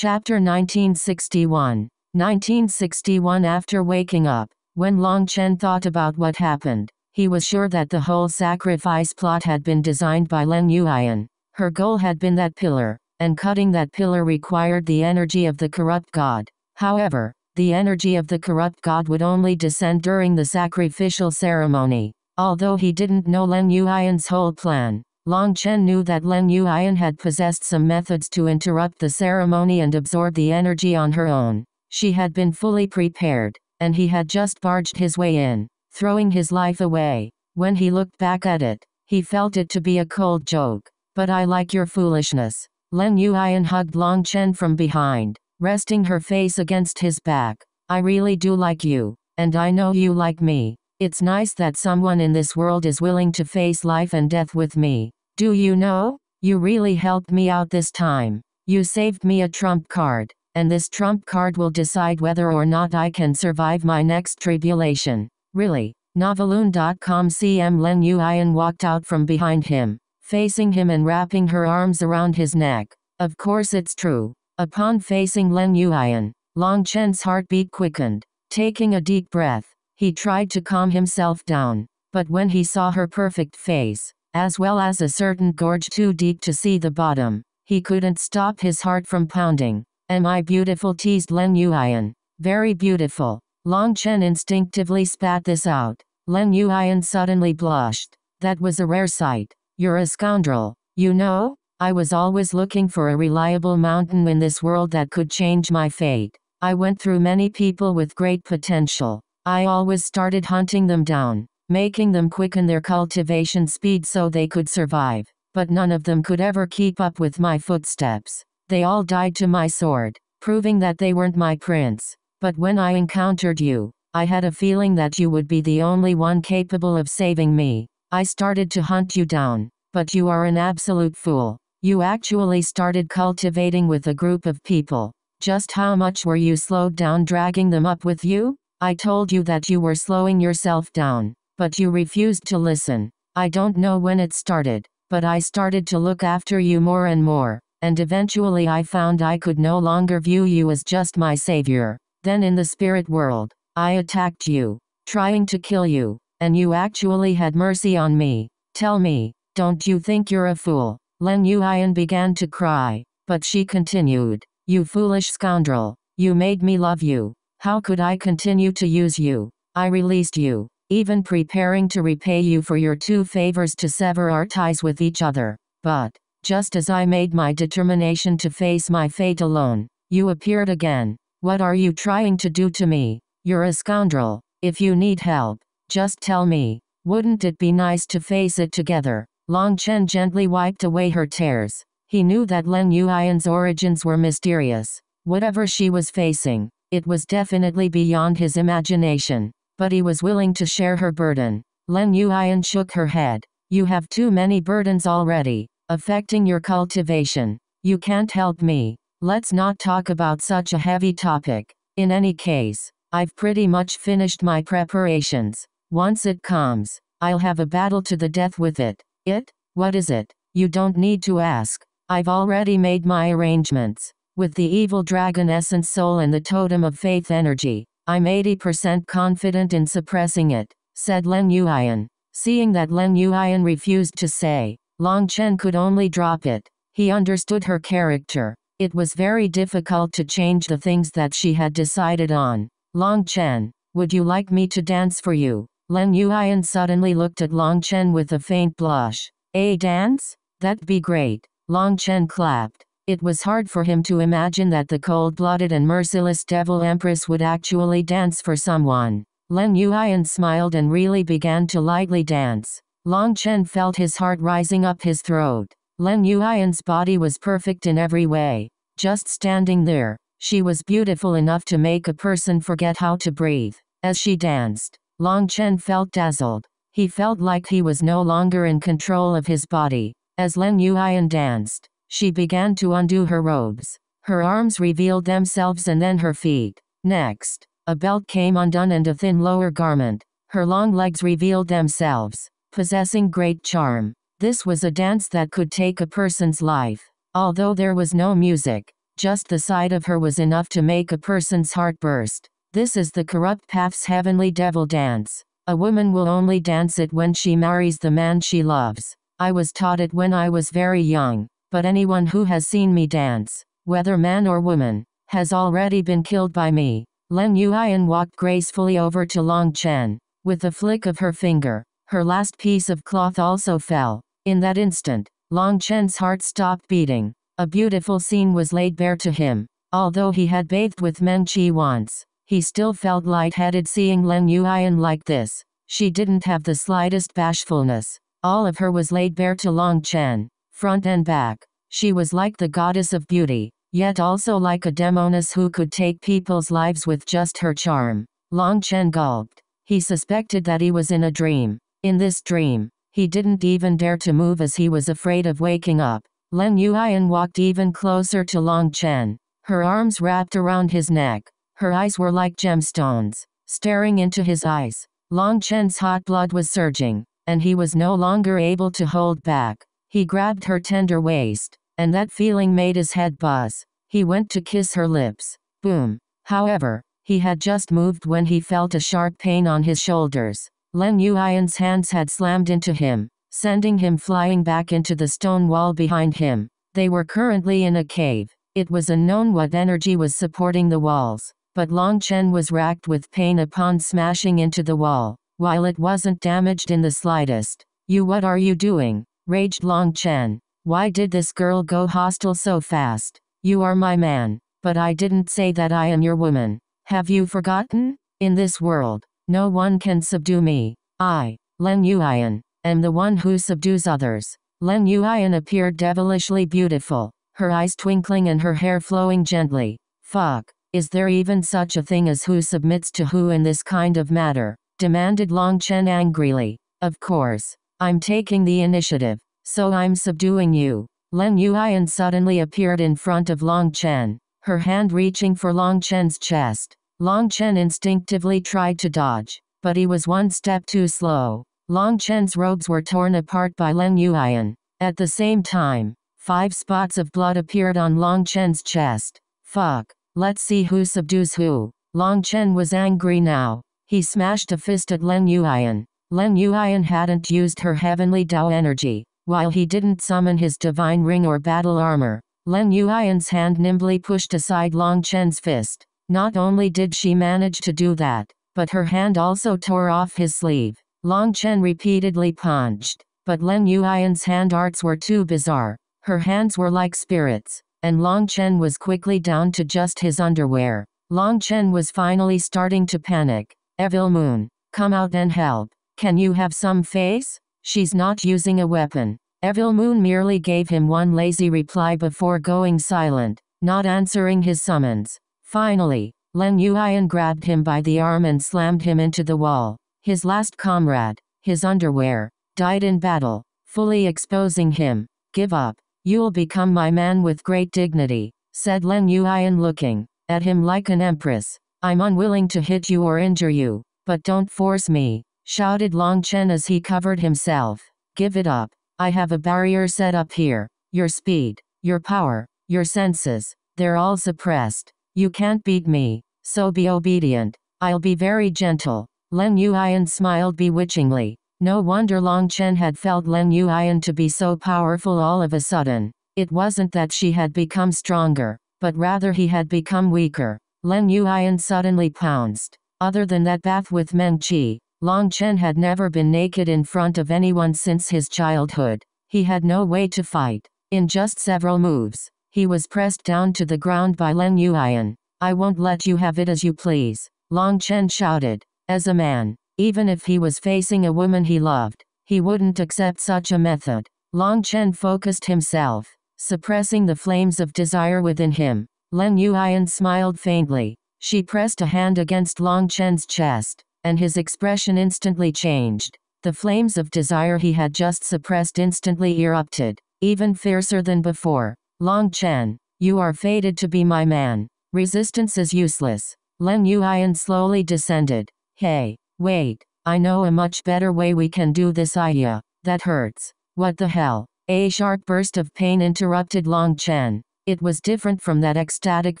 Chapter 1961 1961 After waking up, when Long Chen thought about what happened, he was sure that the whole sacrifice plot had been designed by Leng Yuan. Her goal had been that pillar, and cutting that pillar required the energy of the corrupt god. However, the energy of the corrupt god would only descend during the sacrificial ceremony. Although he didn't know Leng Yuan's whole plan, Long Chen knew that Leng Yuan had possessed some methods to interrupt the ceremony and absorb the energy on her own. She had been fully prepared, and he had just barged his way in, throwing his life away. When he looked back at it, he felt it to be a cold joke. But I like your foolishness. Leng Yuan hugged Long Chen from behind, resting her face against his back. I really do like you, and I know you like me. It's nice that someone in this world is willing to face life and death with me. Do you know? You really helped me out this time. You saved me a trump card, and this trump card will decide whether or not I can survive my next tribulation. Really? Noveloon.com CM Leng Yuan walked out from behind him, facing him and wrapping her arms around his neck. Of course it's true. Upon facing Leng Yuan, Long Chen's heartbeat quickened. Taking a deep breath, he tried to calm himself down. But when he saw her perfect face, as well as a certain gorge too deep to see the bottom. He couldn't stop his heart from pounding. Am I beautiful? teased Leng Yuan. Very beautiful. Long Chen instinctively spat this out. Leng Yuan suddenly blushed. That was a rare sight. You're a scoundrel. You know? I was always looking for a reliable mountain in this world that could change my fate. I went through many people with great potential. I always started hunting them down making them quicken their cultivation speed so they could survive. But none of them could ever keep up with my footsteps. They all died to my sword, proving that they weren't my prince. But when I encountered you, I had a feeling that you would be the only one capable of saving me. I started to hunt you down, but you are an absolute fool. You actually started cultivating with a group of people. Just how much were you slowed down dragging them up with you? I told you that you were slowing yourself down. But you refused to listen. I don't know when it started, but I started to look after you more and more, and eventually I found I could no longer view you as just my savior. Then in the spirit world, I attacked you, trying to kill you, and you actually had mercy on me. Tell me, don't you think you're a fool? Leng Yuan began to cry, but she continued, You foolish scoundrel, you made me love you. How could I continue to use you? I released you, even preparing to repay you for your two favors to sever our ties with each other. But, just as I made my determination to face my fate alone, you appeared again. What are you trying to do to me? You're a scoundrel. If you need help, just tell me. Wouldn't it be nice to face it together? Long Chen gently wiped away her tears. He knew that Leng Yuan's origins were mysterious. Whatever she was facing, it was definitely beyond his imagination but he was willing to share her burden. Leng Yuan shook her head. You have too many burdens already, affecting your cultivation. You can't help me. Let's not talk about such a heavy topic. In any case, I've pretty much finished my preparations. Once it comes, I'll have a battle to the death with it. It? What is it? You don't need to ask. I've already made my arrangements. With the evil dragon essence soul and the totem of faith energy, I'm 80% confident in suppressing it, said Leng Yuan. Seeing that Leng Yuan refused to say, Long Chen could only drop it. He understood her character. It was very difficult to change the things that she had decided on. Long Chen, would you like me to dance for you? Leng Yuan suddenly looked at Long Chen with a faint blush. A dance? That'd be great. Long Chen clapped. It was hard for him to imagine that the cold-blooded and merciless Devil Empress would actually dance for someone. Leng Yuan smiled and really began to lightly dance. Long Chen felt his heart rising up his throat. Leng Yuan's body was perfect in every way. Just standing there, she was beautiful enough to make a person forget how to breathe. As she danced, Long Chen felt dazzled. He felt like he was no longer in control of his body. As Leng Yuan danced, she began to undo her robes. Her arms revealed themselves and then her feet. Next, a belt came undone and a thin lower garment. Her long legs revealed themselves, possessing great charm. This was a dance that could take a person's life. Although there was no music, Just the sight of her was enough to make a person's heart burst. This is the corrupt path's heavenly devil dance. A woman will only dance it when she marries the man she loves. I was taught it when I was very young, but anyone who has seen me dance, whether man or woman, has already been killed by me. Leng Yuan walked gracefully over to Long Chen. With a flick of her finger, her last piece of cloth also fell. In that instant, Long Chen's heart stopped beating. A beautiful scene was laid bare to him. Although he had bathed with Meng Qi once, he still felt lightheaded seeing Leng Yuan like this. She didn't have the slightest bashfulness. All of her was laid bare to Long Chen, front and back. She was like the goddess of beauty, yet also like a demoness who could take people's lives with just her charm. Long Chen gulped. He suspected that he was in a dream. In this dream, he didn't even dare to move as he was afraid of waking up. Leng Yuan walked even closer to Long Chen, her arms wrapped around his neck. Her eyes were like gemstones, staring into his eyes. Long Chen's hot blood was surging, and he was no longer able to hold back. He grabbed her tender waist, and that feeling made his head buzz. He went to kiss her lips. Boom. However, he had just moved when he felt a sharp pain on his shoulders. Leng Yuan's hands had slammed into him, sending him flying back into the stone wall behind him. They were currently in a cave. It was unknown what energy was supporting the walls, but Long Chen was racked with pain upon smashing into the wall, while it wasn't damaged in the slightest. You what are you doing? Raged Long Chen. Why did this girl go hostile so fast? You are my man, but I didn't say that I am your woman. Have you forgotten? In this world, no one can subdue me. I, Leng Yuan, am the one who subdues others. Leng Yuan appeared devilishly beautiful, her eyes twinkling and her hair flowing gently. Fuck, is there even such a thing as who submits to who in this kind of matter? demanded Long Chen angrily. Of course, I'm taking the initiative, so I'm subduing you. Leng Yuan suddenly appeared in front of Long Chen, her hand reaching for Long Chen's chest. Long Chen instinctively tried to dodge, but he was one step too slow. Long Chen's robes were torn apart by Leng Yuan. At the same time, five spots of blood appeared on Long Chen's chest. Fuck. Let's see who subdues who. Long Chen was angry now. He smashed a fist at Leng Yuan. Leng Yuan hadn't used her heavenly Dao energy, while he didn't summon his divine ring or battle armor. Leng Yuan's hand nimbly pushed aside Long Chen's fist. Not only did she manage to do that, but her hand also tore off his sleeve. Long Chen repeatedly punched, but Leng Yuan's hand arts were too bizarre. Her hands were like spirits, and Long Chen was quickly down to just his underwear. Long Chen was finally starting to panic. Evil Moon, come out and help. Can you have some face? She's not using a weapon. Evil Moon merely gave him one lazy reply before going silent, not answering his summons. Finally, Leng Yuan grabbed him by the arm and slammed him into the wall. His last comrade, his underwear, died in battle, fully exposing him. Give up. You'll become my man with great dignity, said Leng Yuan looking at him like an empress. I'm unwilling to hit you or injure you, but don't force me, shouted Long Chen as he covered himself. Give it up. I have a barrier set up here. Your speed, your power, your senses, they're all suppressed. You can't beat me, so be obedient. I'll be very gentle. Leng Yuan smiled bewitchingly. No wonder Long Chen had felt Leng Yuan to be so powerful all of a sudden. It wasn't that she had become stronger, but rather he had become weaker. Leng Yuan suddenly pounced. Other than that bath with Meng Qi, Long Chen had never been naked in front of anyone since his childhood. He had no way to fight. In just several moves, he was pressed down to the ground by Leng Yuan. I won't let you have it as you please. Long Chen shouted. As a man, even if he was facing a woman he loved, he wouldn't accept such a method. Long Chen focused himself, suppressing the flames of desire within him. Leng Yuan smiled faintly. She pressed a hand against Long Chen's chest, and his expression instantly changed. The flames of desire he had just suppressed instantly erupted, even fiercer than before. Long Chen, you are fated to be my man. Resistance is useless. Leng Yuan slowly descended. Hey, wait, I know a much better way we can do this Aya. That hurts. What the hell? A sharp burst of pain interrupted Long Chen. It was different from that ecstatic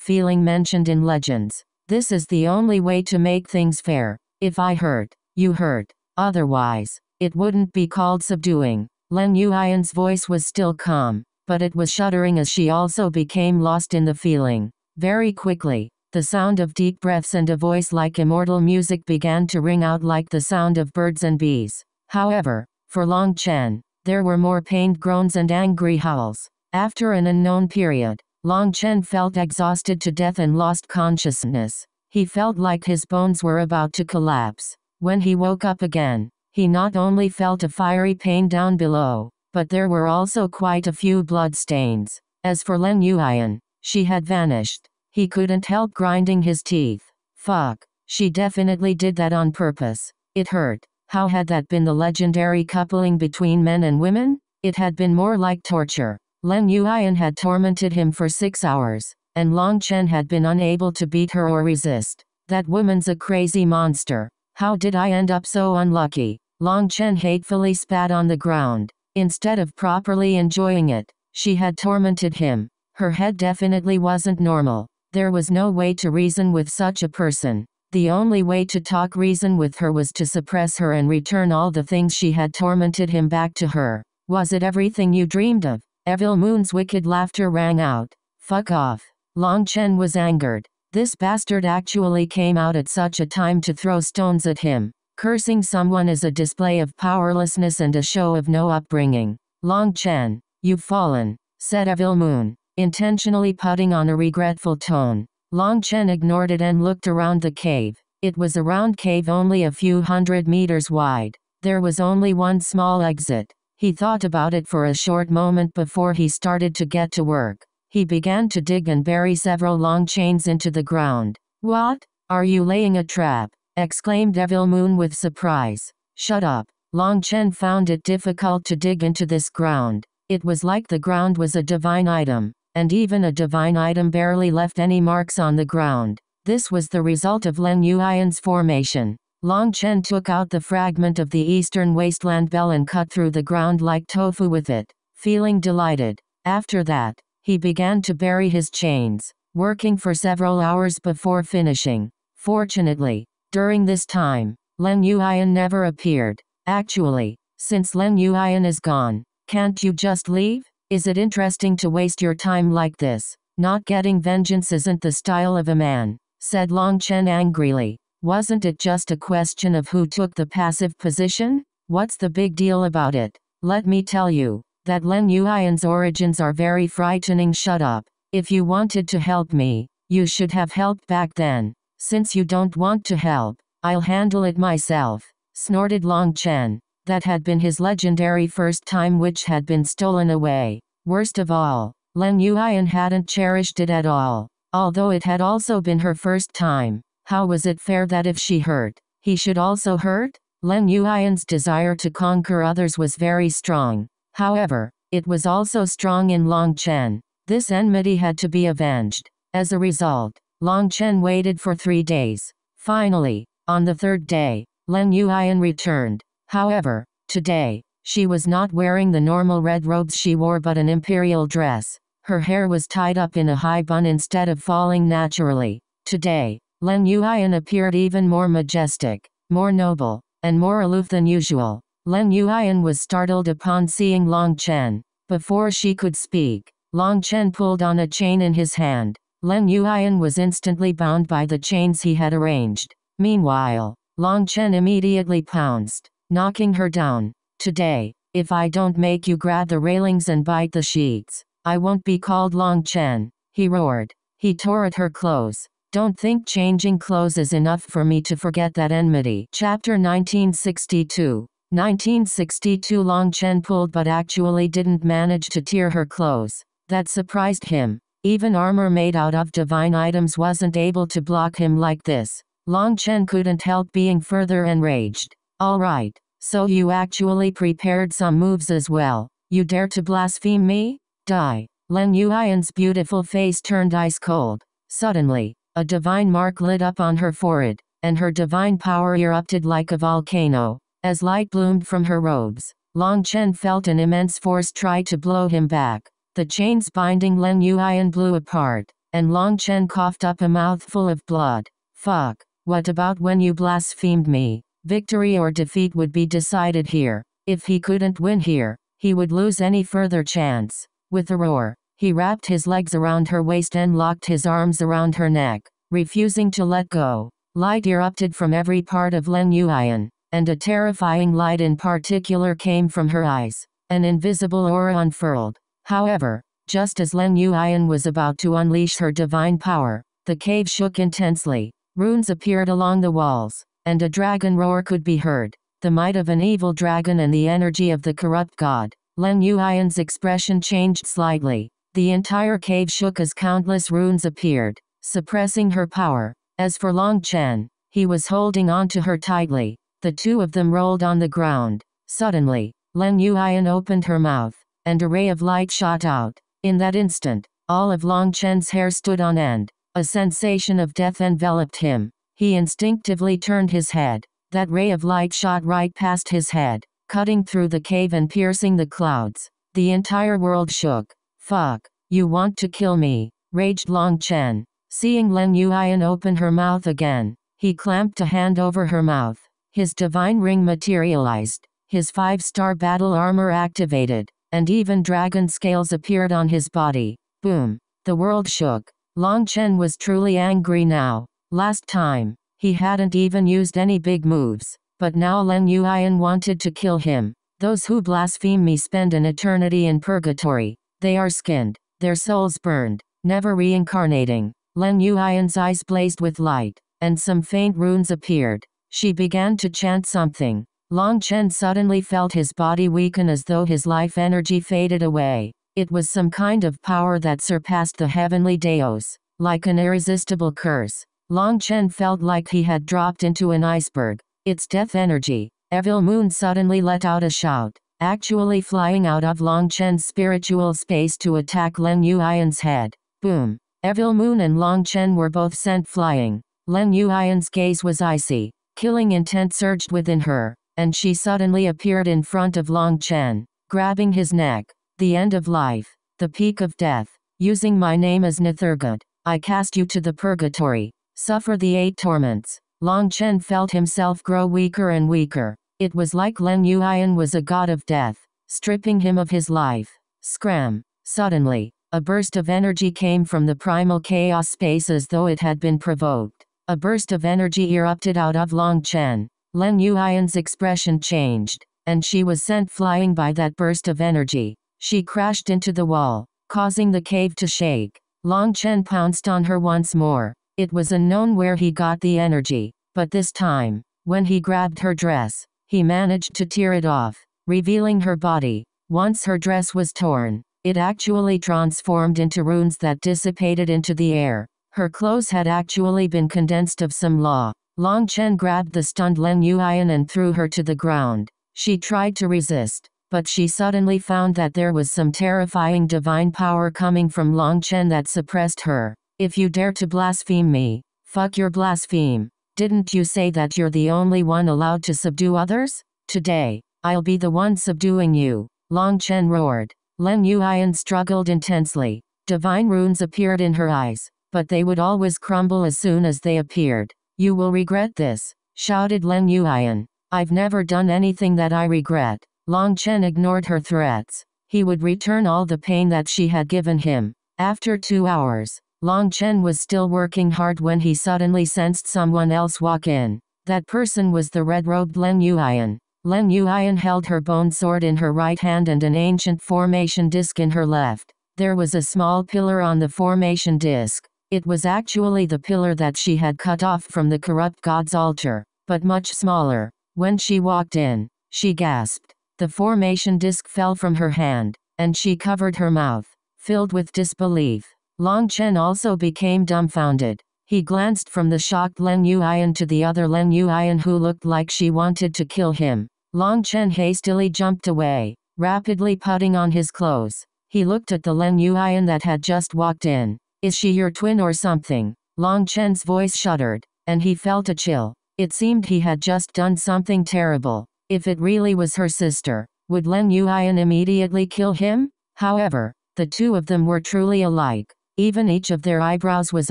feeling mentioned in legends. This is the only way to make things fair. If I hurt, you hurt. Otherwise, it wouldn't be called subduing. Leng Yuan's voice was still calm, but it was shuddering as she also became lost in the feeling. Very quickly, the sound of deep breaths and a voice like immortal music began to ring out like the sound of birds and bees. However, for Long Chen, there were more pained groans and angry howls. After an unknown period, Long Chen felt exhausted to death and lost consciousness. He felt like his bones were about to collapse. When he woke up again, he not only felt a fiery pain down below, but there were also quite a few blood stains. As for Leng Yuan, she had vanished. He couldn't help grinding his teeth. Fuck. She definitely did that on purpose. It hurt. How had that been the legendary coupling between men and women? It had been more like torture. Leng Yuan had tormented him for six hours, and Long Chen had been unable to beat her or resist. That woman's a crazy monster. How did I end up so unlucky? Long Chen hatefully spat on the ground. Instead of properly enjoying it, she had tormented him. Her head definitely wasn't normal. There was no way to reason with such a person. The only way to talk reason with her was to suppress her and return all the things she had tormented him back to her. Was it everything you dreamed of? Evil Moon's wicked laughter rang out. Fuck off. Long Chen was angered. This bastard actually came out at such a time to throw stones at him. Cursing someone is a display of powerlessness and a show of no upbringing. Long Chen, you've fallen, said Evil Moon, intentionally putting on a regretful tone. Long Chen ignored it and looked around the cave. It was a round cave only a few hundred meters wide. There was only one small exit. He thought about it for a short moment before he started to get to work. He began to dig and bury several long chains into the ground. What? Are you laying a trap? exclaimed Evil Moon with surprise. Shut up. Long Chen found it difficult to dig into this ground. It was like the ground was a divine item, and even a divine item barely left any marks on the ground. This was the result of Leng Yuan's formation. Long Chen took out the fragment of the eastern wasteland bell and cut through the ground like tofu with it, feeling delighted. After that, he began to bury his chains, working for several hours before finishing. Fortunately, during this time, Leng Yuan never appeared. Actually, since Leng Yuan is gone, can't you just leave? Is it interesting to waste your time like this? Not getting vengeance isn't the style of a man, said Long Chen angrily. Wasn't it just a question of who took the passive position? What's the big deal about it? Let me tell you, that Leng Yuan's origins are very frightening. Shut up. If you wanted to help me, you should have helped back then. Since you don't want to help, I'll handle it myself, snorted Long Chen. That had been his legendary first time which had been stolen away. Worst of all, Leng Yuan hadn't cherished it at all, although it had also been her first time. How was it fair that if she hurt, he should also hurt? Leng Yuan's desire to conquer others was very strong. However, it was also strong in Long Chen. This enmity had to be avenged. As a result, Long Chen waited for three days. Finally, on the third day, Leng Yuan returned. However, today, she was not wearing the normal red robes she wore but an imperial dress. Her hair was tied up in a high bun instead of falling naturally. Today, Leng Yuan appeared even more majestic, more noble, and more aloof than usual. Leng Yuan was startled upon seeing Long Chen. Before she could speak, Long Chen pulled on a chain in his hand. Leng Yuan was instantly bound by the chains he had arranged. Meanwhile, Long Chen immediately pounced, knocking her down. Today, if I don't make you grab the railings and bite the sheets, I won't be called Long Chen, he roared. He tore at her clothes, don't think changing clothes is enough for me to forget that enmity. Chapter 1962. 1962 Long Chen pulled but actually didn't manage to tear her clothes. That surprised him. Even armor made out of divine items wasn't able to block him like this. Long Chen couldn't help being further enraged. Alright, so you actually prepared some moves as well. You dare to blaspheme me? Die. Leng Yuan's beautiful face turned ice cold. Suddenly, a divine mark lit up on her forehead, and her divine power erupted like a volcano. As light bloomed from her robes, Long Chen felt an immense force try to blow him back. The chains binding Leng Yuan blew apart, and Long Chen coughed up a mouthful of blood. Fuck. What about when you blasphemed me? Victory or defeat would be decided here. If he couldn't win here, he would lose any further chance. With a roar, he wrapped his legs around her waist and locked his arms around her neck, refusing to let go. Light erupted from every part of Leng Yuan, and a terrifying light in particular came from her eyes. An invisible aura unfurled. However, just as Leng Yuan was about to unleash her divine power, the cave shook intensely. Runes appeared along the walls, and a dragon roar could be heard. The might of an evil dragon and the energy of the corrupt god. Leng Yuan's expression changed slightly. The entire cave shook as countless runes appeared, suppressing her power. As for Long Chen, he was holding on to her tightly. The two of them rolled on the ground. Suddenly, Leng Yuan opened her mouth and a ray of light shot out. In that instant, all of Long Chen's hair stood on end. A sensation of death enveloped him. He instinctively turned his head. That ray of light shot right past his head, cutting through the cave and piercing the clouds. The entire world shook. Fuck, you want to kill me, raged Long Chen. Seeing Leng Yuan open her mouth again, he clamped a hand over her mouth. His divine ring materialized. His five-star battle armor activated and even dragon scales appeared on his body. Boom. The world shook. Long Chen was truly angry now. Last time, he hadn't even used any big moves, but now Leng Yuan wanted to kill him. Those who blaspheme me spend an eternity in purgatory. They are skinned, their souls burned, never reincarnating. Leng Yuan's eyes blazed with light, and some faint runes appeared. She began to chant something. Long Chen suddenly felt his body weaken as though his life energy faded away. It was some kind of power that surpassed the heavenly Daos, like an irresistible curse. Long Chen felt like he had dropped into an iceberg. Its death energy. Evil Moon suddenly let out a shout, actually flying out of Long Chen's spiritual space to attack Leng Yuan's head. Boom. Evil Moon and Long Chen were both sent flying. Leng Yuan's gaze was icy. Killing intent surged within her and she suddenly appeared in front of Long Chen, grabbing his neck. The end of life, the peak of death. Using my name as Nithurgut, I cast you to the purgatory. Suffer the eight torments. Long Chen felt himself grow weaker and weaker. It was like Leng Yuan was a god of death, stripping him of his life. Scram. Suddenly, a burst of energy came from the primal chaos space as though it had been provoked. A burst of energy erupted out of Long Chen, Leng Yuan's expression changed, and she was sent flying by that burst of energy. She crashed into the wall, causing the cave to shake. Long Chen pounced on her once more. It was unknown where he got the energy, but this time, when he grabbed her dress, he managed to tear it off, revealing her body. Once her dress was torn, it actually transformed into runes that dissipated into the air. Her clothes had actually been condensed of some law, Long Chen grabbed the stunned Leng Yuan and threw her to the ground. She tried to resist, but she suddenly found that there was some terrifying divine power coming from Long Chen that suppressed her. If you dare to blaspheme me, fuck your blaspheme. Didn't you say that you're the only one allowed to subdue others? Today, I'll be the one subduing you. Long Chen roared. Leng Yuan struggled intensely. Divine runes appeared in her eyes, but they would always crumble as soon as they appeared. You will regret this, shouted Leng Yuan. I've never done anything that I regret. Long Chen ignored her threats. He would return all the pain that she had given him. After two hours, Long Chen was still working hard when he suddenly sensed someone else walk in. That person was the red-robed Leng Yuan. Leng Yuan held her bone sword in her right hand and an ancient formation disc in her left. There was a small pillar on the formation disc. It was actually the pillar that she had cut off from the corrupt god's altar, but much smaller. When she walked in, she gasped. The formation disc fell from her hand, and she covered her mouth, filled with disbelief. Long Chen also became dumbfounded. He glanced from the shocked Leng Yuan to the other Leng Yuan who looked like she wanted to kill him. Long Chen hastily jumped away, rapidly putting on his clothes. He looked at the Leng Yuan that had just walked in. Is she your twin or something? Long Chen's voice shuddered, and he felt a chill. It seemed he had just done something terrible. If it really was her sister, would Leng Yuan immediately kill him? However, The two of them were truly alike. Even each of their eyebrows was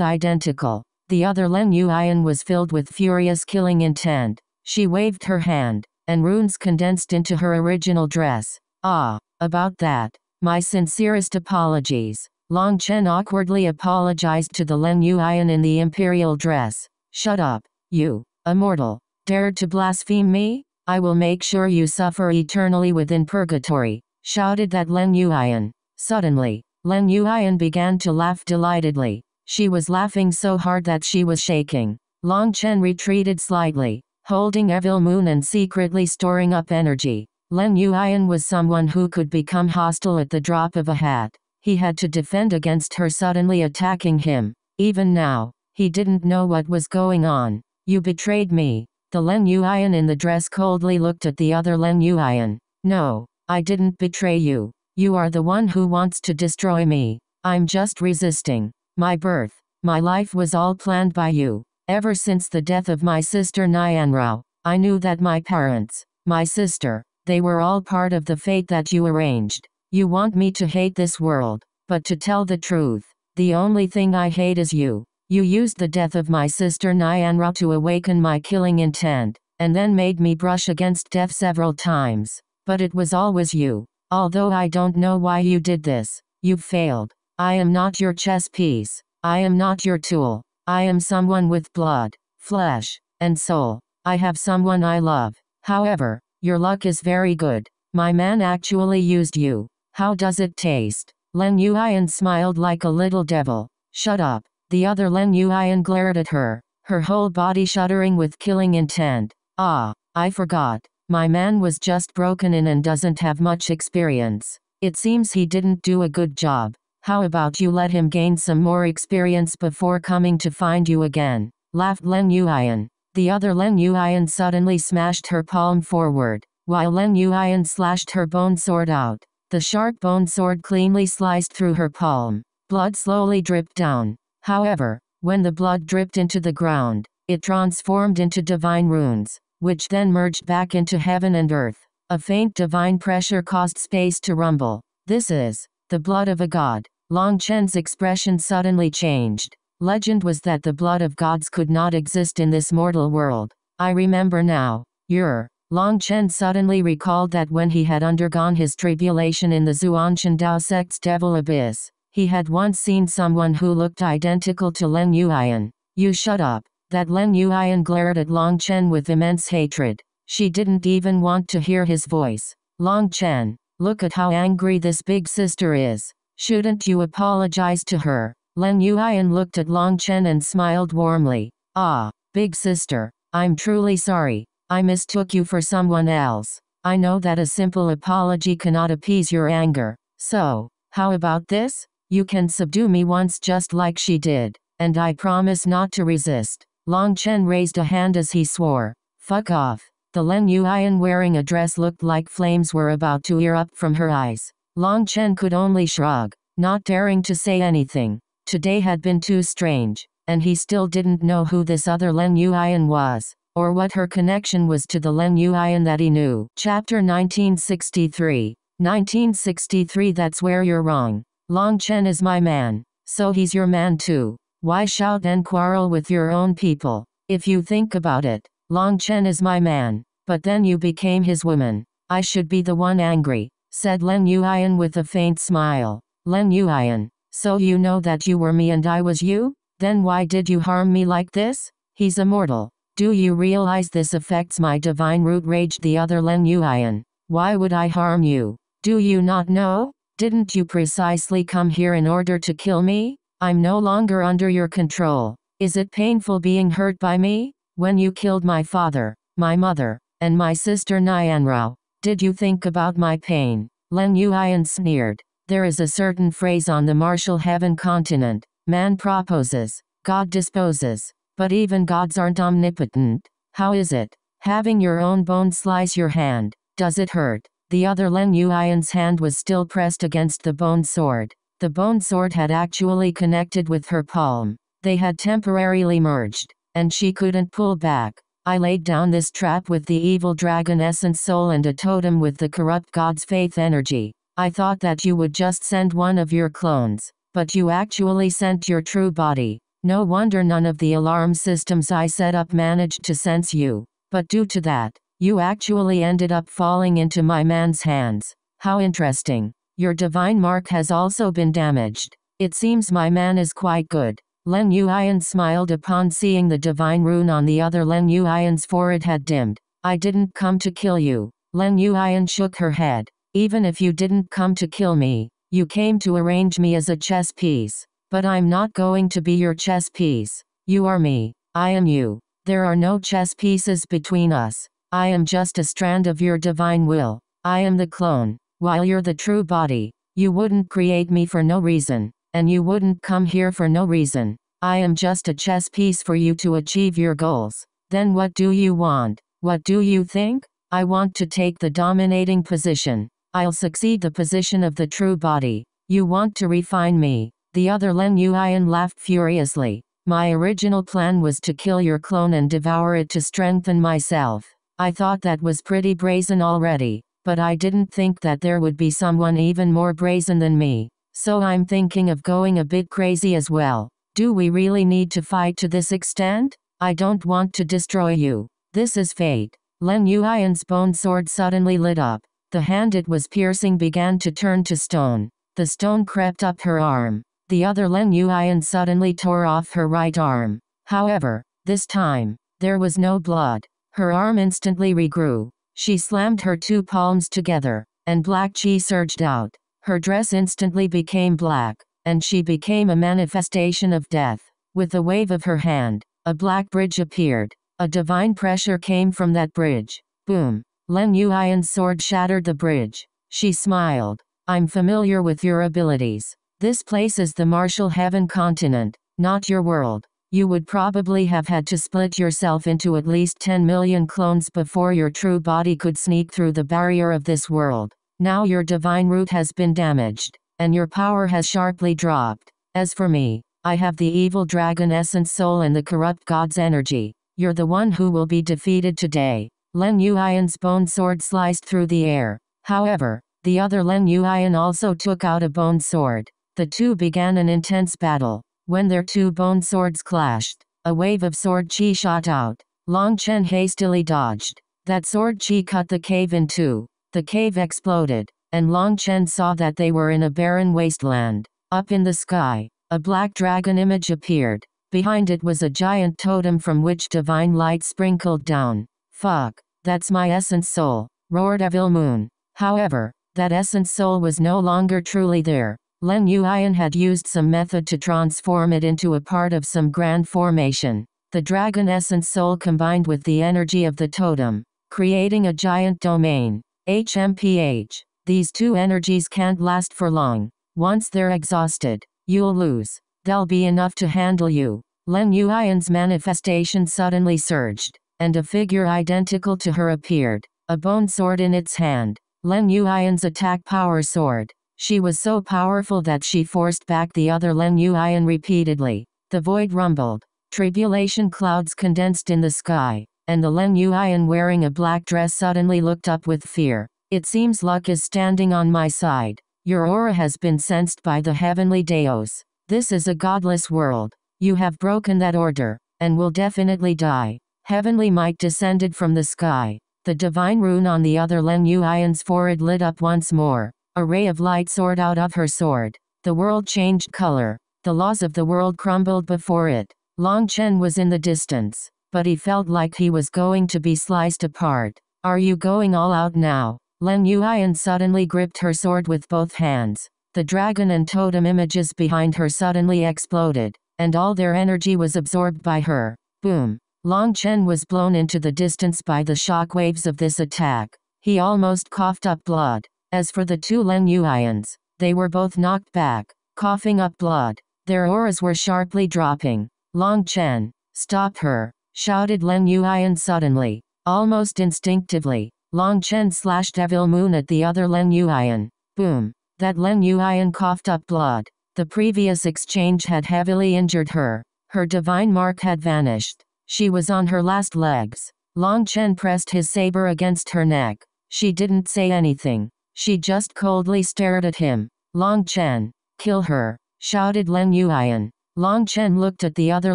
identical. The other Leng Yuan was filled with furious killing intent. She waved her hand, and runes condensed into her original dress. Ah, about that. My sincerest apologies. Long Chen awkwardly apologized to the Leng Yuan in the imperial dress. Shut up, you, immortal, dared to blaspheme me? I will make sure you suffer eternally within purgatory, shouted that Leng Yuan. Suddenly, Leng Yuan began to laugh delightedly. She was laughing so hard that she was shaking. Long Chen retreated slightly, holding Evil Moon and secretly storing up energy. Leng Yuan was someone who could become hostile at the drop of a hat. He had to defend against her suddenly attacking him. Even now, he didn't know what was going on. You betrayed me. The Leng Yuan in the dress coldly looked at the other Leng Yuan. No, I didn't betray you. You are the one who wants to destroy me. I'm just resisting. My birth, my life was all planned by you. Ever since the death of my sister Nyanrao, I knew that my parents, my sister, they were all part of the fate that you arranged. You want me to hate this world, but to tell the truth, the only thing I hate is you. You used the death of my sister Nyanra to awaken my killing intent, and then made me brush against death several times. But it was always you. Although I don't know why you did this, you've failed. I am not your chess piece. I am not your tool. I am someone with blood, flesh, and soul. I have someone I love. However, your luck is very good. My man actually used you. How does it taste? Leng Yuan smiled like a little devil. Shut up. The other Leng Yuan glared at her, her whole body shuddering with killing intent. Ah, I forgot. My man was just broken in and doesn't have much experience. It seems he didn't do a good job. How about you let him gain some more experience before coming to find you again? Laughed Leng Yuan. The other Leng Yuan suddenly smashed her palm forward, while Leng Yuan slashed her bone sword out. The sharp bone sword cleanly sliced through her palm. Blood slowly dripped down. However, when the blood dripped into the ground, it transformed into divine runes, which then merged back into heaven and earth. A faint divine pressure caused space to rumble. This is the blood of a god. Long Chen's expression suddenly changed. Legend was that the blood of gods could not exist in this mortal world. I remember now. You're. Long Chen suddenly recalled that when he had undergone his tribulation in the Zhuanshan Dao sect's devil abyss, he had once seen someone who looked identical to Leng Yuan. You shut up. That Leng Yuan glared at Long Chen with immense hatred. She didn't even want to hear his voice. Long Chen, look at how angry this big sister is. Shouldn't you apologize to her? Leng Yuan looked at Long Chen and smiled warmly. Ah, big sister, I'm truly sorry. I mistook you for someone else. I know that a simple apology cannot appease your anger. So, how about this? You can subdue me once just like she did, and I promise not to resist. Long Chen raised a hand as he swore. Fuck off. The Leng Yuan wearing a dress looked like flames were about to erupt from her eyes. Long Chen could only shrug, not daring to say anything. Today had been too strange, and he still didn't know who this other Leng Yuan was, or what her connection was to the Leng Yuan that he knew. Chapter 1963 1963 That's where you're wrong. Long Chen is my man, so he's your man too. Why shout and quarrel with your own people? If you think about it, Long Chen is my man, but then you became his woman. I should be the one angry, said Leng Yuan with a faint smile. Leng Yuan, so you know that you were me and I was you? Then why did you harm me like this? He's immortal. Do you realize this affects my divine root? raged the other Leng Yuan. Why would I harm you? Do you not know? Didn't you precisely come here in order to kill me? I'm no longer under your control. Is it painful being hurt by me? When you killed my father, my mother, and my sister Nyanrao, did you think about my pain? Leng Yuan sneered. There is a certain phrase on the martial heaven continent. Man proposes, God disposes. But even gods aren't omnipotent. How is it? Having your own bone slice your hand. Does it hurt? The other Leng Yuan's hand was still pressed against the bone sword. The bone sword had actually connected with her palm. They had temporarily merged, and she couldn't pull back. I laid down this trap with the evil dragon essence soul and a totem with the corrupt god's faith energy. I thought that you would just send one of your clones, but you actually sent your true body. No wonder none of the alarm systems I set up managed to sense you. But due to that, you actually ended up falling into my man's hands. How interesting. Your divine mark has also been damaged. It seems my man is quite good. Leng Yuan smiled upon seeing the divine rune on the other Leng Yuan's forehead had dimmed. I didn't come to kill you. Leng Yuan shook her head. Even if you didn't come to kill me, you came to arrange me as a chess piece. But I'm not going to be your chess piece. You are me. I am you. There are no chess pieces between us. I am just a strand of your divine will. I am the clone. While you're the true body, you wouldn't create me for no reason, and you wouldn't come here for no reason. I am just a chess piece for you to achieve your goals. Then what do you want? What do you think? I want to take the dominating position. I'll succeed the position of the true body. You want to refine me. The other Leng Yuan laughed furiously. My original plan was to kill your clone and devour it to strengthen myself. I thought that was pretty brazen already, but I didn't think that there would be someone even more brazen than me. So I'm thinking of going a bit crazy as well. Do we really need to fight to this extent? I don't want to destroy you. This is fate. Leng Yuan's bone sword suddenly lit up. The hand it was piercing began to turn to stone. The stone crept up her arm. The other Leng Yuan suddenly tore off her right arm. However, this time, there was no blood. Her arm instantly regrew. She slammed her two palms together, and black chi surged out. Her dress instantly became black, and she became a manifestation of death. With a wave of her hand, a black bridge appeared. A divine pressure came from that bridge. Boom. Leng Yuan's sword shattered the bridge. She smiled. I'm familiar with your abilities. This place is the Martial Heaven continent, not your world. You would probably have had to split yourself into at least 10 million clones before your true body could sneak through the barrier of this world. Now your divine root has been damaged, and your power has sharply dropped. As for me, I have the evil dragon essence soul and the corrupt god's energy. You're the one who will be defeated today. Leng Yuan's bone sword sliced through the air. However, the other Leng Yuan also took out a bone sword. The two began an intense battle. When their two bone swords clashed, a wave of sword chi shot out. Long Chen hastily dodged. That sword chi cut the cave in two. The cave exploded, and Long Chen saw that they were in a barren wasteland. Up in the sky, a black dragon image appeared. Behind it was a giant totem from which divine light sprinkled down. Fuck, that's my essence soul, roared Evil Moon. However, that essence soul was no longer truly there. Leng Yuan had used some method to transform it into a part of some grand formation. The dragon essence soul combined with the energy of the totem, creating a giant domain. HMPH. These two energies can't last for long. Once they're exhausted, you'll lose. They'll be enough to handle you. Leng Yuan's manifestation suddenly surged, and a figure identical to her appeared, a bone sword in its hand. Leng Yuan's attack power sword. She was so powerful that she forced back the other Leng Yuan repeatedly. The void rumbled. Tribulation clouds condensed in the sky, and the Leng Yuan wearing a black dress suddenly looked up with fear. It seems luck is standing on my side. Your aura has been sensed by the heavenly Daos. This is a godless world. You have broken that order, and will definitely die. Heavenly might descended from the sky. The divine rune on the other Leng Yuan's forehead lit up once more. A ray of light soared out of her sword. The world changed color. The laws of the world crumbled before it. Long Chen was in the distance, but he felt like he was going to be sliced apart. Are you going all out now? Leng Yuan suddenly gripped her sword with both hands. The dragon and totem images behind her suddenly exploded, and all their energy was absorbed by her. Boom. Long Chen was blown into the distance by the shock waves of this attack. He almost coughed up blood. As for the two Len Yuans, they were both knocked back, coughing up blood. Their auras were sharply dropping. Long Chen, stop her, shouted Leng Yuan suddenly. Almost instinctively, Long Chen slashed Evil Moon at the other Leng Yuan. Boom. That Leng Yuan coughed up blood. The previous exchange had heavily injured her. Her divine mark had vanished. She was on her last legs. Long Chen pressed his saber against her neck. She didn't say anything. She just coldly stared at him. Long Chen, kill her, shouted Leng Yuan. Long Chen looked at the other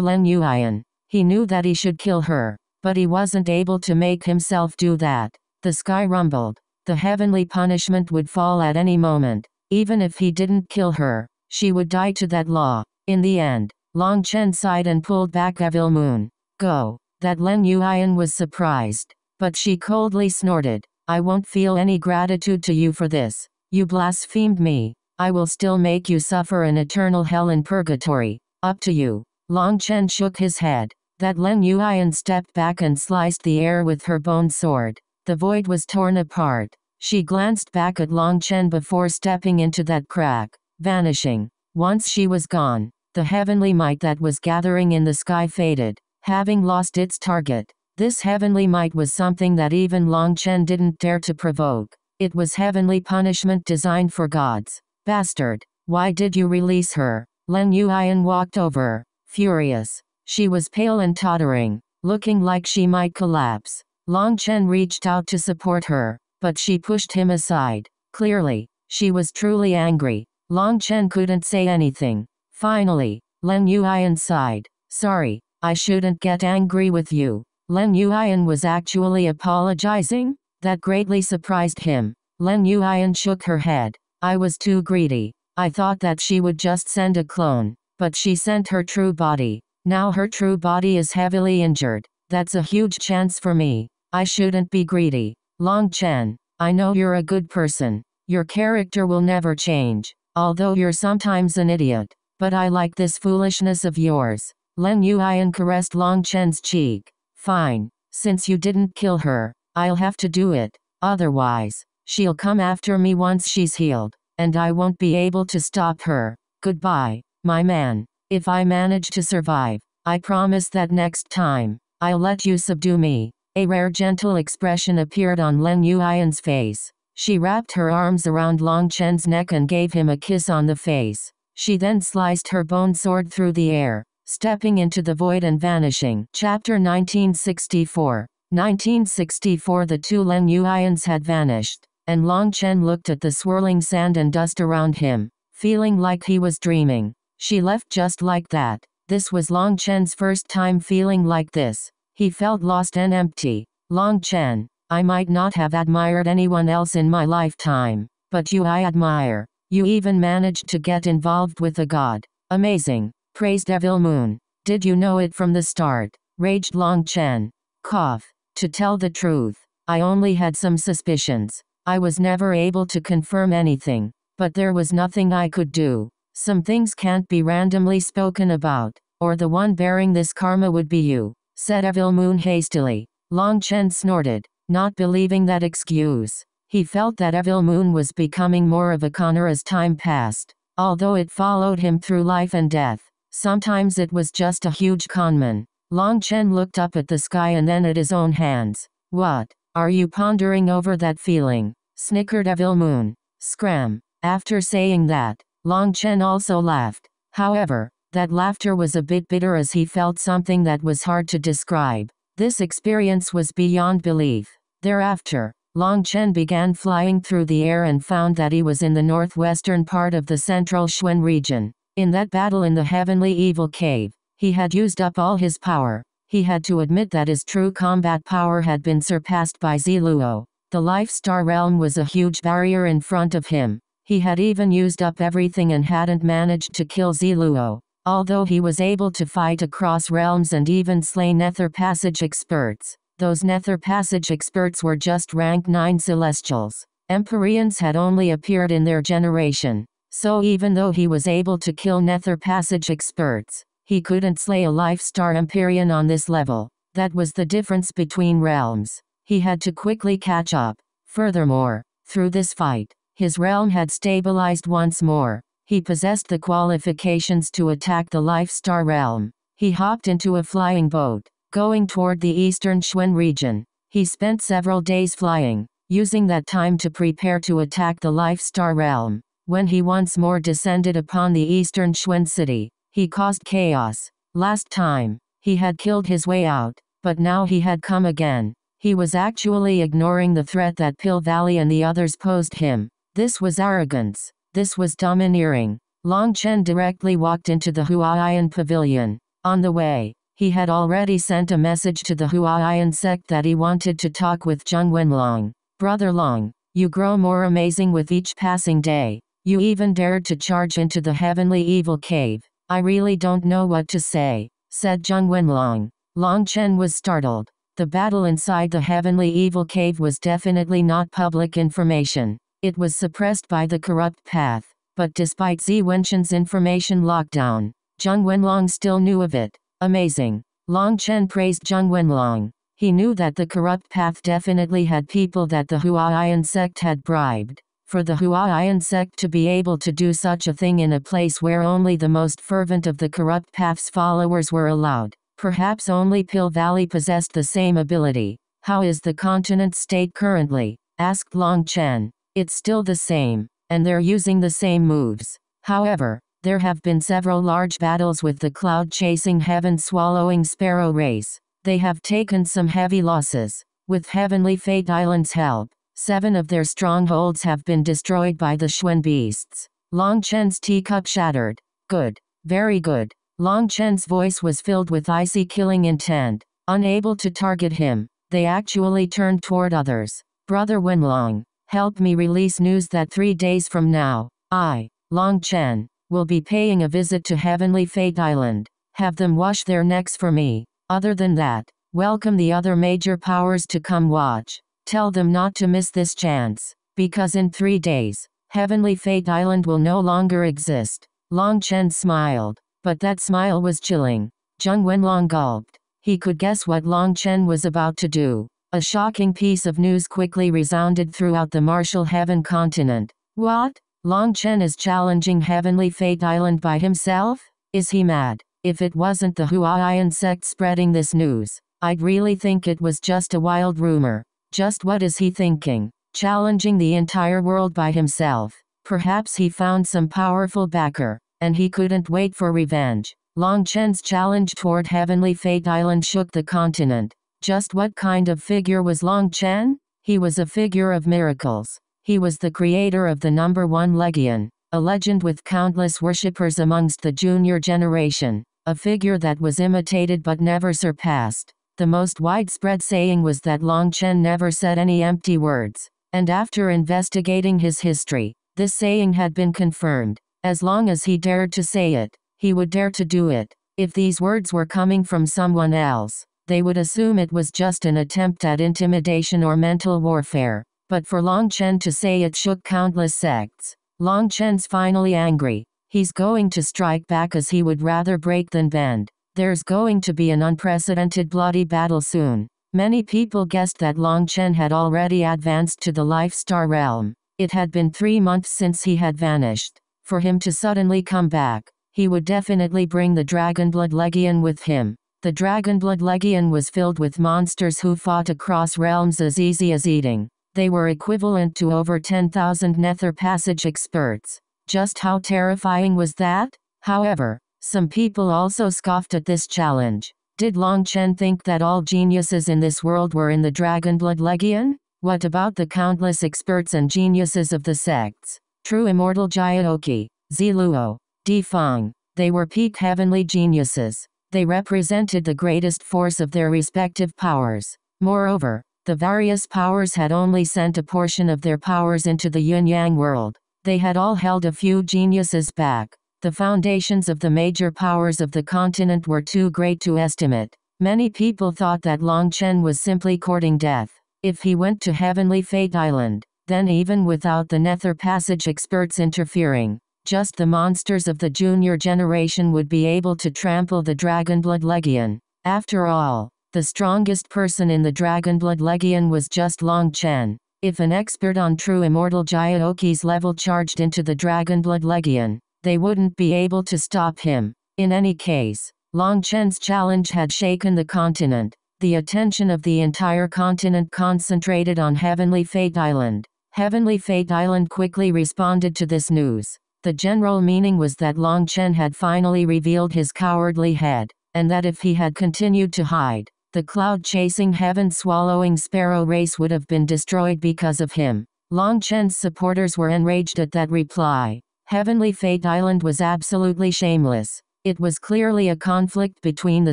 Leng Yuan. He knew that he should kill her, but he wasn't able to make himself do that. The sky rumbled. The heavenly punishment would fall at any moment. Even if he didn't kill her, she would die to that law. In the end, Long Chen sighed and pulled back Evil Moon. Go. That Leng Yuan was surprised. But she coldly snorted. I won't feel any gratitude to you for this. You blasphemed me. I will still make you suffer an eternal hell in purgatory. Up to you. Long Chen shook his head. That Leng Yuan stepped back and sliced the air with her bone sword. The void was torn apart. She glanced back at Long Chen before stepping into that crack, vanishing. Once she was gone, the heavenly might that was gathering in the sky faded, having lost its target. This heavenly might was something that even Long Chen didn't dare to provoke. It was heavenly punishment designed for gods. Bastard, why did you release her? Leng Yuan walked over, furious. She was pale and tottering, looking like she might collapse. Long Chen reached out to support her, but she pushed him aside. Clearly, she was truly angry. Long Chen couldn't say anything. Finally, Leng Yuan sighed. Sorry, I shouldn't get angry with you. Leng Yuan was actually apologizing? That greatly surprised him. Leng Yuan shook her head. I was too greedy. I thought that she would just send a clone, but she sent her true body. Now her true body is heavily injured. That's a huge chance for me. I shouldn't be greedy. Long Chen, I know you're a good person. Your character will never change, although you're sometimes an idiot. But I like this foolishness of yours. Leng Yuan caressed Long Chen's cheek. Fine. Since you didn't kill her, I'll have to do it. Otherwise, she'll come after me once she's healed, and I won't be able to stop her. Goodbye, my man. If I manage to survive, I promise that next time, I'll let you subdue me. A rare gentle expression appeared on Leng Yuan's face. She wrapped her arms around Long Chen's neck and gave him a kiss on the face. She then sliced her bone sword through the air, stepping into the void and vanishing. Chapter 1964 1964 The two Leng Yuans had vanished, and Long Chen looked at the swirling sand and dust around him, feeling like he was dreaming. She left just like that. This was Long Chen's first time feeling like this. He felt lost and empty. Long Chen, I might not have admired anyone else in my lifetime, but you I admire. You even managed to get involved with a god. Amazing. Praised Evil Moon. Did you know it from the start? Raged Long Chen. Cough. To tell the truth, I only had some suspicions. I was never able to confirm anything, but there was nothing I could do. Some things can't be randomly spoken about, or the one bearing this karma would be you said Evil Moon hastily. Long Chen snorted, not believing that excuse. He felt that Evil Moon was becoming more of a conner as time passed. Although it followed him through life and death, sometimes it was just a huge conman. Long Chen looked up at the sky and then at his own hands. What? Are you pondering over that feeling? Snickered Evil Moon. Scram. After saying that, Long Chen also laughed. However, that laughter was a bit bitter as he felt something that was hard to describe. This experience was beyond belief. Thereafter, Long Chen began flying through the air and found that he was in the northwestern part of the central Xuan region. In that battle in the heavenly evil cave, he had used up all his power. He had to admit that his true combat power had been surpassed by Ziluo. The Life Star realm was a huge barrier in front of him. He had even used up everything and hadn't managed to kill Ziluo. Although he was able to fight across realms and even slay Nether Passage experts, those Nether Passage experts were just rank 9 Celestials. Empyreans had only appeared in their generation, so even though he was able to kill Nether Passage experts, he couldn't slay a Life Star Empyrean on this level. That was the difference between realms. He had to quickly catch up. Furthermore, through this fight, his realm had stabilized once more, he possessed the qualifications to attack the Life Star realm. He hopped into a flying boat, going toward the eastern Xuan region. He spent several days flying, using that time to prepare to attack the Life Star realm. When he once more descended upon the eastern Xuan city, he caused chaos. Last time, he had killed his way out, but now he had come again. He was actually ignoring the threat that Pill Valley and the others posed him. This was arrogance. This was domineering. Long Chen directly walked into the Huaiyan pavilion. On the way, he had already sent a message to the Huaiyan sect that he wanted to talk with Zheng Wenlong. Brother Long, you grow more amazing with each passing day. You even dared to charge into the heavenly evil cave. I really don't know what to say, said Zheng Wenlong. Long Chen was startled. The battle inside the heavenly evil cave was definitely not public information. It was suppressed by the corrupt path. But despite Zi Wenchen's information lockdown, Zheng Wenlong still knew of it. Amazing. Long Chen praised Zheng Wenlong. He knew that the corrupt path definitely had people that the Huaiyan sect had bribed. For the Huaiyan sect to be able to do such a thing in a place where only the most fervent of the corrupt path's followers were allowed, perhaps only Pill Valley possessed the same ability. How is the continent state currently? asked Long Chen. It's still the same and they're using the same moves. However, there have been several large battles with the cloud-chasing heaven-swallowing sparrow race. They have taken some heavy losses. With Heavenly Fate Island's help, seven of their strongholds have been destroyed by the Xuan beasts. Long Chen's teacup shattered. Good. Very good. Long Chen's voice was filled with icy killing intent. Unable to target him, they actually turned toward others. Brother Wenlong, Help me release news that three days from now, I, Long Chen, will be paying a visit to Heavenly Fate Island. Have them wash their necks for me. Other than that, welcome the other major powers to come watch. Tell them not to miss this chance. Because in three days, Heavenly Fate Island will no longer exist. Long Chen smiled, but that smile was chilling. Zheng Wenlong gulped. He could guess what Long Chen was about to do. A shocking piece of news quickly resounded throughout the Martial Heaven continent. What? Long Chen is challenging Heavenly Fate Island by himself? Is he mad? If it wasn't the Huaiyan sect spreading this news, I'd really think it was just a wild rumor. Just what is he thinking? Challenging the entire world by himself. Perhaps he found some powerful backer, and he couldn't wait for revenge. Long Chen's challenge toward Heavenly Fate Island shook the continent. Just what kind of figure was Long Chen? He was a figure of miracles. He was the creator of the number one Legion, a legend with countless worshippers amongst the junior generation, a figure that was imitated but never surpassed. The most widespread saying was that Long Chen never said any empty words, and after investigating his history, this saying had been confirmed. As long as he dared to say it, he would dare to do it. If these words were coming from someone else, they would assume it was just an attempt at intimidation or mental warfare. But for Long Chen to say it shook countless sects. Long Chen's finally angry. He's going to strike back as he would rather break than bend. There's going to be an unprecedented bloody battle soon. Many people guessed that Long Chen had already advanced to the Life Star realm. It had been three months since he had vanished. For him to suddenly come back, he would definitely bring the Dragonblood Legion with him. The Dragonblood Legion was filled with monsters who fought across realms as easy as eating. They were equivalent to over 10,000 Nether Passage experts. Just how terrifying was that? However, some people also scoffed at this challenge. Did Long Chen think that all geniuses in this world were in the Dragonblood Legion? What about the countless experts and geniuses of the sects? True Immortal Jiaoqi, Ziluo, Di Feng, they were peak heavenly geniuses. They represented the greatest force of their respective powers. Moreover, the various powers had only sent a portion of their powers into the yin-yang world. They had all held a few geniuses back. The foundations of the major powers of the continent were too great to estimate. Many people thought that Long Chen was simply courting death. If he went to Heavenly Fate Island, then even without the Nether Passage experts interfering, just the monsters of the junior generation would be able to trample the Dragonblood Legion. After all, the strongest person in the Dragonblood Legion was just Long Chen. If an expert on true immortal Jiaoqi's level charged into the Dragonblood Legion, they wouldn't be able to stop him. In any case, Long Chen's challenge had shaken the continent. The attention of the entire continent concentrated on Heavenly Fate Island. Heavenly Fate Island quickly responded to this news. The general meaning was that Long Chen had finally revealed his cowardly head, and that if he had continued to hide, the cloud-chasing heaven-swallowing sparrow race would have been destroyed because of him. Long Chen's supporters were enraged at that reply. Heavenly Fate Island was absolutely shameless. It was clearly a conflict between the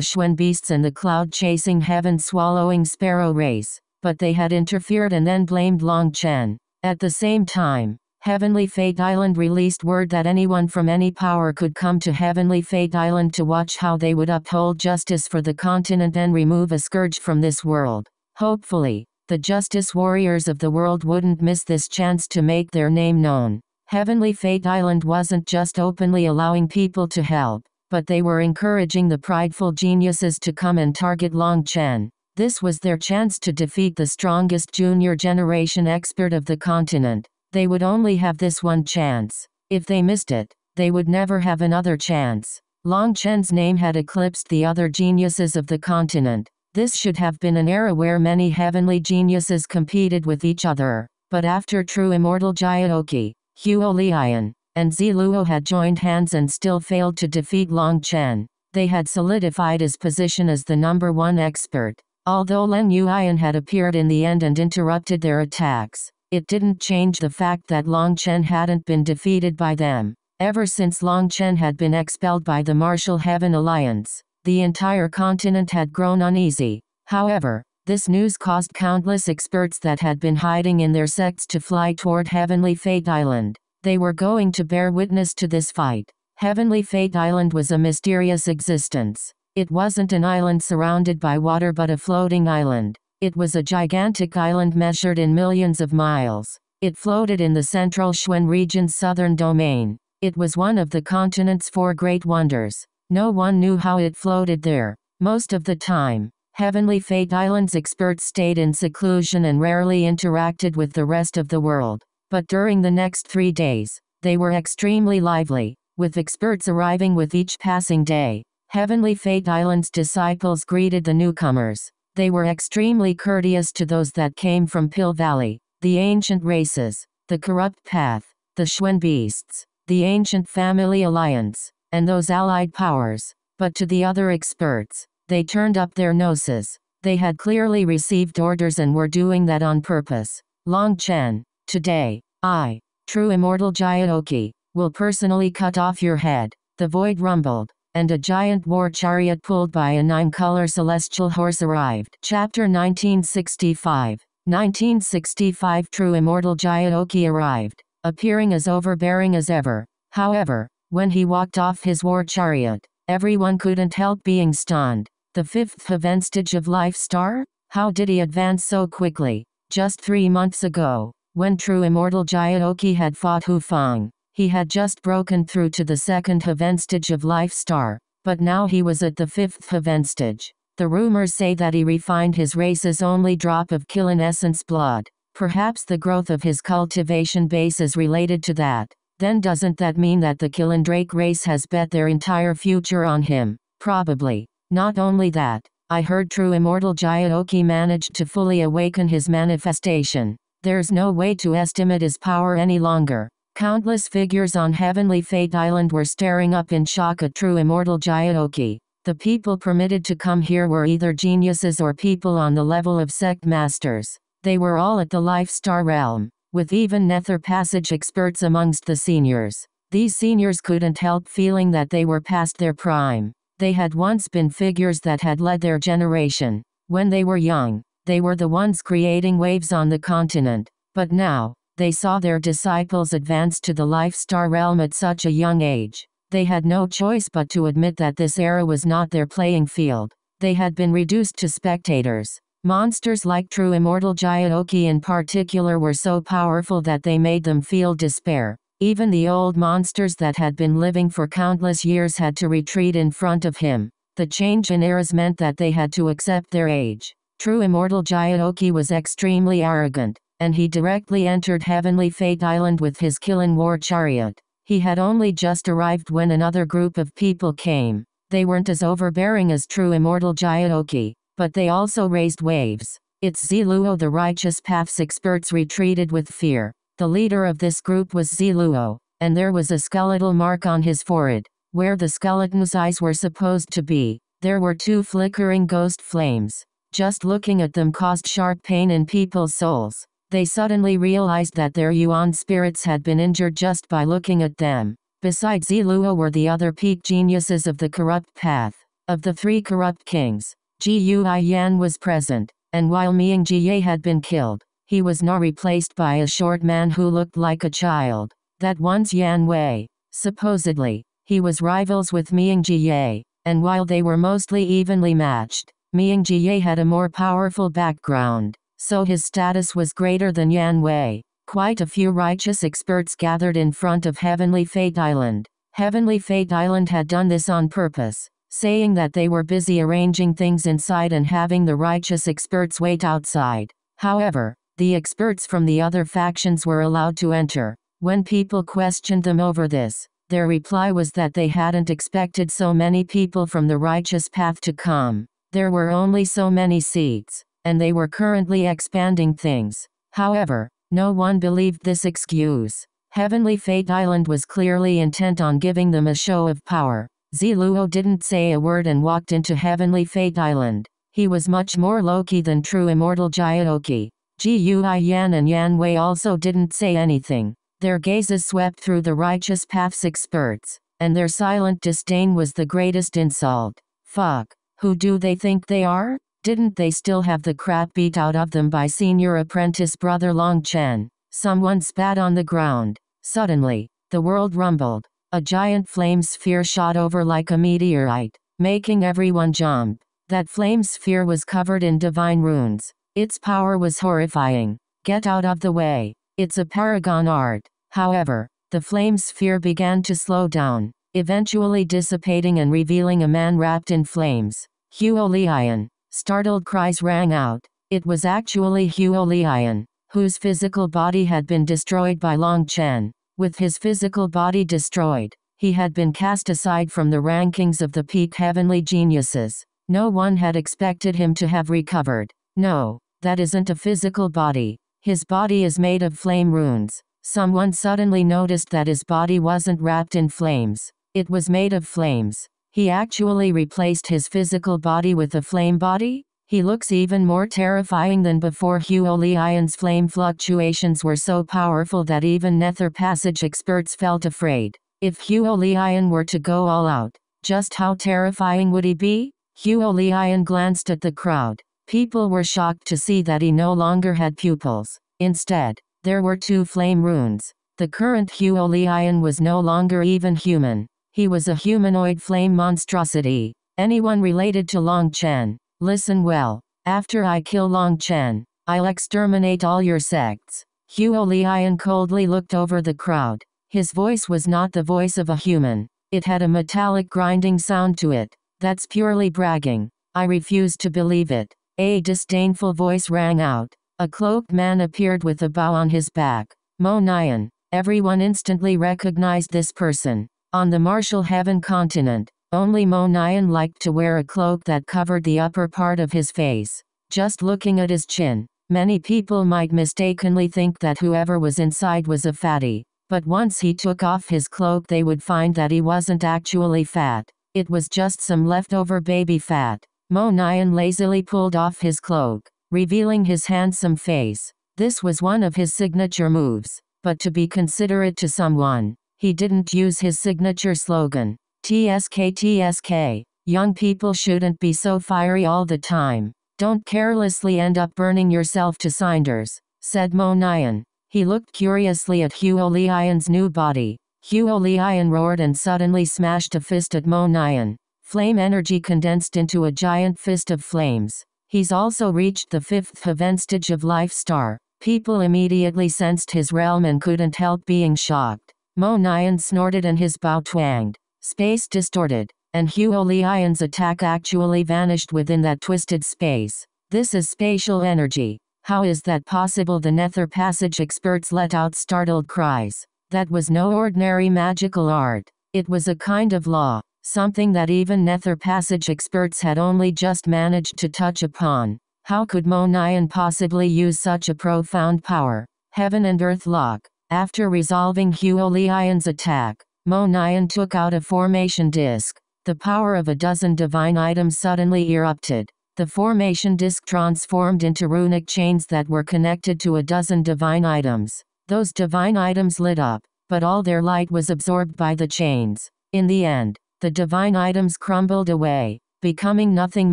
Xuan beasts and the cloud-chasing heaven-swallowing sparrow race, but they had interfered and then blamed Long Chen. At the same time, Heavenly Fate Island released word that anyone from any power could come to Heavenly Fate Island to watch how they would uphold justice for the continent and remove a scourge from this world. Hopefully, the justice warriors of the world wouldn't miss this chance to make their name known. Heavenly Fate Island wasn't just openly allowing people to help but they were encouraging the prideful geniuses to come and target Long Chen. This was their chance to defeat the strongest junior generation expert of the continent. They would only have this one chance. If they missed it, they would never have another chance. Long Chen's name had eclipsed the other geniuses of the continent. This should have been an era where many heavenly geniuses competed with each other. But after true immortal Jiaoqi, Huo Lian, and Ziluo had joined hands and still failed to defeat Long Chen. They had solidified his position as the number one expert. Although Leng Yuan had appeared in the end and interrupted their attacks, it didn't change the fact that Long Chen hadn't been defeated by them. Ever since Long Chen had been expelled by the Martial Heaven Alliance, the entire continent had grown uneasy. However, this news caused countless experts that had been hiding in their sects to fly toward Heavenly Fate Island. They were going to bear witness to this fight. Heavenly Fate Island was a mysterious existence. It wasn't an island surrounded by water but a floating island. It was a gigantic island measured in millions of miles. It floated in the central Xuan region's southern domain. It was one of the continent's four great wonders. No one knew how it floated there. Most of the time, Heavenly Fate Island's experts stayed in seclusion and rarely interacted with the rest of the world. But during the next three days, they were extremely lively, with experts arriving with each passing day. Heavenly Fate Island's disciples greeted the newcomers. They were extremely courteous to those that came from Pill Valley, the ancient races, the corrupt path, the Xuan beasts, the ancient family alliance, and those allied powers. But to the other experts, they turned up their noses. They had clearly received orders and were doing that on purpose. Long Chen, Today, I, true immortal Jiaoqi, will personally cut off your head. The void rumbled, and a giant war chariot pulled by a nine-color celestial horse arrived. Chapter 1965 1965 True immortal Jiaoqi arrived, appearing as overbearing as ever. However, when he walked off his war chariot, everyone couldn't help being stunned. The fifth vestige of Life Star? How did he advance so quickly? Just three months ago, when true immortal Jiaoqi had fought Hu Feng, he had just broken through to the second vestige of Life Star, but now he was at the fifth vestige. The rumors say that he refined his race's only drop of Kilin essence blood. Perhaps the growth of his cultivation base is related to that. Then doesn't that mean that the Kilindrake race has bet their entire future on him? Probably. Not only that, I heard true immortal Jiaoqi managed to fully awaken his manifestation. There's no way to estimate his power any longer. Countless figures on Heavenly Fate Island were staring up in shock at true immortal Jiaoqi. The people permitted to come here were either geniuses or people on the level of sect masters. They were all at the Life Star realm, with even Nether Passage experts amongst the seniors. These seniors couldn't help feeling that they were past their prime. They had once been figures that had led their generation. When they were young, they were the ones creating waves on the continent, but now, they saw their disciples advance to the life star realm at such a young age. They had no choice but to admit that this era was not their playing field. They had been reduced to spectators. Monsters like true immortal Jiaoqi in particular were so powerful that they made them feel despair. Even the old monsters that had been living for countless years had to retreat in front of him. The change in eras meant that they had to accept their age. True immortal Jiaoqi was extremely arrogant, and he directly entered Heavenly Fate Island with his Kilin War chariot. He had only just arrived when another group of people came. They weren't as overbearing as true immortal Jiaoqi, but they also raised waves. It's Ziluo the righteous path's experts retreated with fear. The leader of this group was Ziluo, and there was a skeletal mark on his forehead, where the skeleton's eyes were supposed to be. There were two flickering ghost flames. Just looking at them caused sharp pain in people's souls. They suddenly realized that their Yuan spirits had been injured just by looking at them. Besides Ziluo were the other peak geniuses of the corrupt path. Of the three corrupt kings, Ji Yan was present, and while Miang Jie had been killed, he was now replaced by a short man who looked like a child. That one's Yan Wei. Supposedly, he was rivals with Miang Jie, and while they were mostly evenly matched, Miang Jie had a more powerful background, so his status was greater than Yan Wei. Quite a few righteous experts gathered in front of Heavenly Fate Island. Heavenly Fate Island had done this on purpose, saying that they were busy arranging things inside and having the righteous experts wait outside. However, the experts from the other factions were allowed to enter. When people questioned them over this, their reply was that they hadn't expected so many people from the righteous path to come. There were only so many seats, and they were currently expanding things. However, no one believed this excuse. Heavenly Fate Island was clearly intent on giving them a show of power. Ziluo didn't say a word and walked into Heavenly Fate Island. He was much more Loki than true immortal Jiaoqi. Ji Yan and Yan Wei also didn't say anything. Their gazes swept through the righteous path's experts, and their silent disdain was the greatest insult. Fuck. Who do they think they are? Didn't they still have the crap beat out of them by senior apprentice brother Long Chen? Someone spat on the ground. Suddenly, the world rumbled. A giant flame sphere shot over like a meteorite, making everyone jump. That flame sphere was covered in divine runes. Its power was horrifying. Get out of the way. It's a paragon art. However, the flame sphere began to slow down, eventually dissipating and revealing a man wrapped in flames. Huo Lian. Startled cries rang out. It was actually Huo Lian, whose physical body had been destroyed by Long Chen. With his physical body destroyed, he had been cast aside from the rankings of the peak heavenly geniuses. No one had expected him to have recovered. No, that isn't a physical body. His body is made of flame runes. Someone suddenly noticed that his body wasn't wrapped in flames. It was made of flames. He actually replaced his physical body with a flame body? He looks even more terrifying than before Huo Lian's flame fluctuations were so powerful that even Nether Passage experts felt afraid. If Huo Lian were to go all out, just how terrifying would he be? Huo Lian glanced at the crowd. People were shocked to see that he no longer had pupils. Instead, there were two flame runes. The current Huo Lian was no longer even human. He was a humanoid flame monstrosity. Anyone related to Long Chen, listen well. After I kill Long Chen, I'll exterminate all your sects. Huo Lian coldly looked over the crowd. His voice was not the voice of a human. It had a metallic grinding sound to it. That's purely bragging. I refuse to believe it. A disdainful voice rang out. A cloaked man appeared with a bow on his back. Mo. Everyone instantly recognized this person. On the Martial Heaven continent, only Mo liked to wear a cloak that covered the upper part of his face. Just looking at his chin, many people might mistakenly think that whoever was inside was a fatty. But once he took off his cloak they would find that he wasn't actually fat. It was just some leftover baby fat. Mo Nian lazily pulled off his cloak, revealing his handsome face. This was one of his signature moves. But to be considerate to someone, he didn't use his signature slogan, TSK TSK. Young people shouldn't be so fiery all the time. Don't carelessly end up burning yourself to cinders, said Mo Nian. He looked curiously at Huo Lian's new body. Huo Lian roared and suddenly smashed a fist at Mo Nian. Flame energy condensed into a giant fist of flames. He's also reached the fifth vestige of life star. People immediately sensed his realm and couldn't help being shocked. Mo Nian snorted and his bow twanged. Space distorted, and Huo Lian's attack actually vanished within that twisted space. This is spatial energy. How is that possible? The Nether Passage experts let out startled cries. That was no ordinary magical art. It was a kind of law, something that even Nether Passage experts had only just managed to touch upon. How could Mo Nian possibly use such a profound power? Heaven and earth lock. After resolving Huo Lian's attack, Mo Nian took out a formation disc. The power of a dozen divine items suddenly erupted. The formation disc transformed into runic chains that were connected to a dozen divine items. Those divine items lit up, but all their light was absorbed by the chains. In the end, the divine items crumbled away, becoming nothing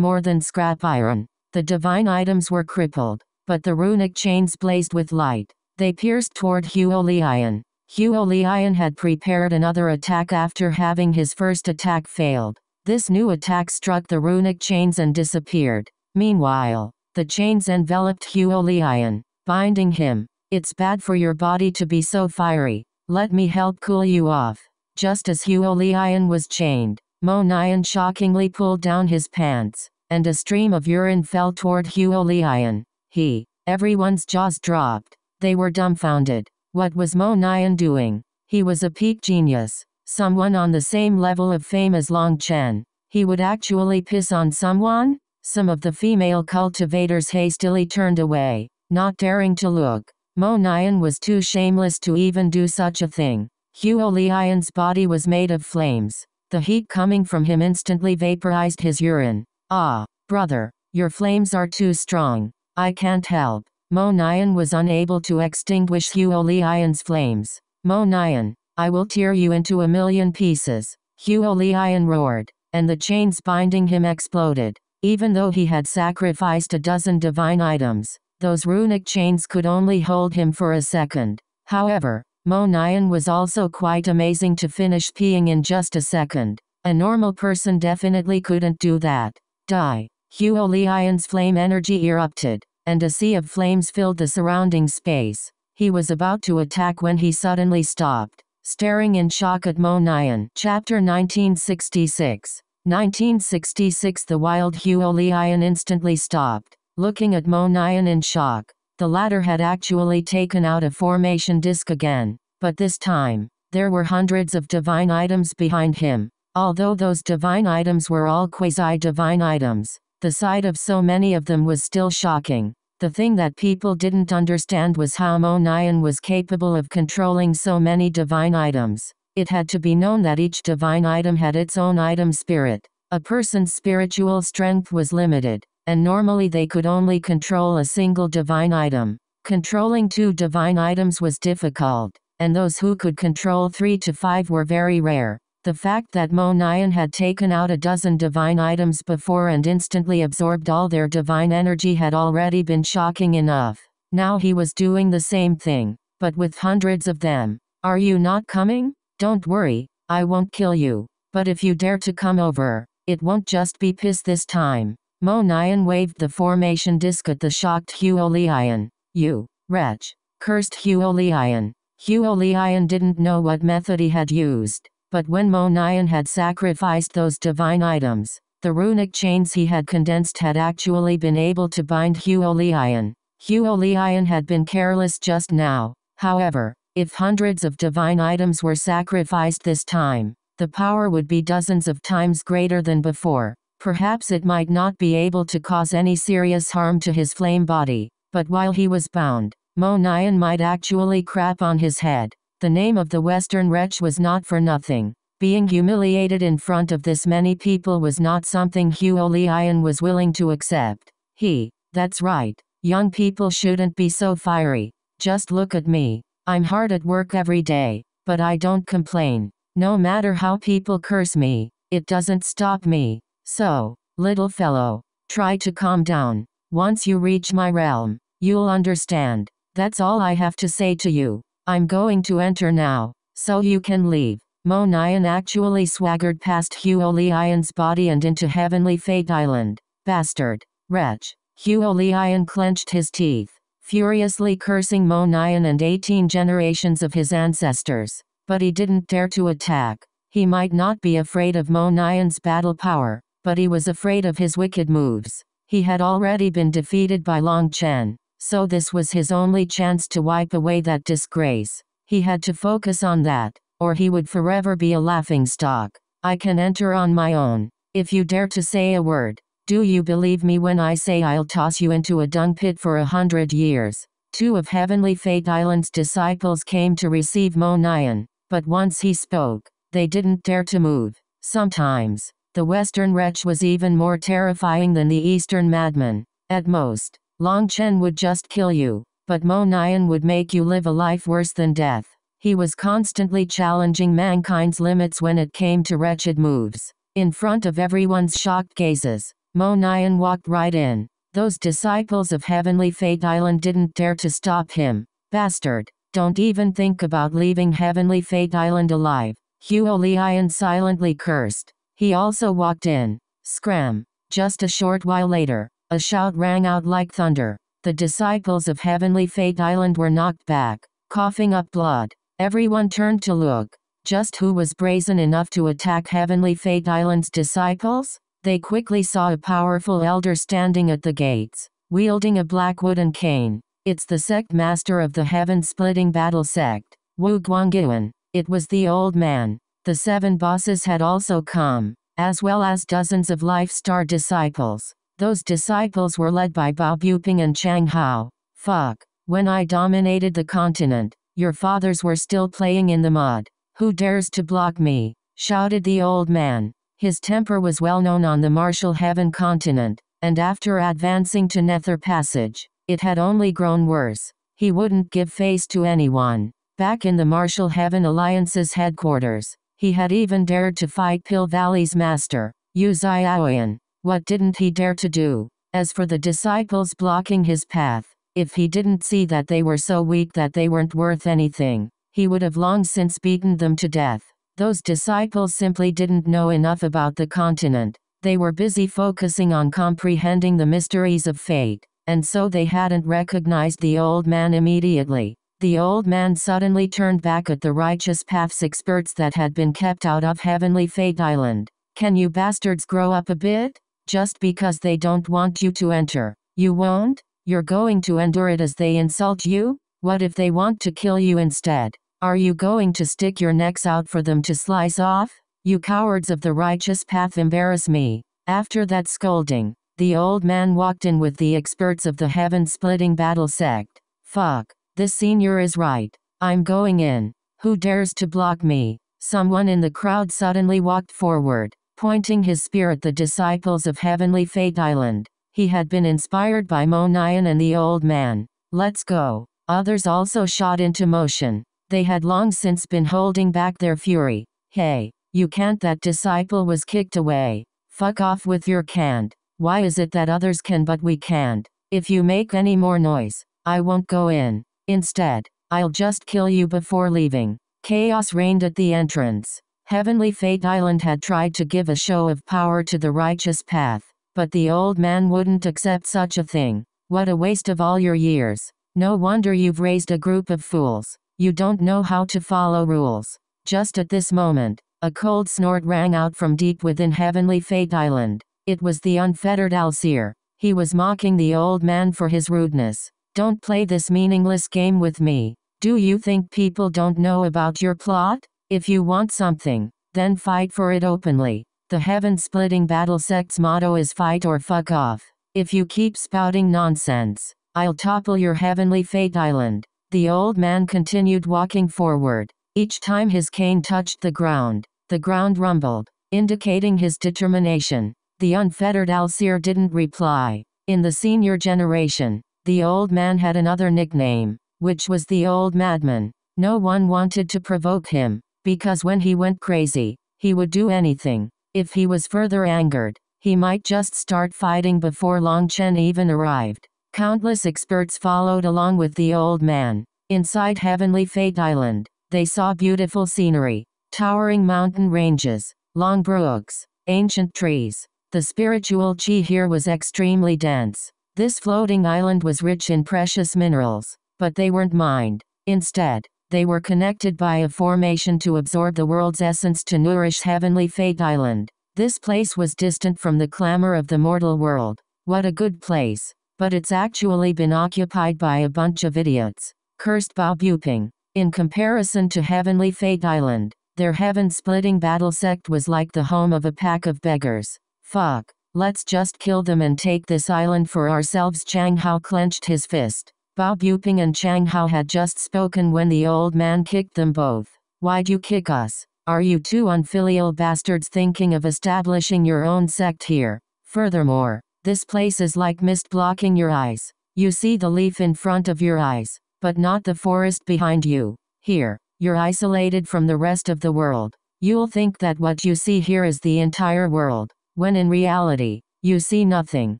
more than scrap iron. The divine items were crippled, but the runic chains blazed with light. They pierced toward Huo Lian. Huolian had prepared another attack after having his first attack failed. This new attack struck the runic chains and disappeared. Meanwhile, the chains enveloped Huo Lian, binding him. It's bad for your body to be so fiery. Let me help cool you off. Just as Huo Lian was chained, Mo Nian shockingly pulled down his pants, and a stream of urine fell toward Huo Lian. He, everyone's jaws dropped. They were dumbfounded. What was Mo Nian doing? He was a peak genius, someone on the same level of fame as Long Chen. He would actually piss on someone? Some of the female cultivators hastily turned away, not daring to look. Mo Nian was too shameless to even do such a thing. Huo Lian's body was made of flames. The heat coming from him instantly vaporized his urine. Ah, brother, your flames are too strong. I can't help. Mo Nian was unable to extinguish Huo Lian's flames. Mo Nian, I will tear you into a million pieces. Huo Lian roared, and the chains binding him exploded. Even though he had sacrificed a dozen divine items, those runic chains could only hold him for a second. However, Mo Nian was also quite amazing to finish peeing in just a second. A normal person definitely couldn't do that. Die. Huo Lian's flame energy erupted and a sea of flames filled the surrounding space. He was about to attack when he suddenly stopped, staring in shock at Mo Nian. Chapter 1966 1966 The wild Huo Lian instantly stopped, looking at Mo Nian in shock. The latter had actually taken out a formation disc again, but this time, there were hundreds of divine items behind him. Although those divine items were all quasi-divine items, the sight of so many of them was still shocking. The thing that people didn't understand was how Mo Nian was capable of controlling so many divine items. It had to be known that each divine item had its own item spirit. A person's spiritual strength was limited, and normally they could only control a single divine item. Controlling two divine items was difficult, and those who could control three to five were very rare. The fact that Mo Nian had taken out a dozen divine items before and instantly absorbed all their divine energy had already been shocking enough. Now he was doing the same thing, but with hundreds of them. Are you not coming? Don't worry, I won't kill you. But if you dare to come over, it won't just be piss this time. Mo Nian waved the formation disc at the shocked Huo Lian. You, wretch, cursed Huo Lian. Huo Lian didn't know what method he had used. But when Mo Nian had sacrificed those divine items, the runic chains he had condensed had actually been able to bind Huo Lian. Huo Lian had been careless just now. However, if hundreds of divine items were sacrificed this time, the power would be dozens of times greater than before. Perhaps it might not be able to cause any serious harm to his flame body, but while he was bound, Mo Nian might actually crap on his head. The name of the Western wretch was not for nothing. Being humiliated in front of this many people was not something Huo Lian was willing to accept. He, that's right, young people shouldn't be so fiery. Just look at me. I'm hard at work every day, but I don't complain. No matter how people curse me, it doesn't stop me. So, little fellow, try to calm down. Once you reach my realm, you'll understand. That's all I have to say to you. I'm going to enter now, so you can leave. Mo Nian actually swaggered past Huo Lian's body and into Heavenly Fate Island. Bastard. Wretch. Huo Lian clenched his teeth, furiously cursing Mo Nian and 18 generations of his ancestors. But he didn't dare to attack. He might not be afraid of Mo Nian's battle power, but he was afraid of his wicked moves. He had already been defeated by Long Chen, so this was his only chance to wipe away that disgrace. He had to focus on that, or he would forever be a laughingstock. I can enter on my own. If you dare to say a word, do you believe me when I say I'll toss you into a dung pit for a hundred years? Two of Heavenly Fate Island's disciples came to receive Mo Nian, but once he spoke, they didn't dare to move. Sometimes, The western wretch was even more terrifying than the eastern madman. At most, Long Chen would just kill you, but Mo Nian would make you live a life worse than death. He was constantly challenging mankind's limits when it came to wretched moves. In front of everyone's shocked gazes, Mo Nian walked right in. Those disciples of Heavenly Fate Island didn't dare to stop him. Bastard, don't even think about leaving Heavenly Fate Island alive. Huo Lian silently cursed. He also walked in. Scram. Just a short while later, a shout rang out like thunder. The disciples of Heavenly Fate Island were knocked back, coughing up blood. Everyone turned to look. Just who was brazen enough to attack Heavenly Fate Island's disciples? They quickly saw a powerful elder standing at the gates, wielding a black wooden cane. It's the sect master of the heaven-splitting battle sect, Wu Guangyuan. It was the old man. The seven bosses had also come, as well as dozens of Life Star disciples. Those disciples were led by Bao Buping and Chang Hao. Fuck. When I dominated the continent, your fathers were still playing in the mud. Who dares to block me? shouted the old man. His temper was well known on the Martial Heaven continent, and after advancing to Nether Passage, it had only grown worse. He wouldn't give face to anyone. Back in the Martial Heaven Alliance's headquarters, he had even dared to fight Pill Valley's master, Yu Xiaoyan. What didn't he dare to do? As for the disciples blocking his path, if he didn't see that they were so weak that they weren't worth anything, he would have long since beaten them to death. Those disciples simply didn't know enough about the continent. They were busy focusing on comprehending the mysteries of fate, and so they hadn't recognized the old man immediately. The old man suddenly turned back at the righteous paths experts that had been kept out of Heavenly Fate Island. Can you bastards grow up a bit? Just because they don't want you to enter, you won't? You're going to endure it as they insult you? What if they want to kill you instead? Are you going to stick your necks out for them to slice off? You cowards of the righteous path embarrass me. After that scolding, the old man walked in with the experts of the heaven splitting battle sect. Fuck. This senior is right. I'm going in. Who dares to block me? Someone in the crowd suddenly walked forward, pointing his spear at the disciples of Heavenly Fate Island. He had been inspired by Mo Nian and the old man. Let's go. Others also shot into motion. They had long since been holding back their fury. Hey, you can't that disciple was kicked away. Fuck off with your can't. Why is it that others can but we can't? If you make any more noise, I won't go in. Instead, I'll just kill you before leaving. Chaos reigned at the entrance. Heavenly Fate Island had tried to give a show of power to the righteous path, but the old man wouldn't accept such a thing. What a waste of all your years. No wonder you've raised a group of fools. You don't know how to follow rules. Just at this moment, a cold snort rang out from deep within Heavenly Fate Island. It was the unfettered Allseer. He was mocking the old man for his rudeness. Don't play this meaningless game with me. Do you think people don't know about your plot? If you want something, then fight for it openly. The heaven splitting battle sect's motto is fight or fuck off. If you keep spouting nonsense, I'll topple your heavenly fate island. The old man continued walking forward. Each time his cane touched the ground, the ground rumbled, indicating his determination. The unfettered Allseer didn't reply. In the senior generation, the old man had another nickname, which was the old madman. No one wanted to provoke him, because when he went crazy, he would do anything. If he was further angered, he might just start fighting before Long Chen even arrived. Countless experts followed along with the old man. Inside Heavenly Fate Island, they saw beautiful scenery, towering mountain ranges, long brooks, ancient trees. The spiritual chi here was extremely dense. This floating island was rich in precious minerals, but they weren't mined. Instead, they were connected by a formation to absorb the world's essence to nourish Heavenly Fate Island. This place was distant from the clamor of the mortal world. What a good place. But it's actually been occupied by a bunch of idiots. Cursed Bao Buping. In comparison to Heavenly Fate Island, their heaven-splitting battle sect was like the home of a pack of beggars. Fuck. Let's just kill them and take this island for ourselves. Chang Hao clenched his fist. Bao Buping and Chang Hao had just spoken when the old man kicked them both. Why'd you kick us? Are you two unfilial bastards thinking of establishing your own sect here? Furthermore, this place is like mist blocking your eyes. You see the leaf in front of your eyes, but not the forest behind you. Here, you're isolated from the rest of the world. You'll think that what you see here is the entire world, when in reality, you see nothing.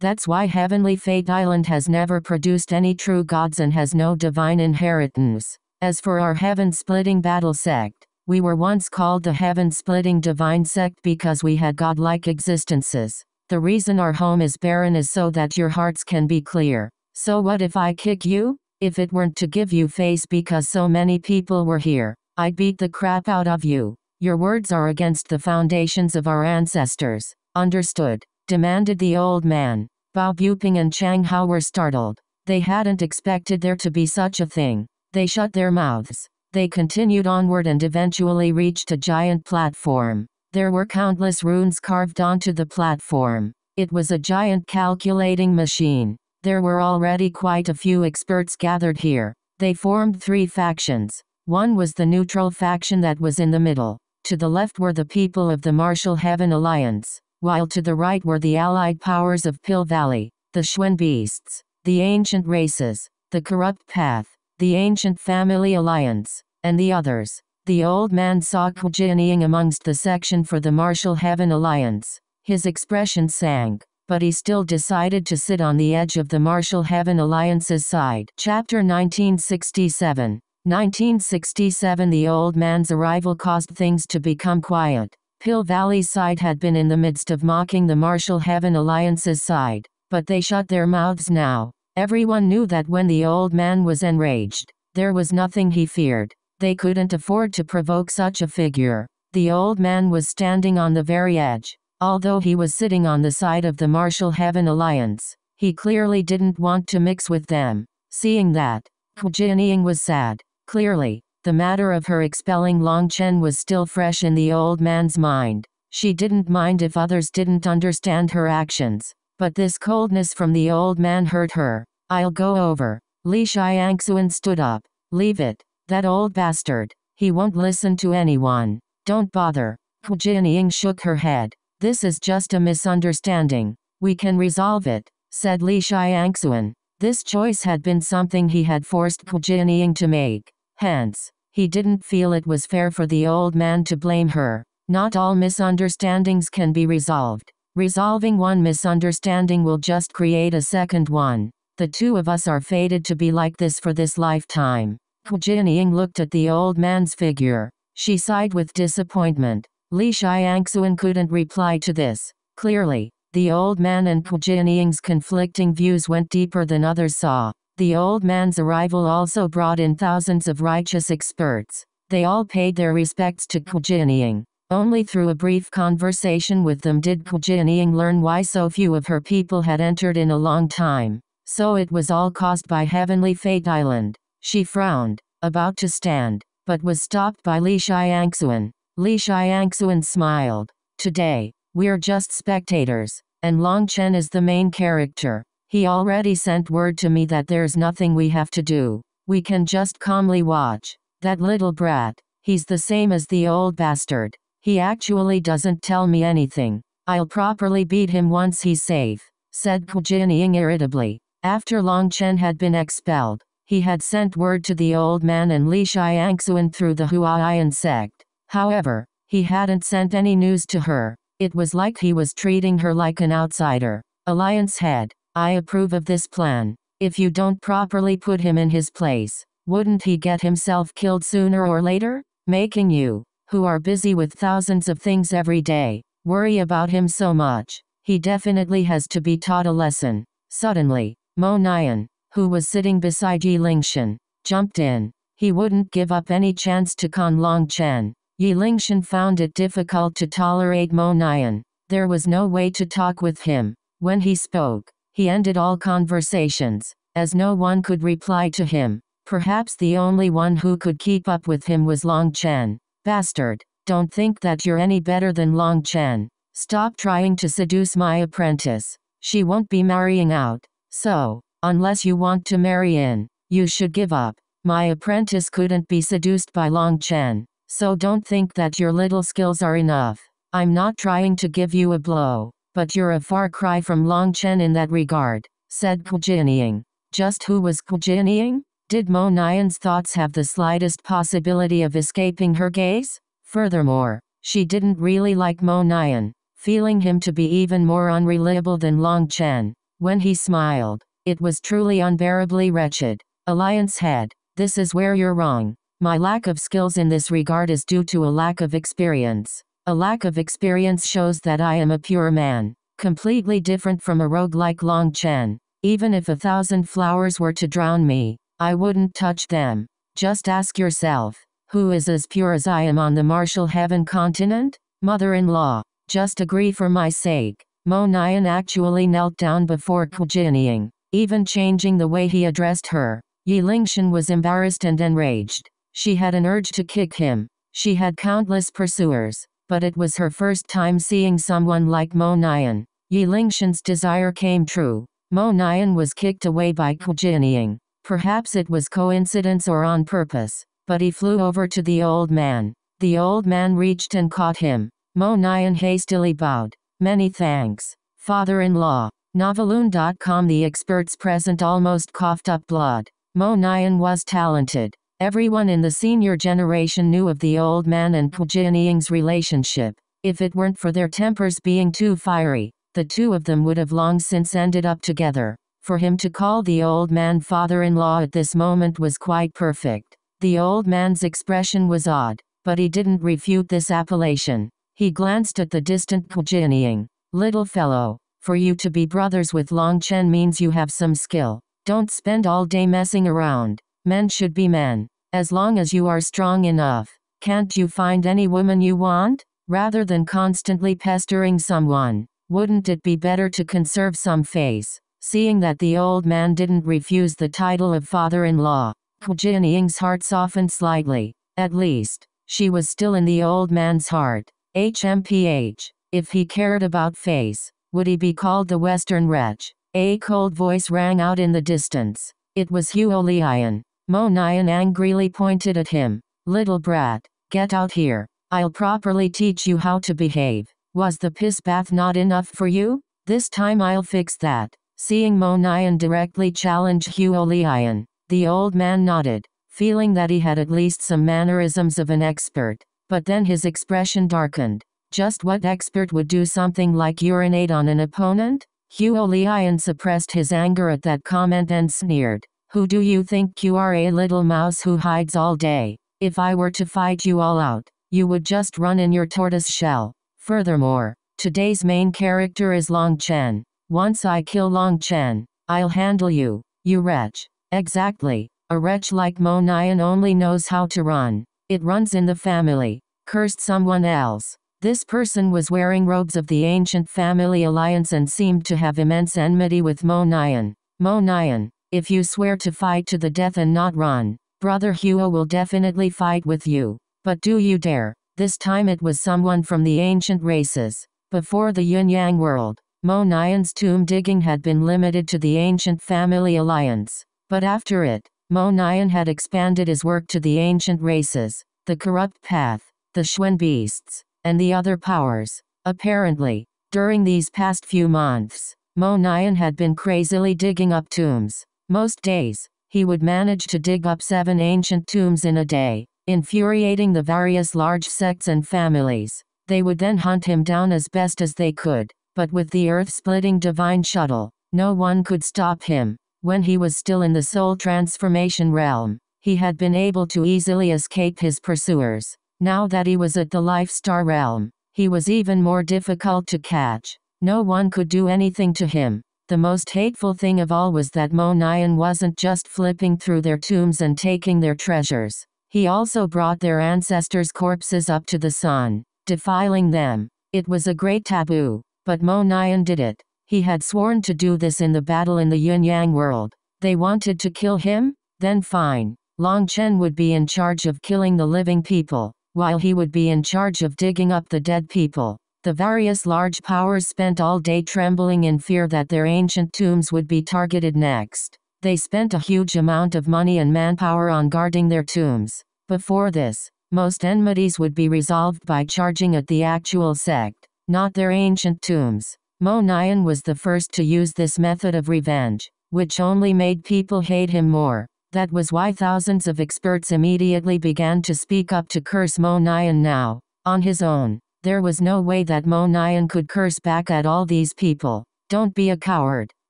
That's why Heavenly Fate Island has never produced any true gods and has no divine inheritance. As for our heaven splitting battle sect, we were once called the heaven splitting divine sect because we had godlike existences. The reason our home is barren is so that your hearts can be clear. So what if I kick you? If it weren't to give you face because so many people were here, I'd beat the crap out of you. Your words are against the foundations of our ancestors. Understood? demanded the old man. Bao Buping and Chang Hao were startled. They hadn't expected there to be such a thing. They shut their mouths. They continued onward and eventually reached a giant platform. There were countless runes carved onto the platform. It was a giant calculating machine. There were already quite a few experts gathered here. They formed three factions. One was the neutral faction that was in the middle. To the left were the people of the Martial Heaven Alliance, while to the right were the allied powers of Pill Valley, the Xuan Beasts, the Ancient Races, the Corrupt Path, the Ancient Family Alliance, and the others. The old man saw Hu Jianying amongst the section for the Martial Heaven Alliance. His expression sank, but he still decided to sit on the edge of the Martial Heaven Alliance's side. Chapter 1967 1967 The old man's arrival caused things to become quiet. Pill Valley's side had been in the midst of mocking the Martial Heaven Alliance's side, but they shut their mouths now. Everyone knew that when the old man was enraged, there was nothing he feared. They couldn't afford to provoke such a figure. The old man was standing on the very edge. Although he was sitting on the side of the Martial Heaven Alliance, he clearly didn't want to mix with them. Seeing that, Jianying was sad. Clearly, the matter of her expelling Long Chen was still fresh in the old man's mind. She didn't mind if others didn't understand her actions. But this coldness from the old man hurt her. I'll go over. Li Xiangxuan stood up. Leave it. That old bastard. He won't listen to anyone. Don't bother. Hu Jianying shook her head. This is just a misunderstanding. We can resolve it, said Li Xiangxuan. This choice had been something he had forced Hu Jianying to make. Hence, he didn't feel it was fair for the old man to blame her. Not all misunderstandings can be resolved. Resolving one misunderstanding will just create a second one. The two of us are fated to be like this for this lifetime. Jianying looked at the old man's figure. She sighed with disappointment. Li Xiangxuan couldn't reply to this. Clearly, the old man and Jianying's conflicting views went deeper than others saw. The old man's arrival also brought in thousands of righteous experts. They all paid their respects to Hu Jianying. Only through a brief conversation with them did Hu Jianying learn why so few of her people had entered in a long time. So it was all caused by Heavenly Fate Island. She frowned, about to stand, but was stopped by Li Xiangxuan. Li Xiangxuan smiled. Today, we're just spectators, and Long Chen is the main character. He already sent word to me that there's nothing we have to do. We can just calmly watch. That little brat, he's the same as the old bastard. He actually doesn't tell me anything. I'll properly beat him once he's safe, said Hu Jianying irritably. After Long Chen had been expelled, he had sent word to the old man and Li Xiangxuan through the Huayun sect. However, he hadn't sent any news to her. It was like he was treating her like an outsider. Alliance head, I approve of this plan. If you don't properly put him in his place, wouldn't he get himself killed sooner or later? Making you, who are busy with thousands of things every day, worry about him so much. He definitely has to be taught a lesson. Suddenly, Mo Nian, who was sitting beside Yi Lingshan, jumped in. He wouldn't give up any chance to Con Long Chen. Yi Lingshan found it difficult to tolerate Mo Nian. There was no way to talk with him. When he spoke, he ended all conversations, as no one could reply to him. Perhaps the only one who could keep up with him was Long Chen. Bastard, don't think that you're any better than Long Chen. Stop trying to seduce my apprentice. She won't be marrying out. So, Unless you want to marry in, you should give up. My apprentice couldn't be seduced by Long Chen. So don't think that your little skills are enough. I'm not trying to give you a blow, but you're a far cry from Long Chen in that regard, said Hu Jianying. Just who was Hu Jianying? Did Mo Nian's thoughts have the slightest possibility of escaping her gaze? Furthermore, she didn't really like Mo Nian, feeling him to be even more unreliable than Long Chen. When he smiled, it was truly unbearably wretched. Alliance head, this is where you're wrong. My lack of skills in this regard is due to a lack of experience. A lack of experience shows that I am a pure man, completely different from a rogue like Long Chen. Even if a thousand flowers were to drown me, I wouldn't touch them. Just ask yourself, who is as pure as I am on the Martial Heaven continent? Mother-in-law, just agree for my sake. Mo Nian actually knelt down before Hu Jianying, even changing the way he addressed her. Yi Lingshan was embarrassed and enraged. She had an urge to kick him. She had countless pursuers, but it was her first time seeing someone like Mo Nian. Yi Lingshan's desire came true. Mo Nian was kicked away by Hu Jianying. Perhaps it was coincidence or on purpose, but he flew over to the old man. The old man reached and caught him. Mo Nian hastily bowed. Many thanks. Father-in-law. Noveloon.com The experts present almost coughed up blood. Mo Nian was talented. Everyone in the senior generation knew of the old man and Hu Jianying's relationship. If it weren't for their tempers being too fiery, the two of them would have long since ended up together. For him to call the old man father-in-law at this moment was quite perfect. The old man's expression was odd, but he didn't refute this appellation. He glanced at the distant Hu Jianying. Little fellow, for you to be brothers with Long Chen means you have some skill. Don't spend all day messing around. Men should be men. As long as you are strong enough, can't you find any woman you want? Rather than constantly pestering someone, wouldn't it be better to conserve some face? Seeing that the old man didn't refuse the title of father-in-law, Hu Jianying's heart softened slightly. At least, she was still in the old man's heart. HMPH. If he cared about face, would he be called the Western wretch? A cold voice rang out in the distance. It was Huo Lian. Mo Nian angrily pointed at him. Little brat, get out here. I'll properly teach you how to behave. Was the piss bath not enough for you? This time I'll fix that. Seeing Mo Nian directly challenge Huo Lian, the old man nodded, feeling that he had at least some mannerisms of an expert. But then his expression darkened. Just what expert would do something like urinate on an opponent? Huo Lian suppressed his anger at that comment and sneered. Who do you think you are a little mouse who hides all day? If I were to fight you all out, you would just run in your tortoise shell. Furthermore, today's main character is Long Chen. Once I kill Long Chen, I'll handle you, you wretch. Exactly. A wretch like Mo Nian only knows how to run. It runs in the family. Cursed someone else. This person was wearing robes of the ancient family alliance and seemed to have immense enmity with Mo Nian. Mo Nian, if you swear to fight to the death and not run, Brother Huo will definitely fight with you. But do you dare? This time it was someone from the ancient races. Before the Yin Yang world, Mo Nian's tomb digging had been limited to the ancient family alliance. But after it, Mo Nian had expanded his work to the ancient races, the corrupt path, the Xuan beasts, and the other powers. Apparently, during these past few months, Mo Nian had been crazily digging up tombs. Most days, he would manage to dig up seven ancient tombs in a day, infuriating the various large sects and families. They would then hunt him down as best as they could, but with the earth-splitting divine shuttle, no one could stop him. When he was still in the soul transformation realm, he had been able to easily escape his pursuers. Now that he was at the Life Star realm, he was even more difficult to catch. No one could do anything to him. The most hateful thing of all was that Mo Nian wasn't just flipping through their tombs and taking their treasures. He also brought their ancestors' corpses up to the sun, defiling them. It was a great taboo, but Mo Nian did it. He had sworn to do this in the battle in the Yin Yang world. They wanted to kill him? Then fine. Long Chen would be in charge of killing the living people, while he would be in charge of digging up the dead people. The various large powers spent all day trembling in fear that their ancient tombs would be targeted next. They spent a huge amount of money and manpower on guarding their tombs. Before this, most enmities would be resolved by charging at the actual sect, not their ancient tombs. Mo Nian was the first to use this method of revenge, which only made people hate him more. That was why thousands of experts immediately began to speak up to curse Mo Nian now. On his own, there was no way that Mo Nian could curse back at all these people. Don't be a coward.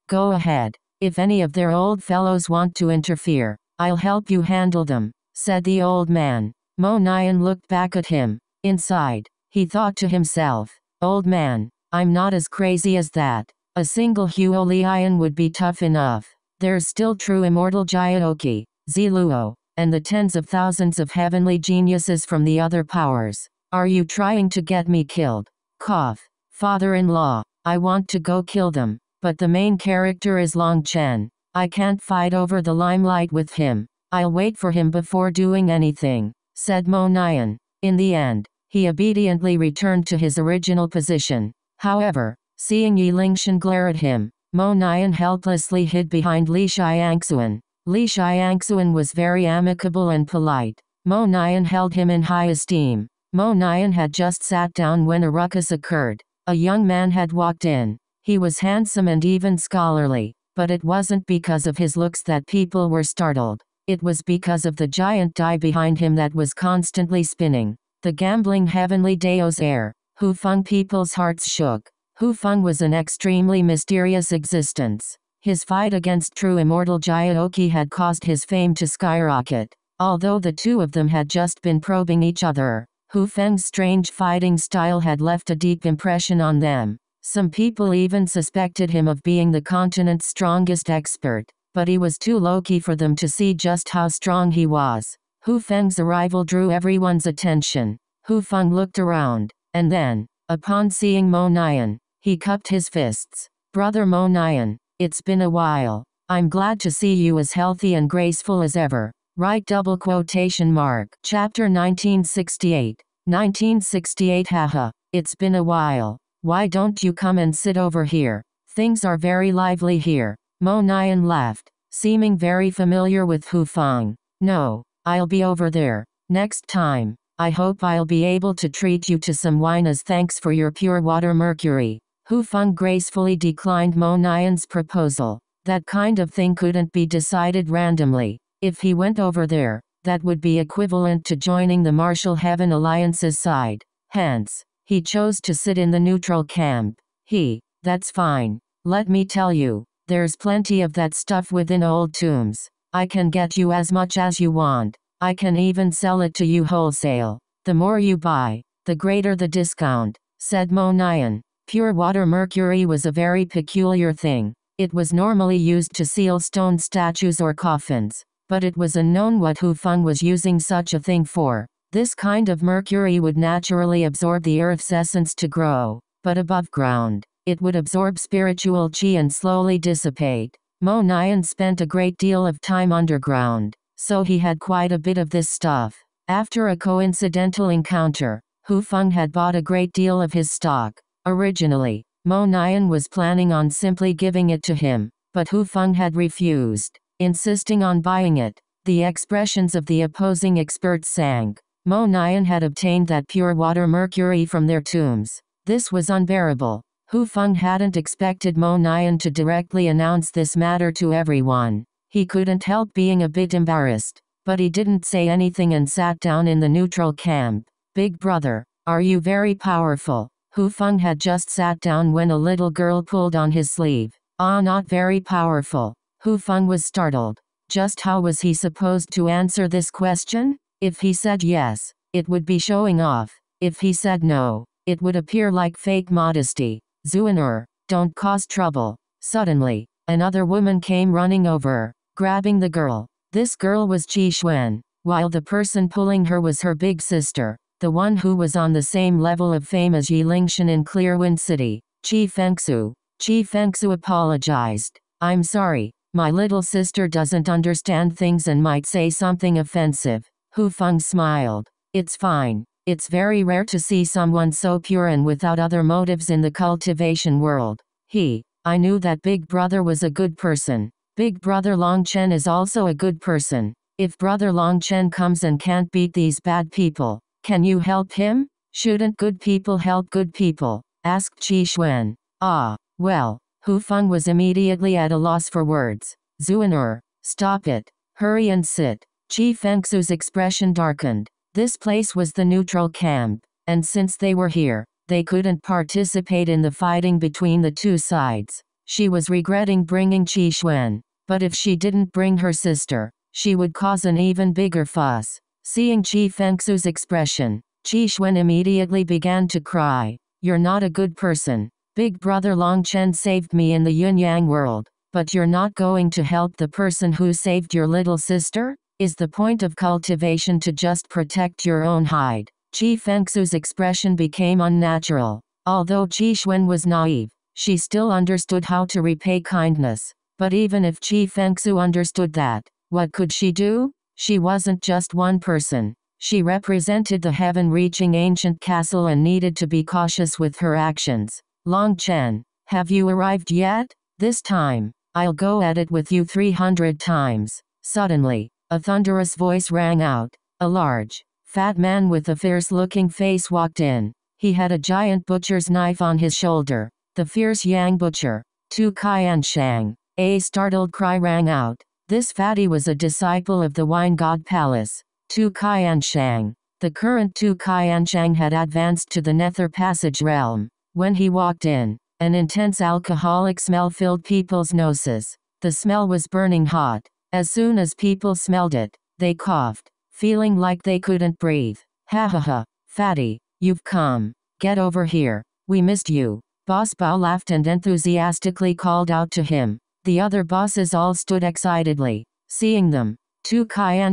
Go ahead. If any of their old fellows want to interfere, I'll help you handle them, said the old man. Mo Nian looked back at him. Inside, he thought to himself, Old man, I'm not as crazy as that. A single Huo Lian would be tough enough. There's still true immortal Jiaoqi, Ziluo, and the tens of thousands of heavenly geniuses from the other powers. Are you trying to get me killed? Cough. Father-in-law, I want to go kill them, but the main character is Long Chen. I can't fight over the limelight with him. I'll wait for him before doing anything, said Mo Nian. In the end, he obediently returned to his original position. However, seeing Yi Lingshan glare at him, Mo Nian helplessly hid behind Li Xiangxuan. Li Xiangxuan was very amicable and polite. Mo Nian held him in high esteem. Mo Nian had just sat down when a ruckus occurred. A young man had walked in. He was handsome and even scholarly, but it wasn't because of his looks that people were startled. It was because of the giant die behind him that was constantly spinning. The gambling heavenly Dao's heir, Hu Feng people's hearts shook. Hu Feng was an extremely mysterious existence. His fight against true immortal Jiaoqi had caused his fame to skyrocket. Although the two of them had just been probing each other, Hu Feng's strange fighting style had left a deep impression on them. Some people even suspected him of being the continent's strongest expert, but he was too low-key for them to see just how strong he was. Hu Feng's arrival drew everyone's attention. Hu Feng looked around, and then, upon seeing Mo Nian, he cupped his fists. Brother Mo Nian, it's been a while. I'm glad to see you as healthy and graceful as ever. Right double quotation mark. Chapter 1968. 1968 Haha. It's been a while. Why don't you come and sit over here? Things are very lively here. Mo Nian laughed, seeming very familiar with Hu Feng. No, I'll be over there. Next time. I hope I'll be able to treat you to some wine as thanks for your pure water mercury. Hu Feng gracefully declined Mo Nian's proposal. That kind of thing couldn't be decided randomly. If he went over there, that would be equivalent to joining the Martial Heaven Alliance's side. Hence, he chose to sit in the neutral camp. He, that's fine. Let me tell you, there's plenty of that stuff within old tombs. I can get you as much as you want. I can even sell it to you wholesale. The more you buy, the greater the discount, said Mo Nian. Pure water mercury was a very peculiar thing. It was normally used to seal stone statues or coffins, but it was unknown what Hu Feng was using such a thing for. This kind of mercury would naturally absorb the earth's essence to grow, but above ground, it would absorb spiritual chi and slowly dissipate. Mo Nian spent a great deal of time underground, so he had quite a bit of this stuff. After a coincidental encounter, Hu Feng had bought a great deal of his stock. Originally, Mo Nian was planning on simply giving it to him, but Hu Feng had refused, insisting on buying it. The expressions of the opposing experts sank. Mo had obtained that pure water mercury from their tombs. This was unbearable. Hu Feng hadn't expected Mo to directly announce this matter to everyone. He couldn't help being a bit embarrassed, but he didn't say anything and sat down in the neutral camp. Big brother, are you very powerful? Hu Feng had just sat down when a little girl pulled on his sleeve. Ah, not very powerful. Hu Feng was startled. Just how was he supposed to answer this question? If he said yes, it would be showing off. If he said no, it would appear like fake modesty. Xuan'er, don't cause trouble. Suddenly, another woman came running over, grabbing the girl. This girl was Qi Xuan, while the person pulling her was her big sister the one who was on the same level of fame as Yi Lingshan in Clearwind City, Qi Fengsu. Qi Fengsu apologized. I'm sorry, my little sister doesn't understand things and might say something offensive. Hu Feng smiled. It's fine. It's very rare to see someone so pure and without other motives in the cultivation world. He, I knew that Big Brother was a good person. Big Brother Long Chen is also a good person. If Brother Long Chen comes and can't beat these bad people, can you help him? Shouldn't good people help good people? asked Qi Xuan. Ah, well, Hu Feng was immediately at a loss for words. Xuan'er, stop it. Hurry and sit. Qi Fengsu's expression darkened. This place was the neutral camp, and since they were here, they couldn't participate in the fighting between the two sides. She was regretting bringing Qi Xuan, but if she didn't bring her sister, she would cause an even bigger fuss. Seeing Qi Fengsu's expression, Qi Xuan immediately began to cry. You're not a good person. Big brother Long Chen saved me in the yin yang world, but you're not going to help the person who saved your little sister? Is the point of cultivation to just protect your own hide? Qi Fengsu's expression became unnatural. Although Qi Xuan was naive, she still understood how to repay kindness. But even if Qi Fengsu understood that, what could she do? She wasn't just one person. She represented the heaven-reaching ancient castle and needed to be cautious with her actions. Long Chen, have you arrived yet? This time, I'll go at it with you 300 times. Suddenly, a thunderous voice rang out. A large, fat man with a fierce-looking face walked in. He had a giant butcher's knife on his shoulder. The fierce Yang butcher, Tu Shang. A startled cry rang out. This fatty was a disciple of the wine god Palace. Tu Shang. The current Tu Shang had advanced to the Nether Passage realm. When he walked in, an intense alcoholic smell filled people's noses. The smell was burning hot. As soon as people smelled it, they coughed, feeling like they couldn't breathe. Ha ha ha, fatty, you've come. Get over here. We missed you. Boss Bao laughed and enthusiastically called out to him. The other bosses all stood excitedly, seeing them. Tu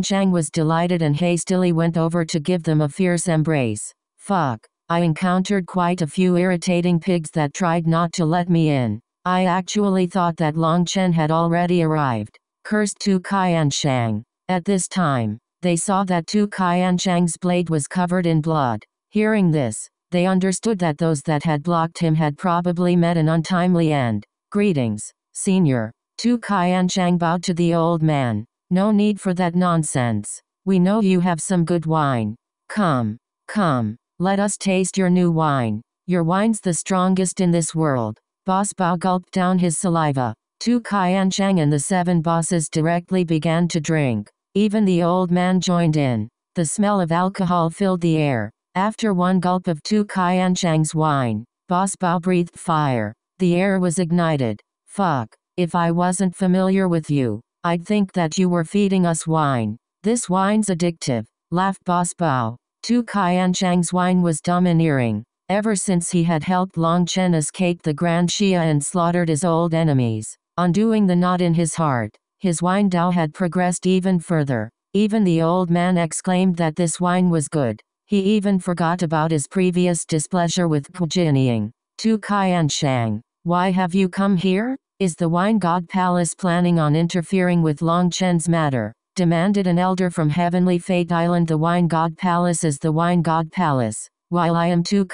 Shang was delighted and hastily went over to give them a fierce embrace. Fuck. I encountered quite a few irritating pigs that tried not to let me in. I actually thought that Long Chen had already arrived. Cursed Tu Shang. At this time, they saw that Tu Shang's blade was covered in blood. Hearing this, they understood that those that had blocked him had probably met an untimely end. Greetings, senior. Tu Shang bowed to the old man. No need for that nonsense. We know you have some good wine. Come, come. Let us taste your new wine. Your wine's the strongest in this world. Boss Bao gulped down his saliva. Tu Shang and the seven bosses directly began to drink. Even the old man joined in. The smell of alcohol filled the air. After one gulp of Tu Shang's wine, Boss Bao breathed fire. The air was ignited. Fuck. If I wasn't familiar with you, I'd think that you were feeding us wine. This wine's addictive, laughed Boss Bao. Tu Shang's wine was domineering. Ever since he had helped Long Chen escape the Grand Xia and slaughtered his old enemies, undoing the knot in his heart, his wine Dao had progressed even further. Even the old man exclaimed that this wine was good. He even forgot about his previous displeasure with Hu Jianying. Tu Shang, why have you come here? Is the wine god palace planning on interfering with Long Chen's matter? Demanded an elder from Heavenly Fate Island. The Wine God Palace is the Wine God Palace. While I am Tu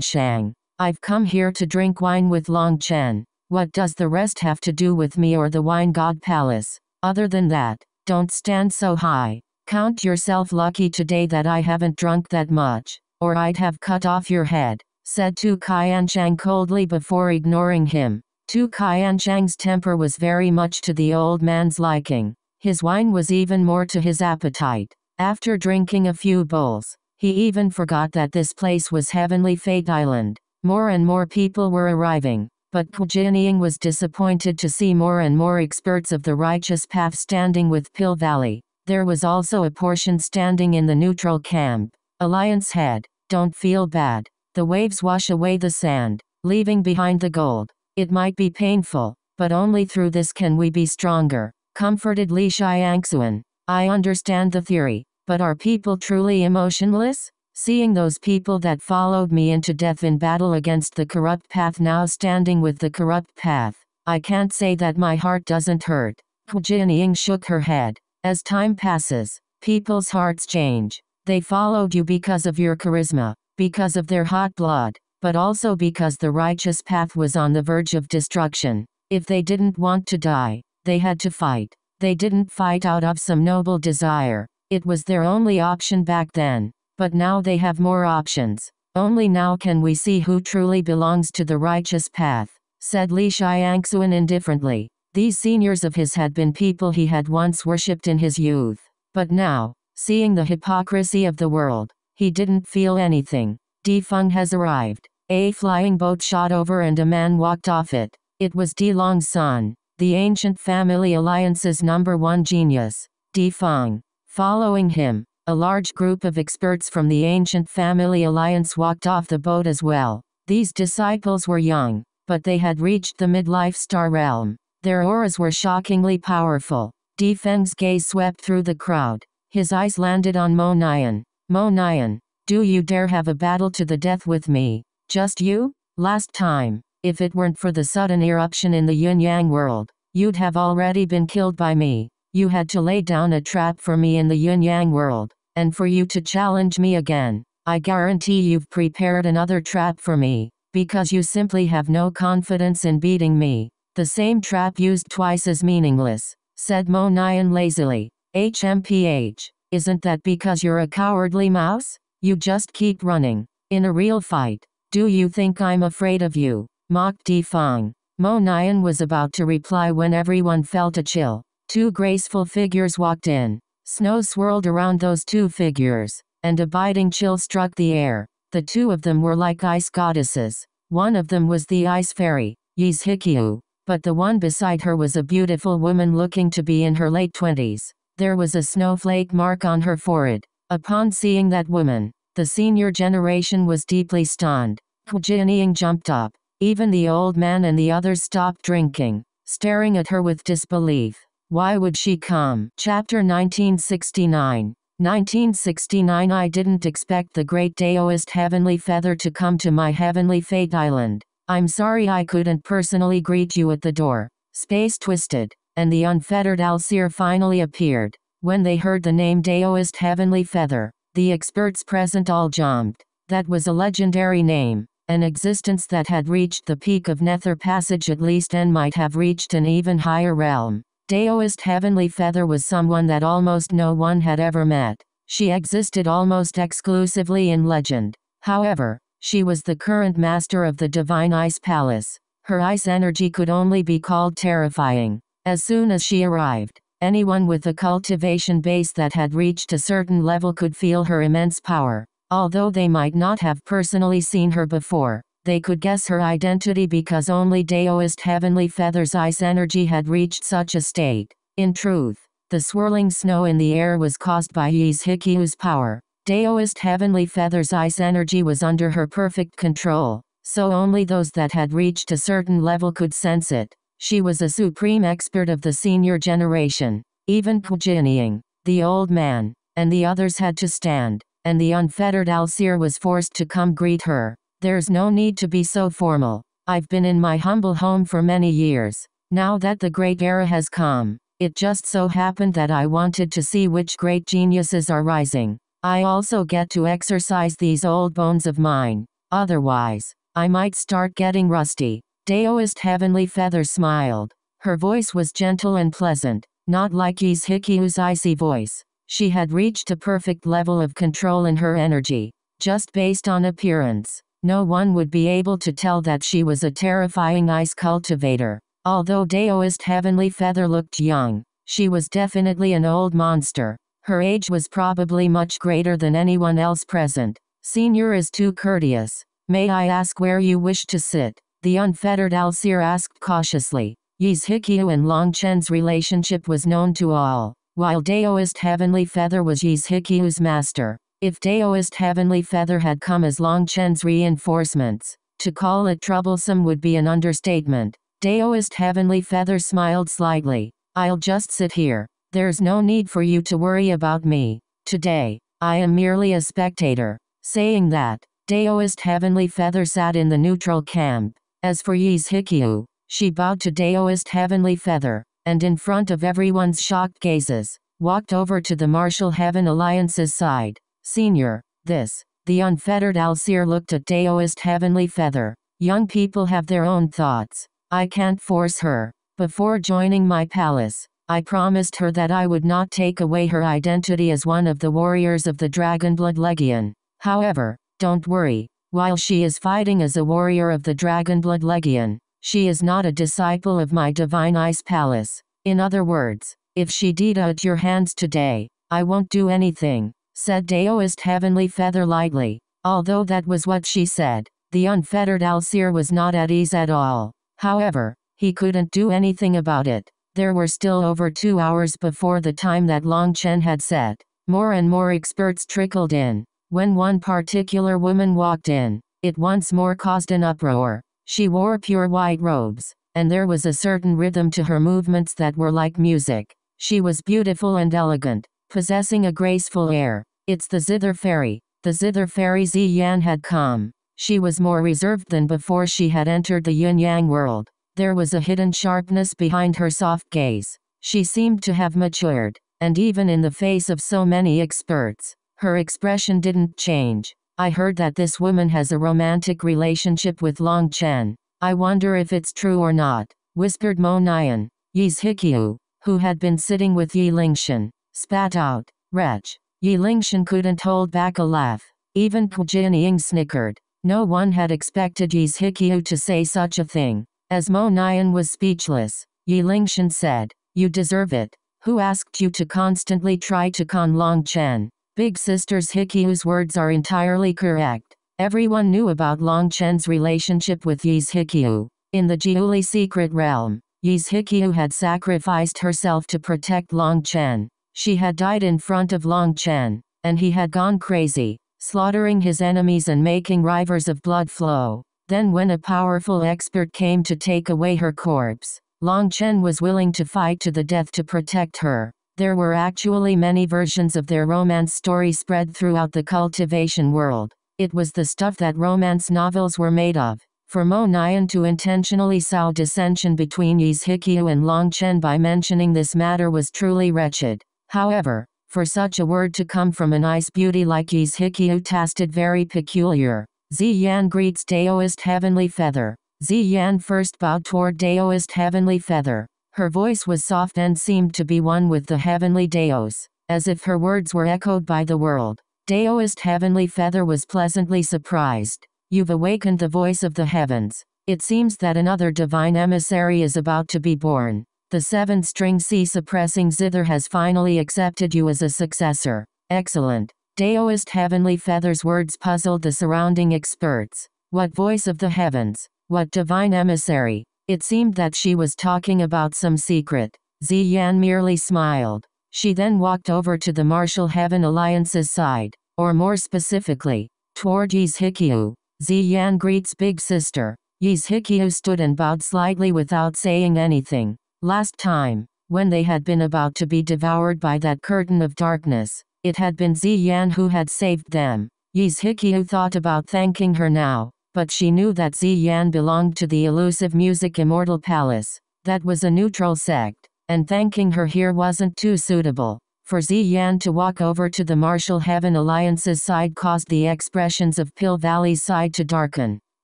Shang, I've come here to drink wine with Long Chen. What does the rest have to do with me or the Wine God Palace? Other than that, don't stand so high. Count yourself lucky today that I haven't drunk that much, or I'd have cut off your head, said Tu Shang coldly before ignoring him. Tu Shang's temper was very much to the old man's liking. His wine was even more to his appetite. After drinking a few bowls, he even forgot that this place was Heavenly Fate Island. More and more people were arriving, but Hu Jianying was disappointed to see more and more experts of the righteous path standing with Pill Valley. There was also a portion standing in the neutral camp. Alliance head, don't feel bad. The waves wash away the sand, leaving behind the gold. It might be painful, but only through this can we be stronger comforted Li Xiangxuan. I understand the theory, but are people truly emotionless? Seeing those people that followed me into death in battle against the corrupt path now standing with the corrupt path, I can't say that my heart doesn't hurt. Jianying shook her head. As time passes, people's hearts change. They followed you because of your charisma, because of their hot blood, but also because the righteous path was on the verge of destruction. If they didn't want to die, they had to fight. They didn't fight out of some noble desire. It was their only option back then. But now they have more options. Only now can we see who truly belongs to the righteous path, said Li Xiangxuan indifferently. These seniors of his had been people he had once worshipped in his youth. But now, seeing the hypocrisy of the world, he didn't feel anything. Di Feng has arrived. A flying boat shot over and a man walked off it. It was Di San, the ancient family alliance's number one genius. Di Feng. Following him, a large group of experts from the ancient family alliance walked off the boat as well. These disciples were young, but they had reached the midlife star realm. Their auras were shockingly powerful. Di Feng's gaze swept through the crowd. His eyes landed on Mo Nian. Mo Nian, do you dare have a battle to the death with me? Just you? Last time, if it weren't for the sudden eruption in the yin yang world, you'd have already been killed by me. You had to lay down a trap for me in the yin yang world, and for you to challenge me again. I guarantee you've prepared another trap for me, because you simply have no confidence in beating me. The same trap used twice is meaningless, said Mo Nian lazily. HMPH, isn't that because you're a cowardly mouse? You just keep running. In a real fight, do you think I'm afraid of you? Mocked Di Feng. Mo Nian was about to reply when everyone felt a chill. Two graceful figures walked in. Snow swirled around those two figures, and a biting chill struck the air. The two of them were like ice goddesses. One of them was the ice fairy, Yi's Hikyu, but the one beside her was a beautiful woman looking to be in her late twenties. There was a snowflake mark on her forehead. Upon seeing that woman, the senior generation was deeply stunned. Jianying jumped up. Even the old man and the others stopped drinking, staring at her with disbelief. Why would she come? Chapter 1969 1969 I didn't expect the great Daoist Heavenly Feather to come to my Heavenly Fate Island. I'm sorry I couldn't personally greet you at the door. Space twisted, and the unfettered Allseer finally appeared. When they heard the name Daoist Heavenly Feather, the experts present all jumped. That was a legendary name, an existence that had reached the peak of Nether Passage at least and might have reached an even higher realm. Daoist Heavenly Feather was someone that almost no one had ever met. She existed almost exclusively in legend. However, she was the current master of the Divine Ice Palace. Her ice energy could only be called terrifying. As soon as she arrived, Anyone with a cultivation base that had reached a certain level could feel her immense power. Although they might not have personally seen her before, they could guess her identity because only Daoist Heavenly Feather's ice energy had reached such a state. In truth, the swirling snow in the air was caused by Yi's Hikyu's power. Daoist Heavenly Feather's ice energy was under her perfect control, so only those that had reached a certain level could sense it. She was a supreme expert of the senior generation. Even Hu Jianying, the old man, and the others had to stand, and the unfettered Allseer was forced to come greet her. There's no need to be so formal. I've been in my humble home for many years. Now that the great era has come, it just so happened that I wanted to see which great geniuses are rising. I also get to exercise these old bones of mine. Otherwise, I might start getting rusty. Daoist Heavenly Feather smiled. Her voice was gentle and pleasant, not like Yi's Hikyu's icy voice. She had reached a perfect level of control in her energy, just based on appearance. No one would be able to tell that she was a terrifying ice cultivator. Although Daoist Heavenly Feather looked young, she was definitely an old monster. Her age was probably much greater than anyone else present. Senior is too courteous. May I ask where you wish to sit? The unfettered Allseer asked cautiously. Yi's Hikyu and Long Chen's relationship was known to all, while Daoist Heavenly Feather was Yi's Hikyu's master. If Daoist Heavenly Feather had come as Long Chen's reinforcements, to call it troublesome would be an understatement. Daoist Heavenly Feather smiled slightly. I'll just sit here. There's no need for you to worry about me. Today, I am merely a spectator. Saying that, Daoist Heavenly Feather sat in the neutral camp. As for Yi's Hikyu, she bowed to Daoist Heavenly Feather, and in front of everyone's shocked gazes, walked over to the Martial Heaven Alliance's side. Senior, this. The unfettered Allseer looked at Daoist Heavenly Feather. Young people have their own thoughts. I can't force her. Before joining my palace, I promised her that I would not take away her identity as one of the warriors of the Dragonblood Legion. However, don't worry, while she is fighting as a warrior of the Dragonblood Legion, she is not a disciple of my divine ice palace. In other words, if she did at your hands today, I won't do anything, said Daoist Heavenly Feather lightly. Although that was what she said, the unfettered Allseer was not at ease at all. However, he couldn't do anything about it. There were still over two hours before the time that Long Chen had set. More and more experts trickled in. When one particular woman walked in, it once more caused an uproar. She wore pure white robes, and there was a certain rhythm to her movements that were like music. She was beautiful and elegant, possessing a graceful air. It's the Zither Fairy. The Zither Fairy Ziyan had come. She was more reserved than before she had entered the yin yang world. There was a hidden sharpness behind her soft gaze. She seemed to have matured, and even in the face of so many experts, her expression didn't change. I heard that this woman has a romantic relationship with Long Chen. I wonder if it's true or not, whispered Mo Nian. Yi's Hikyu, who had been sitting with Yi Lingshan, spat out, wretch. Yi Lingshan couldn't hold back a laugh. Even Hu Jianying snickered. No one had expected Yi's Hikyu to say such a thing. As Mo Nian was speechless, Yi Lingshan said, You deserve it. Who asked you to constantly try to con Long Chen? Big Sister's Hikyu's words are entirely correct. Everyone knew about Long Chen's relationship with Yi's Hikyu. In the Jiuli secret realm, Yi's Hikyu had sacrificed herself to protect Long Chen. She had died in front of Long Chen, and he had gone crazy, slaughtering his enemies and making rivers of blood flow. Then when a powerful expert came to take away her corpse, Long Chen was willing to fight to the death to protect her. There were actually many versions of their romance story spread throughout the cultivation world. It was the stuff that romance novels were made of. For Mo Nian to intentionally sow dissension between Yi's Hikyu and Long Chen by mentioning this matter was truly wretched. However, for such a word to come from a nice beauty like Yi's Hikyu tasted very peculiar. Ziyan greets Daoist Heavenly Feather. Ziyan first bowed toward Daoist Heavenly Feather. Her voice was soft and seemed to be one with the heavenly Daos, as if her words were echoed by the world. Daoist Heavenly Feather was pleasantly surprised. You've awakened the voice of the heavens. It seems that another divine emissary is about to be born. The seven string C suppressing zither has finally accepted you as a successor. Excellent. Daoist Heavenly Feather's words puzzled the surrounding experts. What voice of the heavens? What divine emissary? It seemed that she was talking about some secret. Ziyan merely smiled. She then walked over to the Martial Heaven Alliance's side, or more specifically, toward Yi's Hikyu. Ziyan greets Big Sister. Yi's Hikyu stood and bowed slightly without saying anything. Last time, when they had been about to be devoured by that curtain of darkness, it had been Ziyan who had saved them. Yi's Hikyu thought about thanking her now, but she knew that Ziyan belonged to the elusive music immortal palace. That was a neutral sect, and thanking her here wasn't too suitable. For Ziyan to walk over to the Martial Heaven Alliance's side caused the expressions of Pill Valley's side to darken.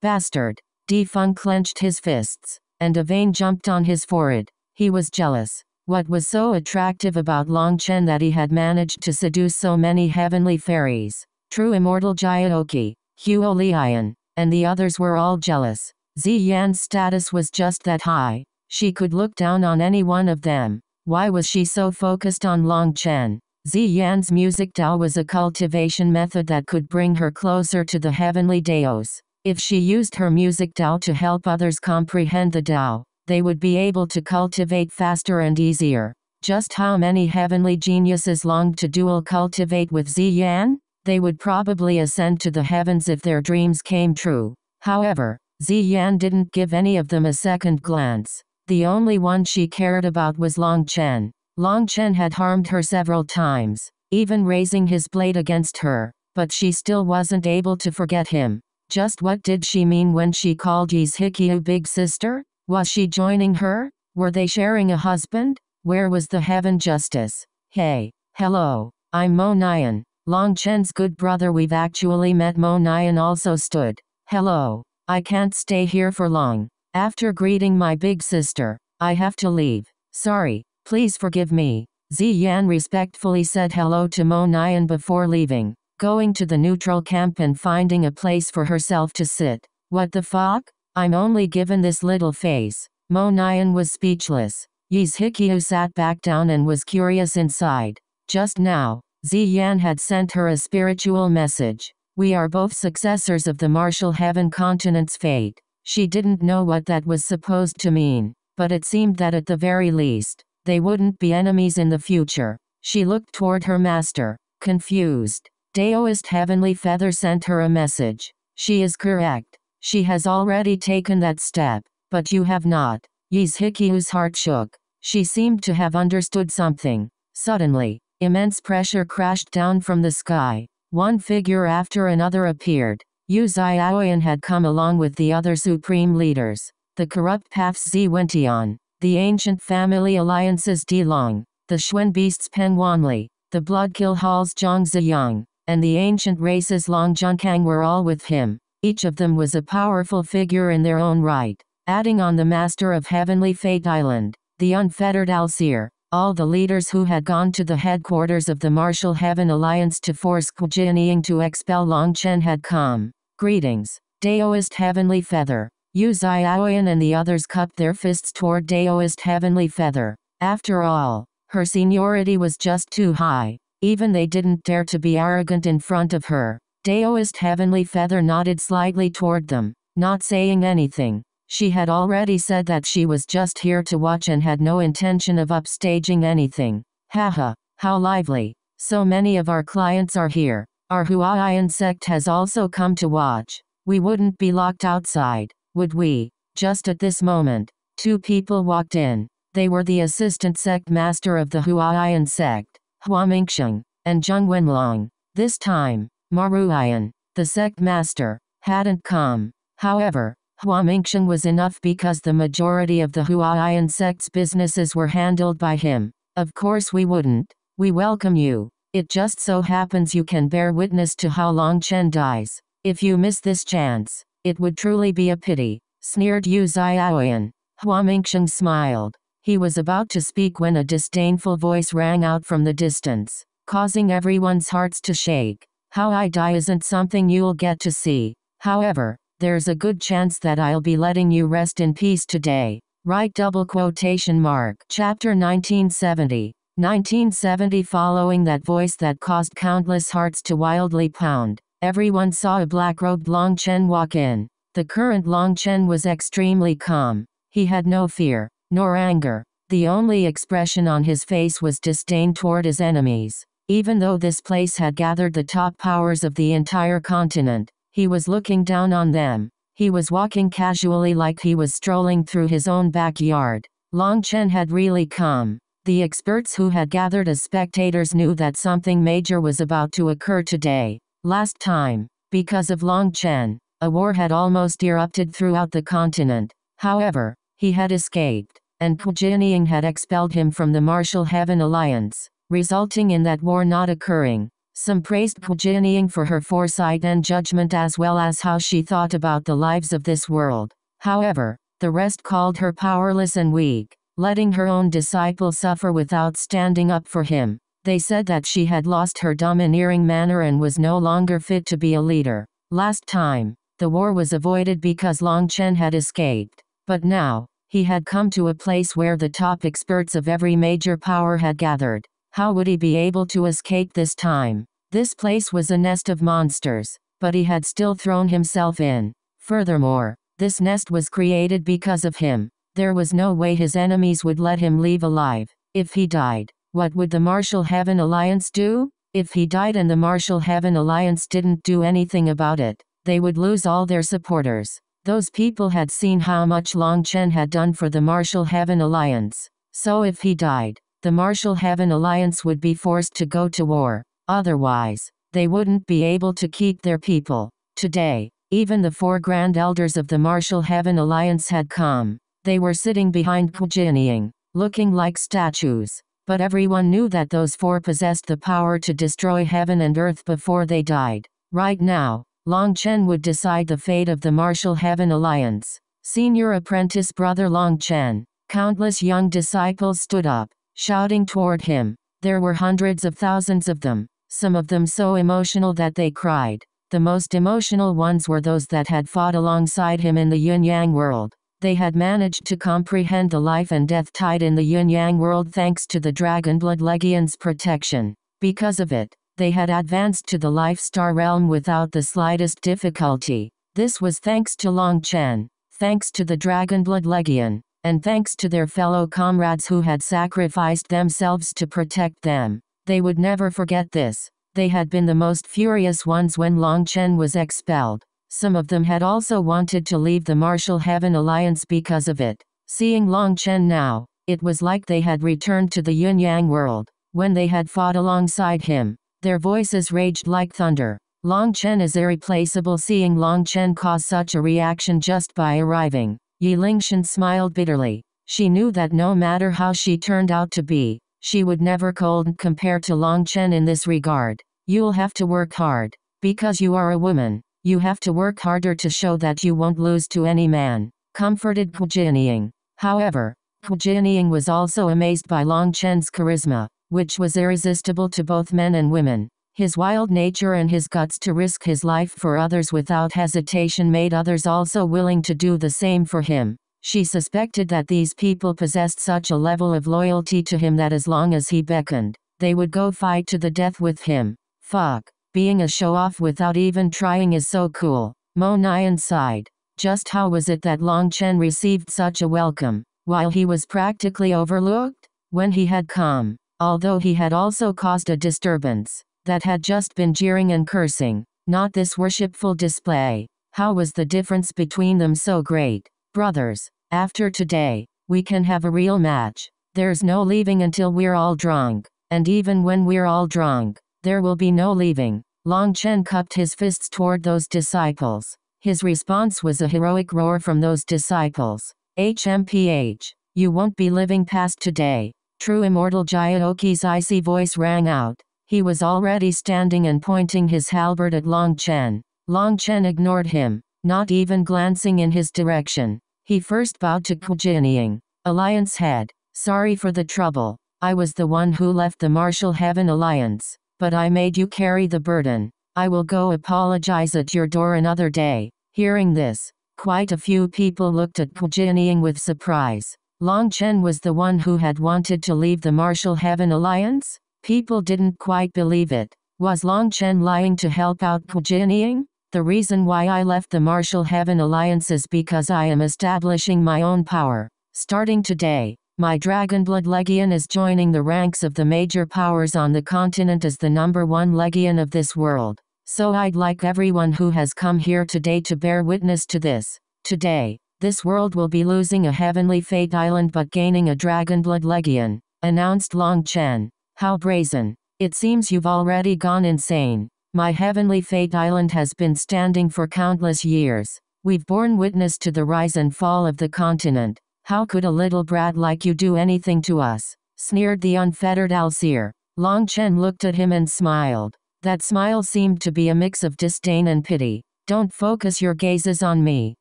Bastard. Di Feng clenched his fists, and a vein jumped on his forehead. He was jealous. What was so attractive about Long Chen that he had managed to seduce so many heavenly fairies? True immortal Jiaoqi, Huo Lian, and the others were all jealous. Ziyan's status was just that high. She could look down on any one of them. Why was she so focused on Long Chen? Ziyan's music Dao was a cultivation method that could bring her closer to the heavenly Daos. If she used her music Dao to help others comprehend the Dao, they would be able to cultivate faster and easier. Just how many heavenly geniuses longed to dual cultivate with Ziyan? They would probably ascend to the heavens if their dreams came true. However, Ziyan didn't give any of them a second glance. The only one she cared about was Long Chen. Long Chen had harmed her several times, even raising his blade against her, but she still wasn't able to forget him. Just what did she mean when she called Yi's Hikyu big sister? Was she joining her? Were they sharing a husband? Where was the heaven justice? Hey, hello, I'm Mo Nian, Long Chen's good brother. We've actually met. Mo Nian also stood. Hello, I can't stay here for long. After greeting my big sister, I have to leave. Sorry, Please forgive me. Ziyan respectfully said hello to Mo Nian before leaving, going to the neutral camp and finding a place for herself to sit. What the fuck? I'm only given this little face. Mo Nian was speechless. Yi's Hikyu sat back down and was curious inside. Just now, Ziyan had sent her a spiritual message. We are both successors of the martial heaven continent's fate. She didn't know what that was supposed to mean, but it seemed that at the very least, they wouldn't be enemies in the future. She looked toward her master, confused. Daoist Heavenly Feather sent her a message. She is correct. She has already taken that step, but you have not. Yi's heart shook. She seemed to have understood something. Suddenly, immense pressure crashed down from the sky. One figure after another appeared. Yu Xiaoyan had come along with the other supreme leaders. The corrupt paths Zi Wentian, the ancient family alliances Long, the Xuan beasts Peng Wanli, the Bloodkill Halls Zhang Ziyang, and the ancient races Long Junkang were all with him. Each of them was a powerful figure in their own right. Adding on the master of Heavenly Fate Island, the unfettered Allseer, all the leaders who had gone to the headquarters of the Martial Heaven Alliance to force Hu Jianying to expel Long Chen had come. Greetings, Daoist Heavenly Feather. Yu Xiaoyan and the others cupped their fists toward Daoist Heavenly Feather. After all, her seniority was just too high. Even they didn't dare to be arrogant in front of her. Daoist Heavenly Feather nodded slightly toward them, not saying anything. She had already said that she was just here to watch and had no intention of upstaging anything. Haha, how lively. So many of our clients are here. Our Huayun sect has also come to watch. We wouldn't be locked outside would we? Just at this moment, two people walked in. They were the assistant sect master of the Huayun sect, Hua Mingsheng, and Zheng Wenlong. This time, Maruyan, the sect master, hadn't come. However, Hua Mingsheng was enough because the majority of the Huayun sect's businesses were handled by him. Of course we wouldn't. We welcome you. It just so happens you can bear witness to how Long Chen dies. If you miss this chance, it would truly be a pity, sneered Yu Xiaoyan. Hua Mingsheng smiled. He was about to speak when a disdainful voice rang out from the distance, causing everyone's hearts to shake. How I die isn't something you'll get to see. However, there's a good chance that I'll be letting you rest in peace today. Right double quotation mark. Chapter 1970. 1970 Following that voice that caused countless hearts to wildly pound, Everyone saw a black-robed Long Chen walk in. The current Long Chen was extremely calm. He had no fear, nor anger. The only expression on his face was disdain toward his enemies. Even though this place had gathered the top powers of the entire continent, he was looking down on them. He was walking casually like he was strolling through his own backyard. Long Chen had really come. The experts who had gathered as spectators knew that something major was about to occur today. Last time, because of Long Chen, a war had almost erupted throughout the continent. However, he had escaped, and Hu Jianying had expelled him from the Martial Heaven Alliance, resulting in that war not occurring. Some praised Hu Jianying for her foresight and judgment as well as how she thought about the lives of this world. However, the rest called her powerless and weak, letting her own disciple suffer without standing up for him. They said that she had lost her domineering manner and was no longer fit to be a leader. Last time, the war was avoided because Long Chen had escaped. But now, he had come to a place where the top experts of every major power had gathered. How would he be able to escape this time? This place was a nest of monsters, but he had still thrown himself in. Furthermore, this nest was created because of him. There was no way his enemies would let him leave alive. If he died, what would the Martial Heaven Alliance do? If he died and the Martial Heaven Alliance didn't do anything about it, they would lose all their supporters. Those people had seen how much Long Chen had done for the Martial Heaven Alliance. So if he died, the Martial Heaven Alliance would be forced to go to war. Otherwise, they wouldn't be able to keep their people. Today, even the four Grand Elders of the Martial Heaven Alliance had come. They were sitting behind Hu Jianying, looking like statues. But everyone knew that those four possessed the power to destroy heaven and earth before they died. Right now, Long Chen would decide the fate of the Martial Heaven Alliance. Senior apprentice brother Long Chen. Countless young disciples stood up. Shouting toward him. There were hundreds of thousands of them, some of them so emotional that they cried. The most emotional ones were those that had fought alongside him in the yin yang world. They had managed to comprehend the life and death tide in the yin yang world thanks to the Dragon Blood Legion's protection. Because of it, they had advanced to the life star realm without the slightest difficulty. This was thanks to Long Chen, thanks to the Dragon Blood Legion, and thanks to their fellow comrades who had sacrificed themselves to protect them. They would never forget this. They had been the most furious ones when Long Chen was expelled. Some of them had also wanted to leave the Martial Heaven Alliance because of it. Seeing Long Chen now, it was like they had returned to the Yin Yang world. When they had fought alongside him, their voices raged like thunder. Long Chen is irreplaceable seeing Long Chen cause such a reaction just by arriving. Yi Lingshan smiled bitterly. She knew that no matter how she turned out to be, she would never cold compare to Long Chen in this regard. You'll have to work hard. Because you are a woman, you have to work harder to show that you won't lose to any man. Comforted Hu Jianying. However, Hu Jianying was also amazed by Long Chen's charisma, which was irresistible to both men and women. His wild nature and his guts to risk his life for others without hesitation made others also willing to do the same for him. She suspected that these people possessed such a level of loyalty to him that as long as he beckoned, they would go fight to the death with him. Fuck. Being a show-off without even trying is so cool. Mo Nian sighed. Just how was it that Long Chen received such a welcome, while he was practically overlooked? When he had come, although he had also caused a disturbance, that had just been jeering and cursing, not this worshipful display. How was the difference between them so great? Brothers, after today, we can have a real match. There's no leaving until we're all drunk, and even when we're all drunk, there will be no leaving. Long Chen cupped his fists toward those disciples. His response was a heroic roar from those disciples. HMPH, you won't be living past today. True immortal Jiaoqi's icy voice rang out. He was already standing and pointing his halberd at Long Chen. Long Chen ignored him, not even glancing in his direction. He first bowed to Hu Jianying, Alliance head. Sorry for the trouble. I was the one who left the Martial Heaven Alliance, but I made you carry the burden. I will go apologize at your door another day. Hearing this, quite a few people looked at Hu Jianying with surprise. Long Chen was the one who had wanted to leave the Martial Heaven Alliance? People didn't quite believe it. Was Long Chen lying to help out Hu Jianying? The reason why I left the Martial Heaven Alliance is because I am establishing my own power. Starting today, my Dragonblood Legion is joining the ranks of the major powers on the continent as the number one Legion of this world. So I'd like everyone who has come here today to bear witness to this. Today, this world will be losing a heavenly fate island but gaining a Dragonblood Legion, announced Long Chen. How brazen. It seems you've already gone insane. My heavenly fate island has been standing for countless years. We've borne witness to the rise and fall of the continent. How could a little brat like you do anything to us? sneered the unfettered Allseer. Long Chen looked at him and smiled. That smile seemed to be a mix of disdain and pity. Don't focus your gazes on me.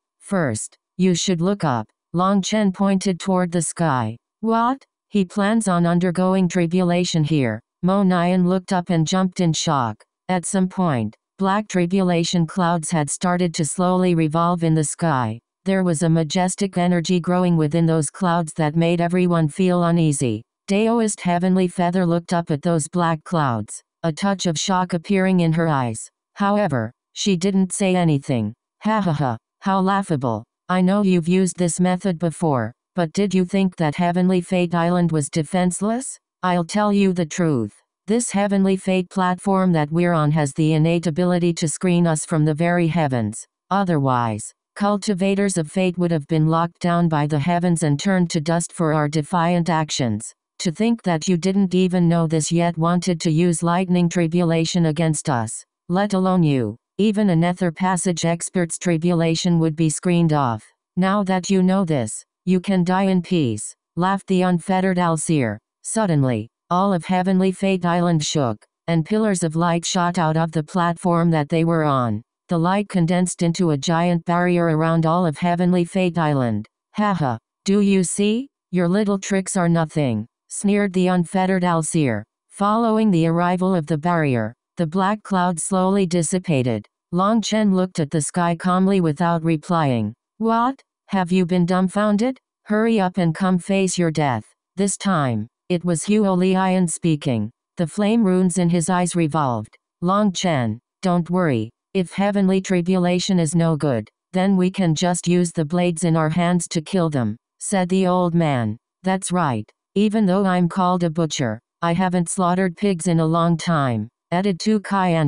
First, you should look up. Long Chen pointed toward the sky. What? He plans on undergoing tribulation here. Mo Nian looked up and jumped in shock. At some point, black tribulation clouds had started to slowly revolve in the sky. There was a majestic energy growing within those clouds that made everyone feel uneasy. Daoist Heavenly Feather looked up at those black clouds, a touch of shock appearing in her eyes. However, she didn't say anything. Ha ha ha, how laughable. I know you've used this method before, but did you think that Heavenly Fate Island was defenseless? I'll tell you the truth. This Heavenly Fate platform that we're on has the innate ability to screen us from the very heavens. Otherwise, cultivators of fate would have been locked down by the heavens and turned to dust for our defiant actions. To think that you didn't even know this yet wanted to use lightning tribulation against us, let alone you. Even a Nether Passage expert's tribulation would be screened off. Now that you know this, you can die in peace, laughed the unfettered Allseer. Suddenly, all of Heavenly Fate Island shook, and pillars of light shot out of the platform that they were on. The light condensed into a giant barrier around all of Heavenly Fate Island. Haha, do you see? Your little tricks are nothing. sneered the unfettered Allseer. Following the arrival of the barrier, the black cloud slowly dissipated. Long Chen looked at the sky calmly without replying. What? Have you been dumbfounded? Hurry up and come face your death. This time, it was Huo Lian speaking. The flame runes in his eyes revolved. Long Chen, don't worry. If heavenly tribulation is no good, then we can just use the blades in our hands to kill them, said the old man. That's right. Even though I'm called a butcher, I haven't slaughtered pigs in a long time, added Tu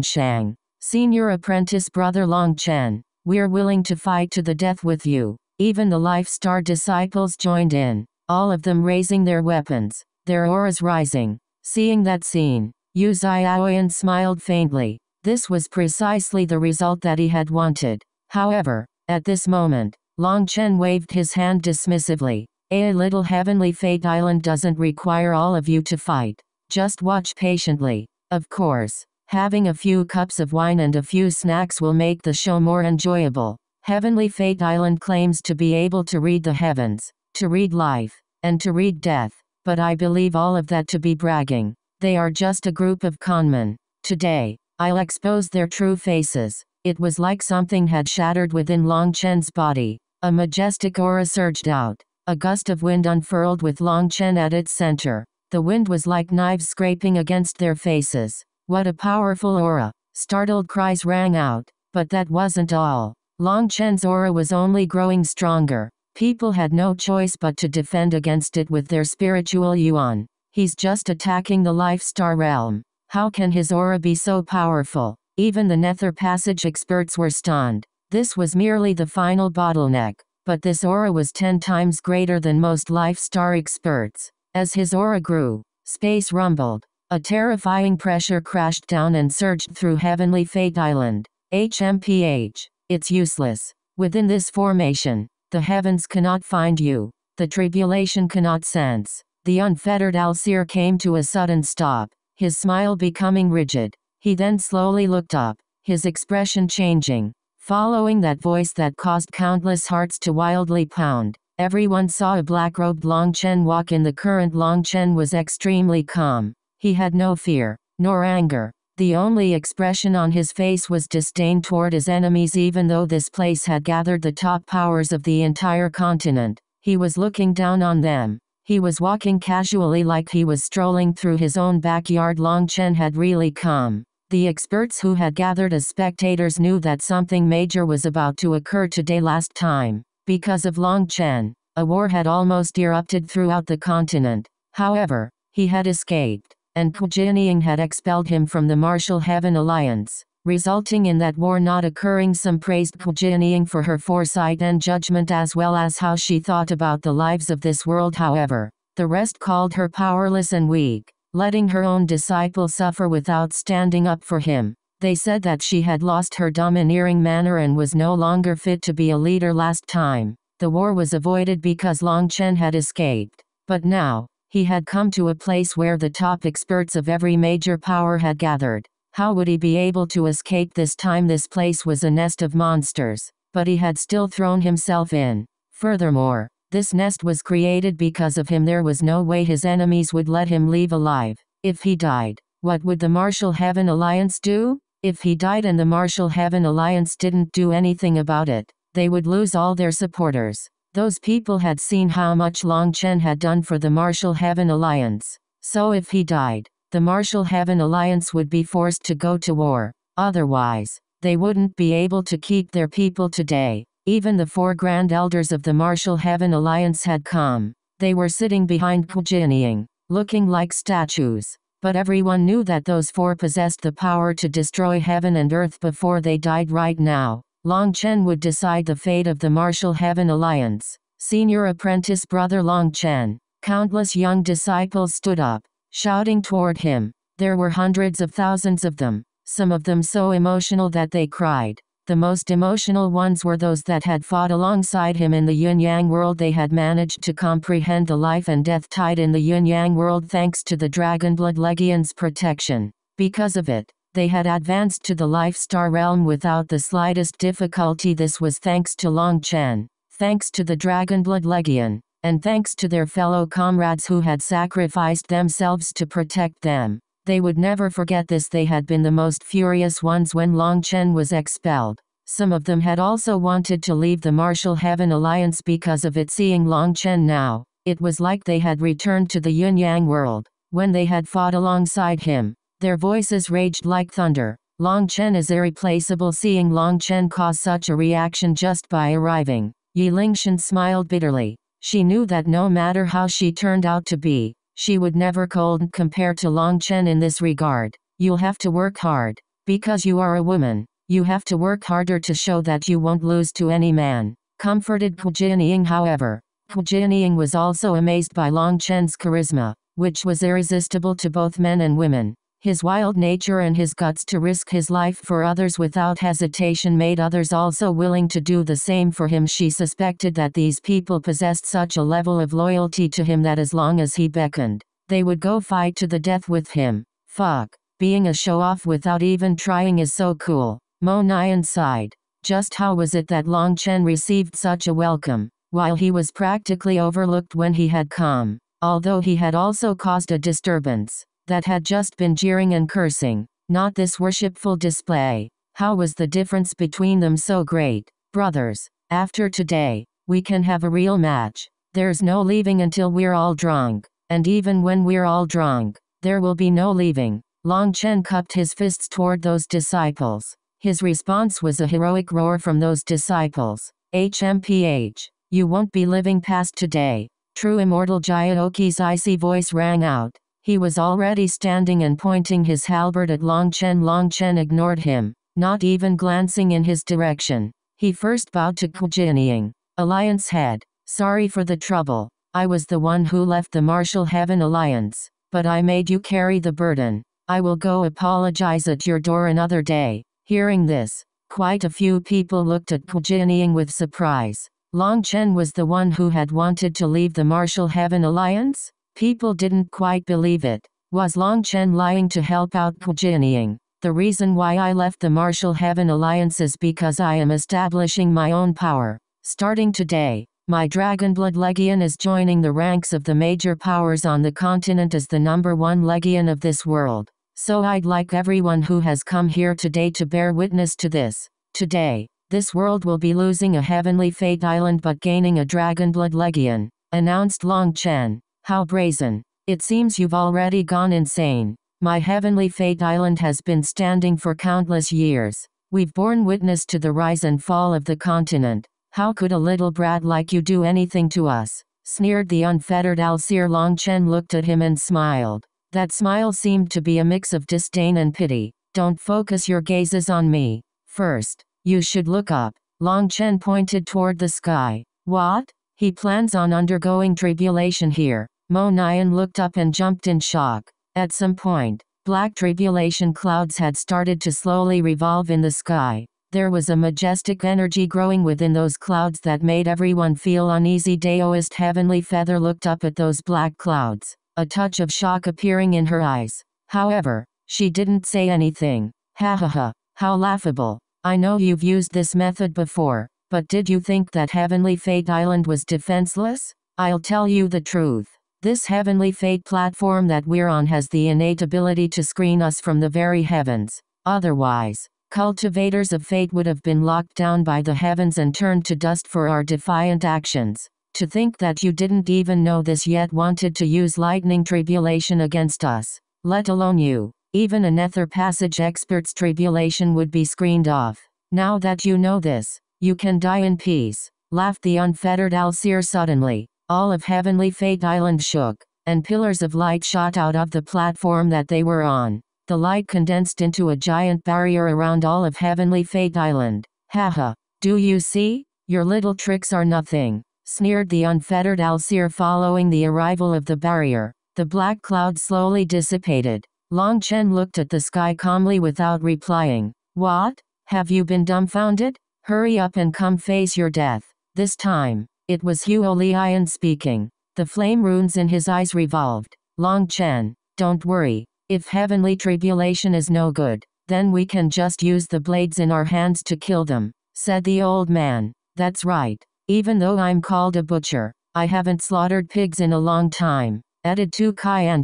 Shang. Senior apprentice brother Long Chen, we're willing to fight to the death with you. Even the Life Star disciples joined in, all of them raising their weapons, their auras rising. Seeing that scene, Yu Xiaoyan smiled faintly. This was precisely the result that he had wanted. However, at this moment, Long Chen waved his hand dismissively. A little heavenly fate island doesn't require all of you to fight. Just watch patiently. Of course, having a few cups of wine and a few snacks will make the show more enjoyable. Heavenly Fate Island claims to be able to read the heavens, to read life, and to read death, but I believe all of that to be bragging. They are just a group of conmen. Today, I'll expose their true faces. It was like something had shattered within Long Chen's body. A majestic aura surged out. A gust of wind unfurled with Long Chen at its center. The wind was like knives scraping against their faces. What a powerful aura! Startled cries rang out. But that wasn't all. Long Chen's aura was only growing stronger. People had no choice but to defend against it with their spiritual yuan. He's just attacking the life star realm. How can his aura be so powerful? Even the Nether Passage experts were stunned. This was merely the final bottleneck, but this aura was 10 times greater than most life star experts. As his aura grew, space rumbled. A terrifying pressure crashed down and surged through Heavenly Fate Island. HMPH. It's useless. Within this formation, the heavens cannot find you. The tribulation cannot sense. The unfettered Allseer came to a sudden stop, his smile becoming rigid. He then slowly looked up, his expression changing. Following that voice that caused countless hearts to wildly pound, Everyone saw a black-robed Long Chen walk in the current Long Chen was extremely calm. He had no fear, nor anger. The only expression on his face was disdain toward his enemies even though this place had gathered the top powers of the entire continent. He was looking down on them. He was walking casually like he was strolling through his own backyard Long Chen had really come. The experts who had gathered as spectators knew that something major was about to occur today last time. Because of Long Chen, a war had almost erupted throughout the continent. However, he had escaped, and Hu Jianying had expelled him from the Martial Heaven Alliance, resulting in that war not occurring. Some praised Hu Jianying for her foresight and judgment as well as how she thought about the lives of this world however, the rest called her powerless and weak, letting her own disciple suffer without standing up for him. They said that she had lost her domineering manner and was no longer fit to be a leader last time. The war was avoided because Long Chen had escaped. But now, he had come to a place where the top experts of every major power had gathered. How would he be able to escape this time? This place was a nest of monsters, but he had still thrown himself in. Furthermore, this nest was created because of him. There was no way his enemies would let him leave alive. If he died, what would the Martial Heaven Alliance do? If he died and the Martial Heaven Alliance didn't do anything about it, they would lose all their supporters. Those people had seen how much Long Chen had done for the Martial Heaven Alliance. So if he died, the Martial Heaven Alliance would be forced to go to war. Otherwise, they wouldn't be able to keep their people today. Even the four Grand Elders of the Martial Heaven Alliance had come. They were sitting behind Hu Jianying, looking like statues. But everyone knew that those four possessed the power to destroy heaven and earth before they died right now. Long Chen would decide the fate of the Martial Heaven Alliance. Senior apprentice brother Long Chen. Countless young disciples stood up, shouting toward him. There were hundreds of thousands of them, some of them so emotional that they cried. The most emotional ones were those that had fought alongside him in the yin yang world. They had managed to comprehend the life and death tide in the yin yang world thanks to the Dragon Blood Legion's protection. Because of it, they had advanced to the life star realm without the slightest difficulty. This was thanks to Long Chen. Thanks to the Dragonblood Legion, and thanks to their fellow comrades who had sacrificed themselves to protect them. They would never forget this they had been the most furious ones when Long Chen was expelled. Some of them had also wanted to leave the Martial Heaven Alliance because of it seeing Long Chen now. It was like they had returned to the yin yang world. When they had fought alongside him, their voices raged like thunder. Long Chen is irreplaceable seeing Long Chen cause such a reaction just by arriving. Yi Lingshan smiled bitterly. She knew that no matter how she turned out to be, she would never cold compare to Long Chen in this regard. You'll have to work hard. Because you are a woman, you have to work harder to show that you won't lose to any man. Comforted Hu Jianying however. Hu Jianying was also amazed by Long Chen's charisma, which was irresistible to both men and women. His wild nature and his guts to risk his life for others without hesitation made others also willing to do the same for him. She suspected that these people possessed such a level of loyalty to him that as long as he beckoned, they would go fight to the death with him. Fuck. Being a show off without even trying is so cool. Mo Nian sighed. Just how was it that Long Chen received such a welcome, while he was practically overlooked when he had come, although he had also caused a disturbance, that had just been jeering and cursing, not this worshipful display. How was the difference between them so great? Brothers, after today, we can have a real match. There's no leaving until we're all drunk, and even when we're all drunk, there will be no leaving. Long Chen cupped his fists toward those disciples. His response was a heroic roar from those disciples. HMPH. You won't be living past today. True immortal Jiaoqi's icy voice rang out. He was already standing and pointing his halberd at Long Chen. Long Chen ignored him, not even glancing in his direction. He first bowed to Hu Jianying. Alliance head. Sorry for the trouble. I was the one who left the Martial Heaven Alliance, but I made you carry the burden. I will go apologize at your door another day. Hearing this, quite a few people looked at Hu Jianying with surprise. Long Chen was the one who had wanted to leave the Martial Heaven Alliance? People didn't quite believe it. Was Long Chen lying to help out Hu Jianying? The reason why I left the Martial Heaven Alliance is because I am establishing my own power. Starting today, my Dragonblood Legion is joining the ranks of the major powers on the continent as the number one Legion of this world. So I'd like everyone who has come here today to bear witness to this. Today, this world will be losing a heavenly fate island but gaining a Dragonblood Legion, announced Long Chen. How brazen. It seems you've already gone insane. My heavenly fate island has been standing for countless years. We've borne witness to the rise and fall of the continent. How could a little brat like you do anything to us? Sneered the unfettered Allseer Long Chen looked at him and smiled. That smile seemed to be a mix of disdain and pity. Don't focus your gazes on me. First, you should look up. Long Chen pointed toward the sky. What? He plans on undergoing tribulation here. Mo Nian looked up and jumped in shock. At some point, black tribulation clouds had started to slowly revolve in the sky. There was a majestic energy growing within those clouds that made everyone feel uneasy. Daoist Heavenly Feather looked up at those black clouds a touch of shock appearing in her eyes. However, she didn't say anything. Ha ha ha, how laughable. I know you've used this method before, but did you think that Heavenly Fate Island was defenseless? I'll tell you the truth. This Heavenly Fate platform that we're on has the innate ability to screen us from the very heavens. Otherwise, cultivators of fate would have been locked down by the heavens and turned to dust for our defiant actions. To think that you didn't even know this yet wanted to use lightning tribulation against us. Let alone you. Even a Nether Passage expert's tribulation would be screened off. Now that you know this, you can die in peace. Laughed the unfettered Allseer suddenly. All of Heavenly Fate Island shook, and pillars of light shot out of the platform that they were on. The light condensed into a giant barrier around all of Heavenly Fate Island. Haha, do you see? Your little tricks are nothing sneered the unfettered Allseer following the arrival of the barrier. The black cloud slowly dissipated. Long Chen looked at the sky calmly without replying. What? Have you been dumbfounded? Hurry up and come face your death. This time, it was Huo Lian speaking. The flame runes in his eyes revolved. Long Chen, don't worry. If heavenly tribulation is no good, then we can just use the blades in our hands to kill them, said the old man. That's right. Even though I'm called a butcher, I haven't slaughtered pigs in a long time. Added Tu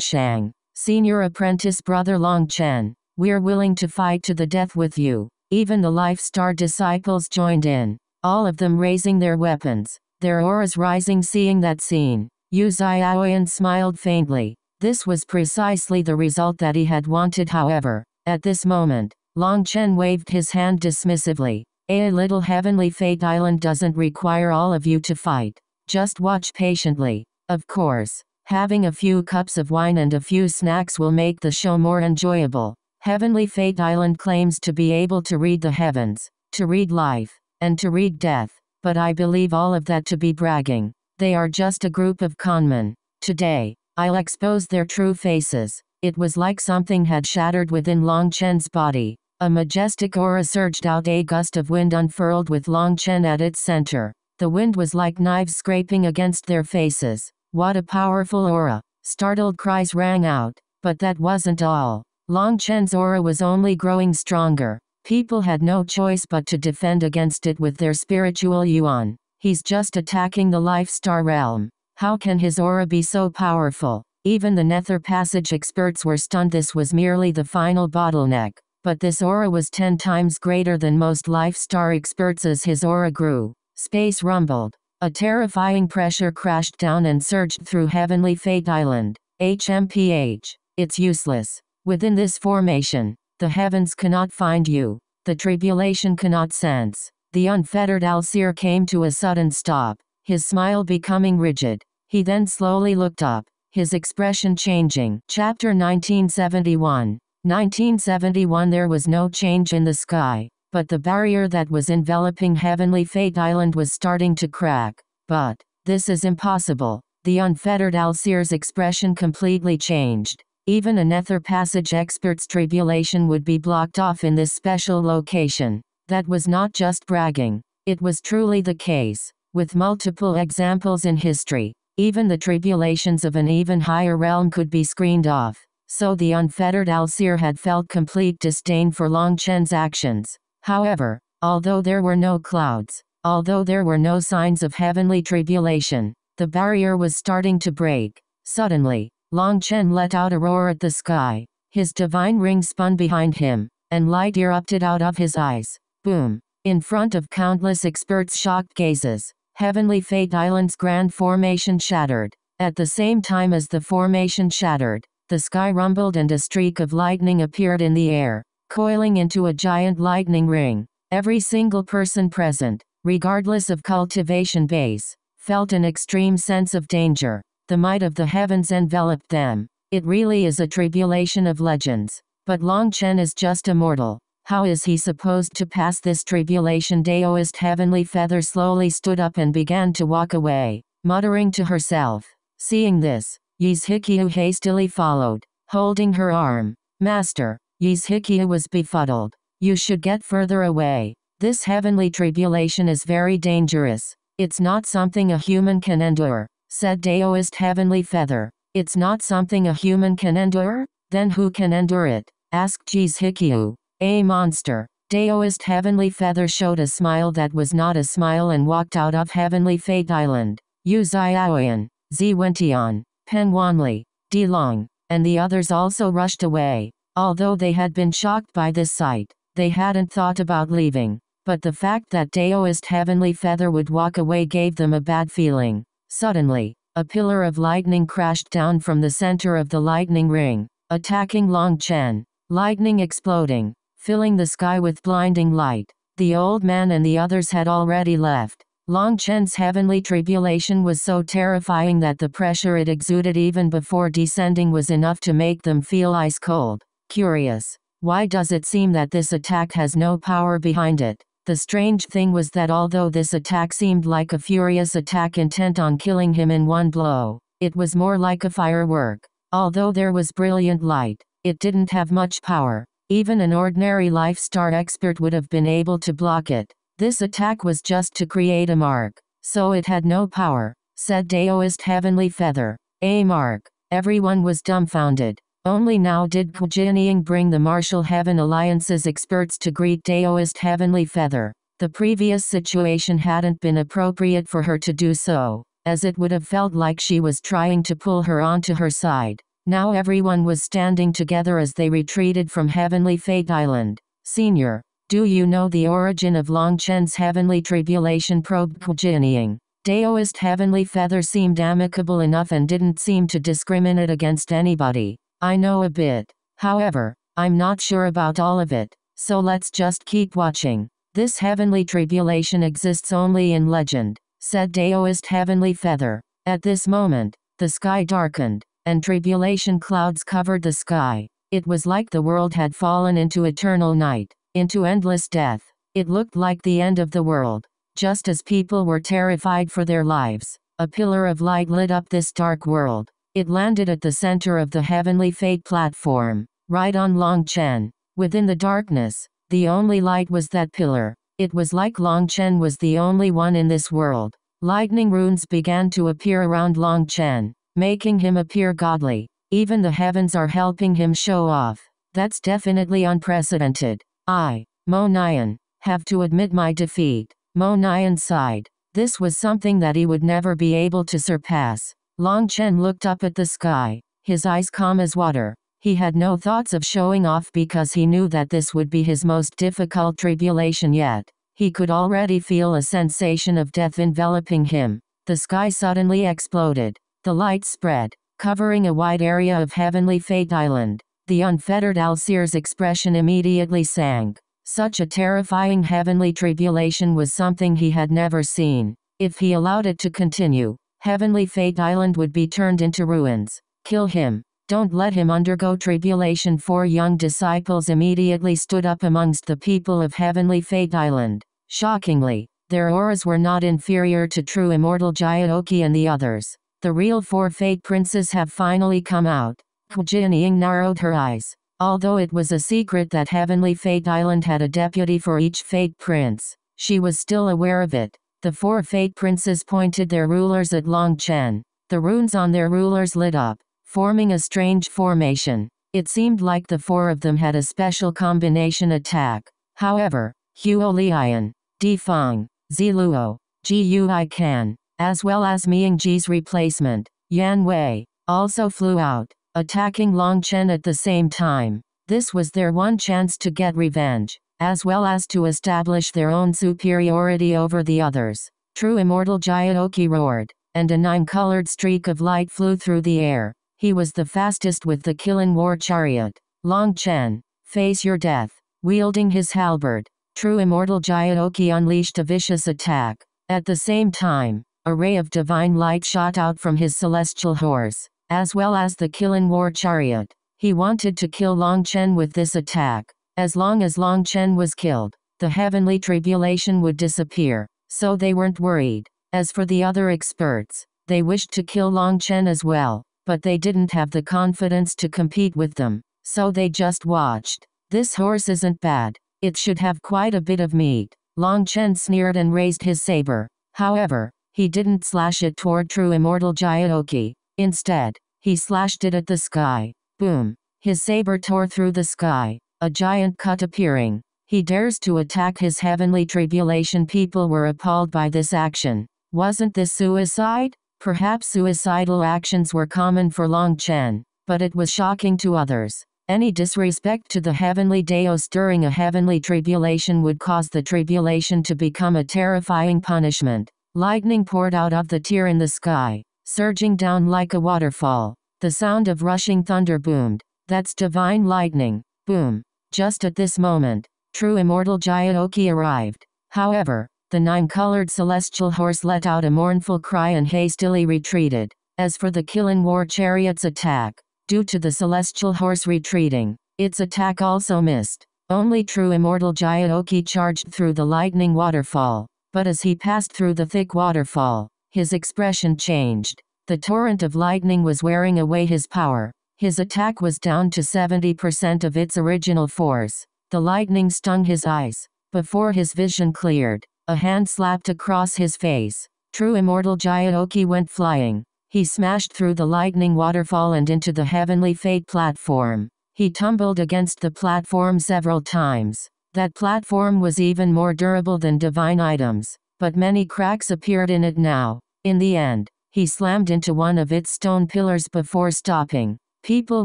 Shang. Senior apprentice brother Long Chen. We're willing to fight to the death with you. Even the Life Star disciples joined in. All of them raising their weapons. Their auras rising seeing that scene. Yu Xiaoyan smiled faintly. This was precisely the result that he had wanted however. At this moment, Long Chen waved his hand dismissively. A little heavenly fate island doesn't require all of you to fight. Just watch patiently. Of course, having a few cups of wine and a few snacks will make the show more enjoyable. Heavenly Fate Island claims to be able to read the heavens, to read life, and to read death, but I believe all of that to be bragging. They are just a group of conmen. Today, I'll expose their true faces. It was like something had shattered within Long Chen's body. A majestic aura surged out a gust of wind unfurled with Long Chen at its center. The wind was like knives scraping against their faces. What a powerful aura. Startled cries rang out. But that wasn't all. Long Chen's aura was only growing stronger. People had no choice but to defend against it with their spiritual yuan. He's just attacking the life star realm. How can his aura be so powerful? Even the Nether Passage experts were stunned this was merely the final bottleneck. But this aura was ten times greater than most life star experts as his aura grew. Space rumbled. A terrifying pressure crashed down and surged through Heavenly Fate Island. HMPH. It's useless. Within this formation, the heavens cannot find you. The tribulation cannot sense. The unfettered Allseer came to a sudden stop, his smile becoming rigid. He then slowly looked up, his expression changing. Chapter 1971 1971 There was no change in the sky, but the barrier that was enveloping Heavenly Fate Island was starting to crack. But, this is impossible. The unfettered Allseer's expression completely changed. Even a Nether Passage expert's tribulation would be blocked off in this special location. That was not just bragging. It was truly the case. With multiple examples in history, even the tribulations of an even higher realm could be screened off. So the unfettered Allseer had felt complete disdain for Long Chen's actions. However, although there were no clouds, although there were no signs of heavenly tribulation, the barrier was starting to break. Suddenly, Long Chen let out a roar at the sky. His divine ring spun behind him, and light erupted out of his eyes. Boom! In front of countless experts' shocked gazes, Heavenly Fate Island's grand formation shattered. At the same time as the formation shattered, the sky rumbled and a streak of lightning appeared in the air, coiling into a giant lightning ring. Every single person present, regardless of cultivation base, felt an extreme sense of danger. The might of the heavens enveloped them. It really is a tribulation of legends. But Long Chen is just a mortal. How is he supposed to pass this tribulation? Daoist oh, Heavenly Feather slowly stood up and began to walk away, muttering to herself. Seeing this, Yizhikiu hastily followed, holding her arm. Master, Yizhikiu was befuddled. You should get further away. This heavenly tribulation is very dangerous. It's not something a human can endure, said Daoist Heavenly Feather. It's not something a human can endure? Then who can endure it? asked Yizhikiu. A monster. Daoist Heavenly Feather showed a smile that was not a smile and walked out of Heavenly Fate Island. Yu Xiaoyan, Zi Wentian, Peng Wanli, Di Long, and the others also rushed away. Although they had been shocked by this sight, they hadn't thought about leaving. But the fact that Daoist Heavenly Feather would walk away gave them a bad feeling. Suddenly, a pillar of lightning crashed down from the center of the lightning ring, attacking Long Chen. Lightning exploding, filling the sky with blinding light. The old man and the others had already left. Long Chen's heavenly tribulation was so terrifying that the pressure it exuded even before descending was enough to make them feel ice cold. Curious. Why does it seem that this attack has no power behind it? The strange thing was that although this attack seemed like a furious attack intent on killing him in one blow, it was more like a firework. Although there was brilliant light, it didn't have much power. Even an ordinary life star expert would have been able to block it. This attack was just to create a mark. So it had no power, said Daoist Heavenly Feather. A mark. Everyone was dumbfounded. Only now did Hu Jianying bring the Martial Heaven Alliance's experts to greet Daoist Heavenly Feather. The previous situation hadn't been appropriate for her to do so. as it would have felt like she was trying to pull her onto her side. Now everyone was standing together as they retreated from Heavenly Fate Island. Senior, do you know the origin of Long Chen's heavenly tribulation probed Hu Jianying? Daoist Heavenly Feather seemed amicable enough and didn't seem to discriminate against anybody. I know a bit. However, I'm not sure about all of it, so let's just keep watching. This heavenly tribulation exists only in legend, said Daoist Heavenly Feather. At this moment, the sky darkened and tribulation clouds covered the sky. It was like the world had fallen into eternal night, into endless death. It looked like the end of the world. Just as people were terrified for their lives, a pillar of light lit up this dark world. It landed at the center of the heavenly fate platform, right on Long Chen. Within the darkness, the only light was that pillar. It was like Long Chen was the only one in this world. Lightning runes began to appear around Long Chen making him appear godly. Even the heavens are helping him show off. That's definitely unprecedented. I, Mo Nian, have to admit my defeat. Mo Nian sighed. This was something that he would never be able to surpass. Long Chen looked up at the sky, his eyes calm as water. He had no thoughts of showing off because he knew that this would be his most difficult tribulation yet. He could already feel a sensation of death enveloping him. The sky suddenly exploded. The light spread, covering a wide area of heavenly Fate Island. The unfettered Allseer's expression immediately sank. Such a terrifying heavenly tribulation was something he had never seen. If he allowed it to continue, Heavenly Fate Island would be turned into ruins. Kill him. Don't let him undergo tribulation. Four young disciples immediately stood up amongst the people of Heavenly Fate Island. Shockingly, their auras were not inferior to true immortal Jiaoqi and the others. The real four Fate Princes have finally come out. Jin Ying narrowed her eyes. Although it was a secret that Heavenly Fate Island had a deputy for each Fate Prince, she was still aware of it. The four Fate Princes pointed their rulers at Long Chen. The runes on their rulers lit up, forming a strange formation. It seemed like the four of them had a special combination attack. However, Huo Lian, Di Feng, Ziluo, Yui Kan, as well as Miang Ji's replacement, Yan Wei, also flew out, attacking Long Chen at the same time. This was their one chance to get revenge, as well as to establish their own superiority over the others. True immortal Jiaoqi roared, and a nine-colored streak of light flew through the air. He was the fastest with the Killing War chariot. Long Chen, face your death. Wielding his halberd, true immortal Jiaoqi unleashed a vicious attack. At the same time, a ray of divine light shot out from his celestial horse, as well as the Killing War chariot. He wanted to kill Long Chen with this attack. As long as Long Chen was killed, the heavenly tribulation would disappear, so they weren't worried. As for the other experts, they wished to kill Long Chen as well, but they didn't have the confidence to compete with them, so they just watched. This horse isn't bad. It should have quite a bit of meat. Long Chen sneered and raised his saber. However, he didn't slash it toward true immortal Jiaoqi. Instead, he slashed it at the sky. Boom. His saber tore through the sky, a giant cut appearing. He dares to attack his heavenly tribulation. People were appalled by this action. Wasn't this suicide? Perhaps suicidal actions were common for Long Chen, but it was shocking to others. Any disrespect to the heavenly Daos during a heavenly tribulation would cause the tribulation to become a terrifying punishment. Lightning poured out of the tear in the sky, surging down like a waterfall. The sound of rushing thunder boomed. That's divine lightning. Boom. Just at this moment, true immortal Jiaoqi arrived. However, the nine-colored celestial horse let out a mournful cry and hastily retreated. As for the Killing War chariot's attack, due to the celestial horse retreating, its attack also missed. Only true immortal Jiaoqi charged through the lightning waterfall. But as he passed through the thick waterfall, his expression changed. The torrent of lightning was wearing away his power. His attack was down to 70% of its original force. The lightning stung his eyes. Before his vision cleared, a hand slapped across his face. True immortal Jiaoqi went flying. He smashed through the lightning waterfall and into the heavenly fate platform. He tumbled against the platform several times. That platform was even more durable than divine items, but many cracks appeared in it now. In the end, he slammed into one of its stone pillars before stopping. People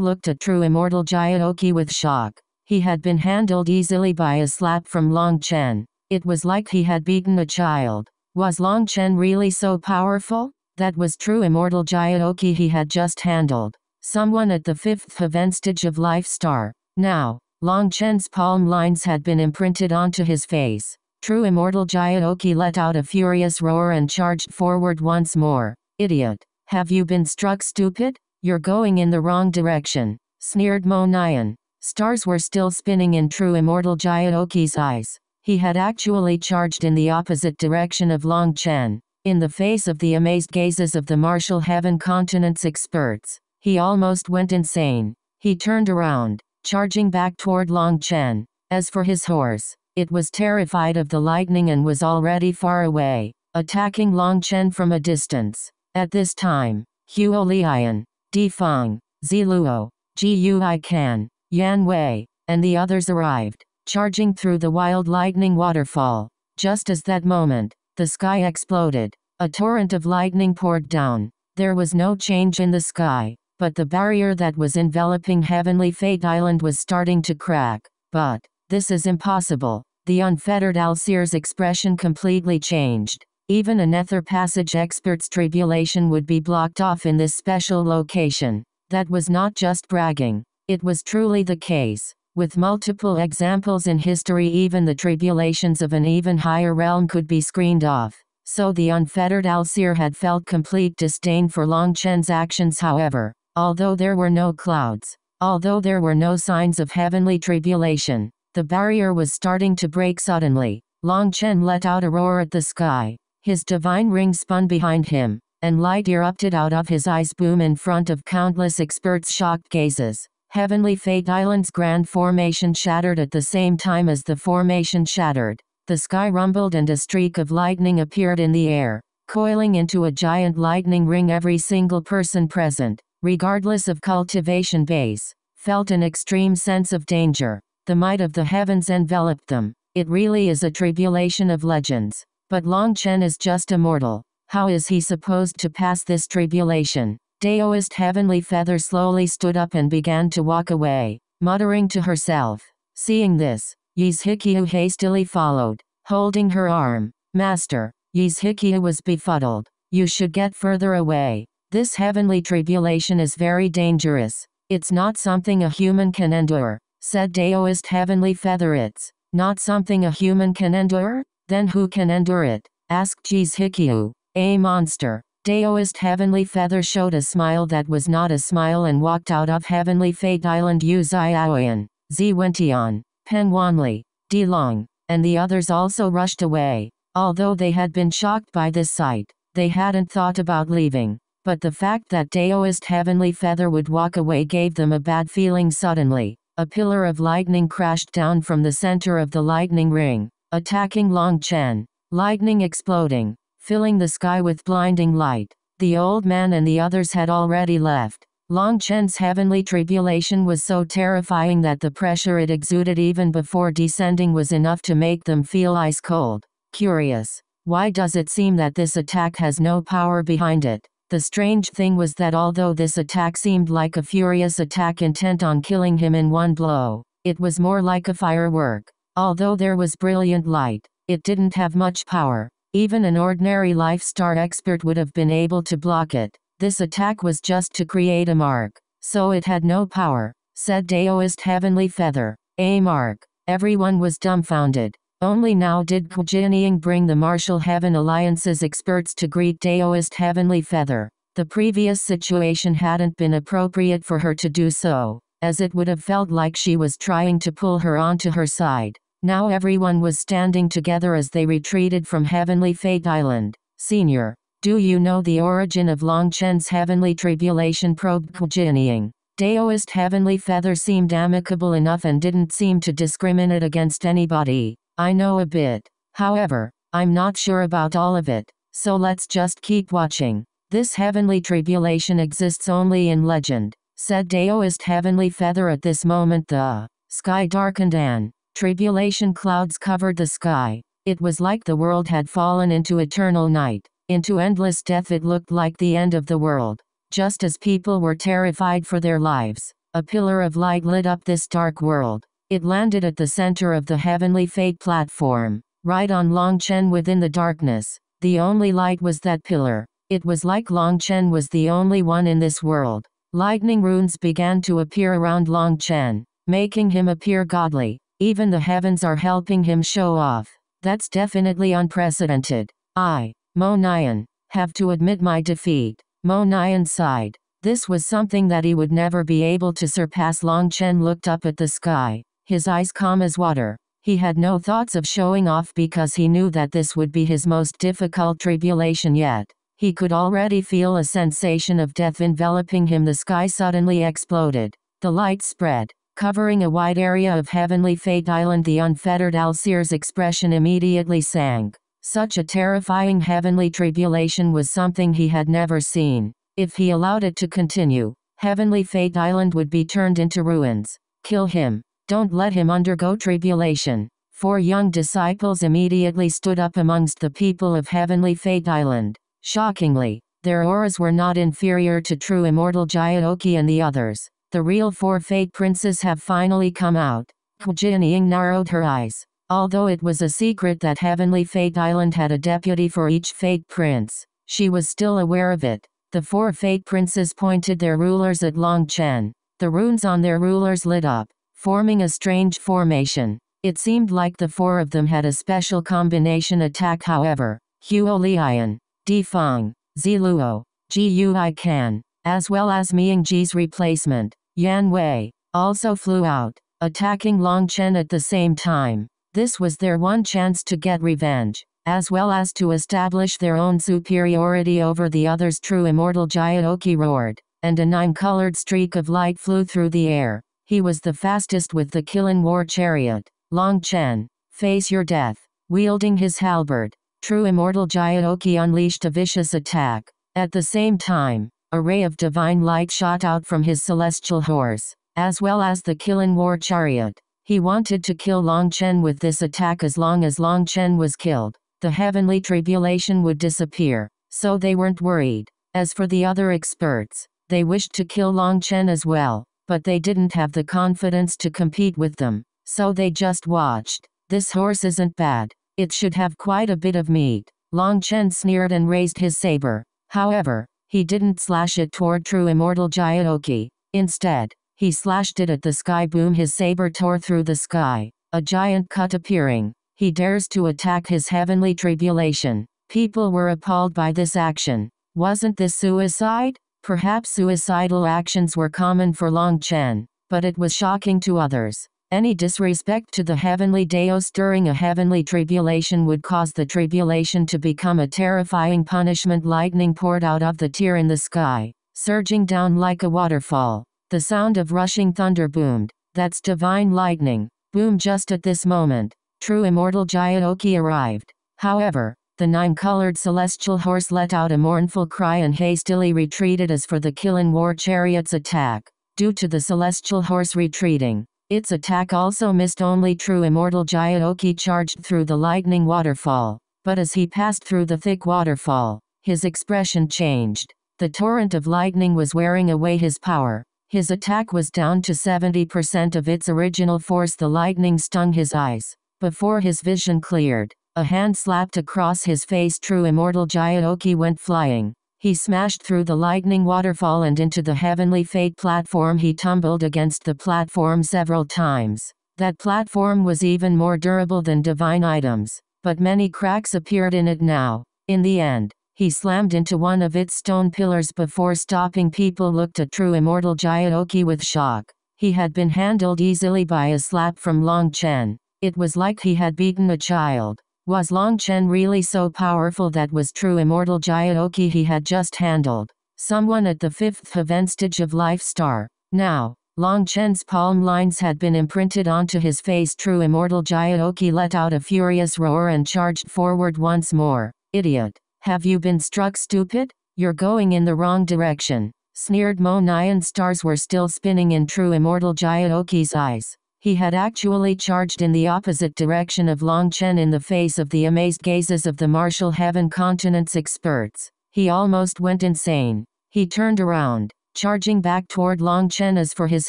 looked at true immortal Jiaoqi with shock. He had been handled easily by a slap from Long Chen. It was like he had beaten a child. Was Long Chen really so powerful? That was true immortal Jiaoqi he had just handled. Someone at the fifth event stage of life star. Now, Long Chen's palm lines had been imprinted onto his face. True immortal Jiaoqi let out a furious roar and charged forward once more. Idiot. Have you been struck stupid? You're going in the wrong direction. Sneered Mo Nian. Stars were still spinning in true immortal Jiaoqi's eyes. He had actually charged in the opposite direction of Long Chen. In the face of the amazed gazes of the martial heaven continent's experts, he almost went insane. He turned around, charging back toward Long Chen. As for his horse, it was terrified of the lightning and was already far away, attacking Long Chen from a distance. At this time, Huo Lian, Di Feng, Ziluo, Gui Kan, Yan Wei, and the others arrived, charging through the wild lightning waterfall. Just as that moment, the sky exploded. A torrent of lightning poured down. There was no change in the sky, but the barrier that was enveloping Heavenly Fate Island was starting to crack. But, this is impossible. The unfettered Allseer's expression completely changed. Even a Nether Passage expert's tribulation would be blocked off in this special location. That was not just bragging. It was truly the case. With multiple examples in history even the tribulations of an even higher realm could be screened off. So the unfettered Allseer had felt complete disdain for Long Chen's actions however, although there were no clouds, although there were no signs of heavenly tribulation, the barrier was starting to break suddenly. Long Chen let out a roar at the sky. His divine ring spun behind him, and light erupted out of his eyes boom in front of countless experts' shocked gazes. Heavenly Fate Island's grand formation shattered at the same time as the formation shattered. The sky rumbled and a streak of lightning appeared in the air, coiling into a giant lightning ring every single person present, regardless of cultivation base, felt an extreme sense of danger. The might of the heavens enveloped them. It really is a tribulation of legends. But Long Chen is just a mortal. How is he supposed to pass this tribulation? Daoist Heavenly Feather slowly stood up and began to walk away, muttering to herself. Seeing this, Yizhikiu hastily followed, holding her arm. Master, Yizhikiu was befuddled. You should get further away. This heavenly tribulation is very dangerous. It's not something a human can endure, said Daoist Heavenly Feather. It's not something a human can endure? Then who can endure it? asked Yizhikiu. A monster. Daoist Heavenly Feather showed a smile that was not a smile and walked out of Heavenly Fate Island Yu Xiaoyan, Zi Wentian, Peng Wanli, Di Long, and the others also rushed away. Although they had been shocked by this sight, they hadn't thought about leaving. But the fact that Daoist Heavenly Feather would walk away gave them a bad feeling suddenly. A pillar of lightning crashed down from the center of the lightning ring, attacking Long Chen. Lightning exploding, filling the sky with blinding light. The old man and the others had already left. Long Chen's heavenly tribulation was so terrifying that the pressure it exuded even before descending was enough to make them feel ice cold. Curious. Why does it seem that this attack has no power behind it? The strange thing was that although this attack seemed like a furious attack intent on killing him in one blow, it was more like a firework. Although there was brilliant light, it didn't have much power. Even an ordinary life star expert would have been able to block it. This attack was just to create a mark. So it had no power, said Daoist Heavenly Feather. A mark. Everyone was dumbfounded. Only now did Hu Jianying bring the Martial Heaven Alliance's experts to greet Daoist Heavenly Feather. The previous situation hadn't been appropriate for her to do so, as it would have felt like she was trying to pull her onto her side. Now everyone was standing together as they retreated from Heavenly Fate Island. Senior, do you know the origin of Long Chen's heavenly tribulation? probed Hu Jianying. Daoist Heavenly Feather seemed amicable enough and didn't seem to discriminate against anybody. I know a bit. However, I'm not sure about all of it, so let's just keep watching. This heavenly tribulation exists only in legend, said Daoist Heavenly Feather at this moment the sky darkened and Tribulation clouds covered the sky. It was like the world had fallen into eternal night. into endless death it looked like the end of the world. Just as people were terrified for their lives, a pillar of light lit up this dark world. It landed at the center of the heavenly fate platform, right on Long Chen within the darkness. The only light was that pillar. It was like Long Chen was the only one in this world. Lightning runes began to appear around Long Chen, making him appear godly. Even the heavens are helping him show off. That's definitely unprecedented. I, Mo Nian, have to admit my defeat. Mo Nian sighed. This was something that he would never be able to surpass. Long Chen looked up at the sky, his eyes calm as water. He had no thoughts of showing off because he knew that this would be his most difficult tribulation yet. He could already feel a sensation of death enveloping him. The sky suddenly exploded. The light spread, covering a wide area of heavenly fate island. The unfettered Allseer's expression immediately sank. Such a terrifying heavenly tribulation was something he had never seen. If he allowed it to continue, heavenly fate island would be turned into ruins. Kill him. Don't let him undergo tribulation. Four young disciples immediately stood up amongst the people of heavenly fate island. Shockingly, their auras were not inferior to true immortal Jiaoqi and the others. The real four fate princes have finally come out. Jianying narrowed her eyes. Although it was a secret that Heavenly Fate Island had a deputy for each fate prince, she was still aware of it. The four fate princes pointed their rulers at Long Chen. The runes on their rulers lit up, forming a strange formation. It seemed like the four of them had a special combination attack however. Huo Lian, Di Feng, Ziluo, Ji Gui Kan, as well as Miang Ji's replacement, Yan Wei, also flew out, attacking Long Chen at the same time. This was their one chance to get revenge, as well as to establish their own superiority over the others. True immortal Jiaoqi roared, and a nine-colored streak of light flew through the air. He was the fastest with the Killing War chariot. Long Chen, face your death. Wielding his halberd, True Immortal Jiaoqi unleashed a vicious attack. At the same time, a ray of divine light shot out from his celestial horse, as well as the Killing War chariot. He wanted to kill Long Chen with this attack as long as Long Chen was killed. The heavenly tribulation would disappear, so they weren't worried. As for the other experts, they wished to kill Long Chen as well, but they didn't have the confidence to compete with them, so they just watched. This horse isn't bad, it should have quite a bit of meat. Long Chen sneered and raised his saber. However, he didn't slash it toward true immortal Jiaoqi. Instead, he slashed it at the sky boom his saber tore through the sky. A giant cut appearing. He dares to attack his heavenly tribulation. People were appalled by this action. Wasn't this suicide? Perhaps suicidal actions were common for Long Chen, but it was shocking to others. Any disrespect to the heavenly Daos during a heavenly tribulation would cause the tribulation to become a terrifying punishment. Lightning poured out of the tear in the sky, surging down like a waterfall. The sound of rushing thunder boomed. That's divine lightning. Boom just at this moment. True immortal Jiaoqi arrived. However, the nine-colored celestial horse let out a mournful cry and hastily retreated as for the Killing War chariot's attack. Due to the celestial horse retreating, its attack also missed only true immortal Jiaoqi charged through the lightning waterfall. But as he passed through the thick waterfall, his expression changed. The torrent of lightning was wearing away his power. His attack was down to 70% of its original force. The lightning stung his eyes. Before his vision cleared, a hand slapped across his face. True immortal Jiaoqi went flying. He smashed through the lightning waterfall and into the heavenly fate platform. He tumbled against the platform several times. That platform was even more durable than divine items, but many cracks appeared in it now. In the end, he slammed into one of its stone pillars before stopping. People looked at true immortal Jiaoqi with shock. He had been handled easily by a slap from Long Chen. It was like he had beaten a child. Was Long Chen really so powerful that was true immortal Jiaoqi he had just handled? Someone at the fifth heaven stage of life star. Now, Long Chen's palm lines had been imprinted onto his face. True immortal Jiaoqi let out a furious roar and charged forward once more. Idiot. Have you been struck stupid? You're going in the wrong direction. Sneered Mo Nian stars were still spinning in true immortal Jiaoqi's eyes. He had actually charged in the opposite direction of Long Chen in the face of the amazed gazes of the Martial Heaven Continent's experts. He almost went insane. He turned around, charging back toward Long Chen as for his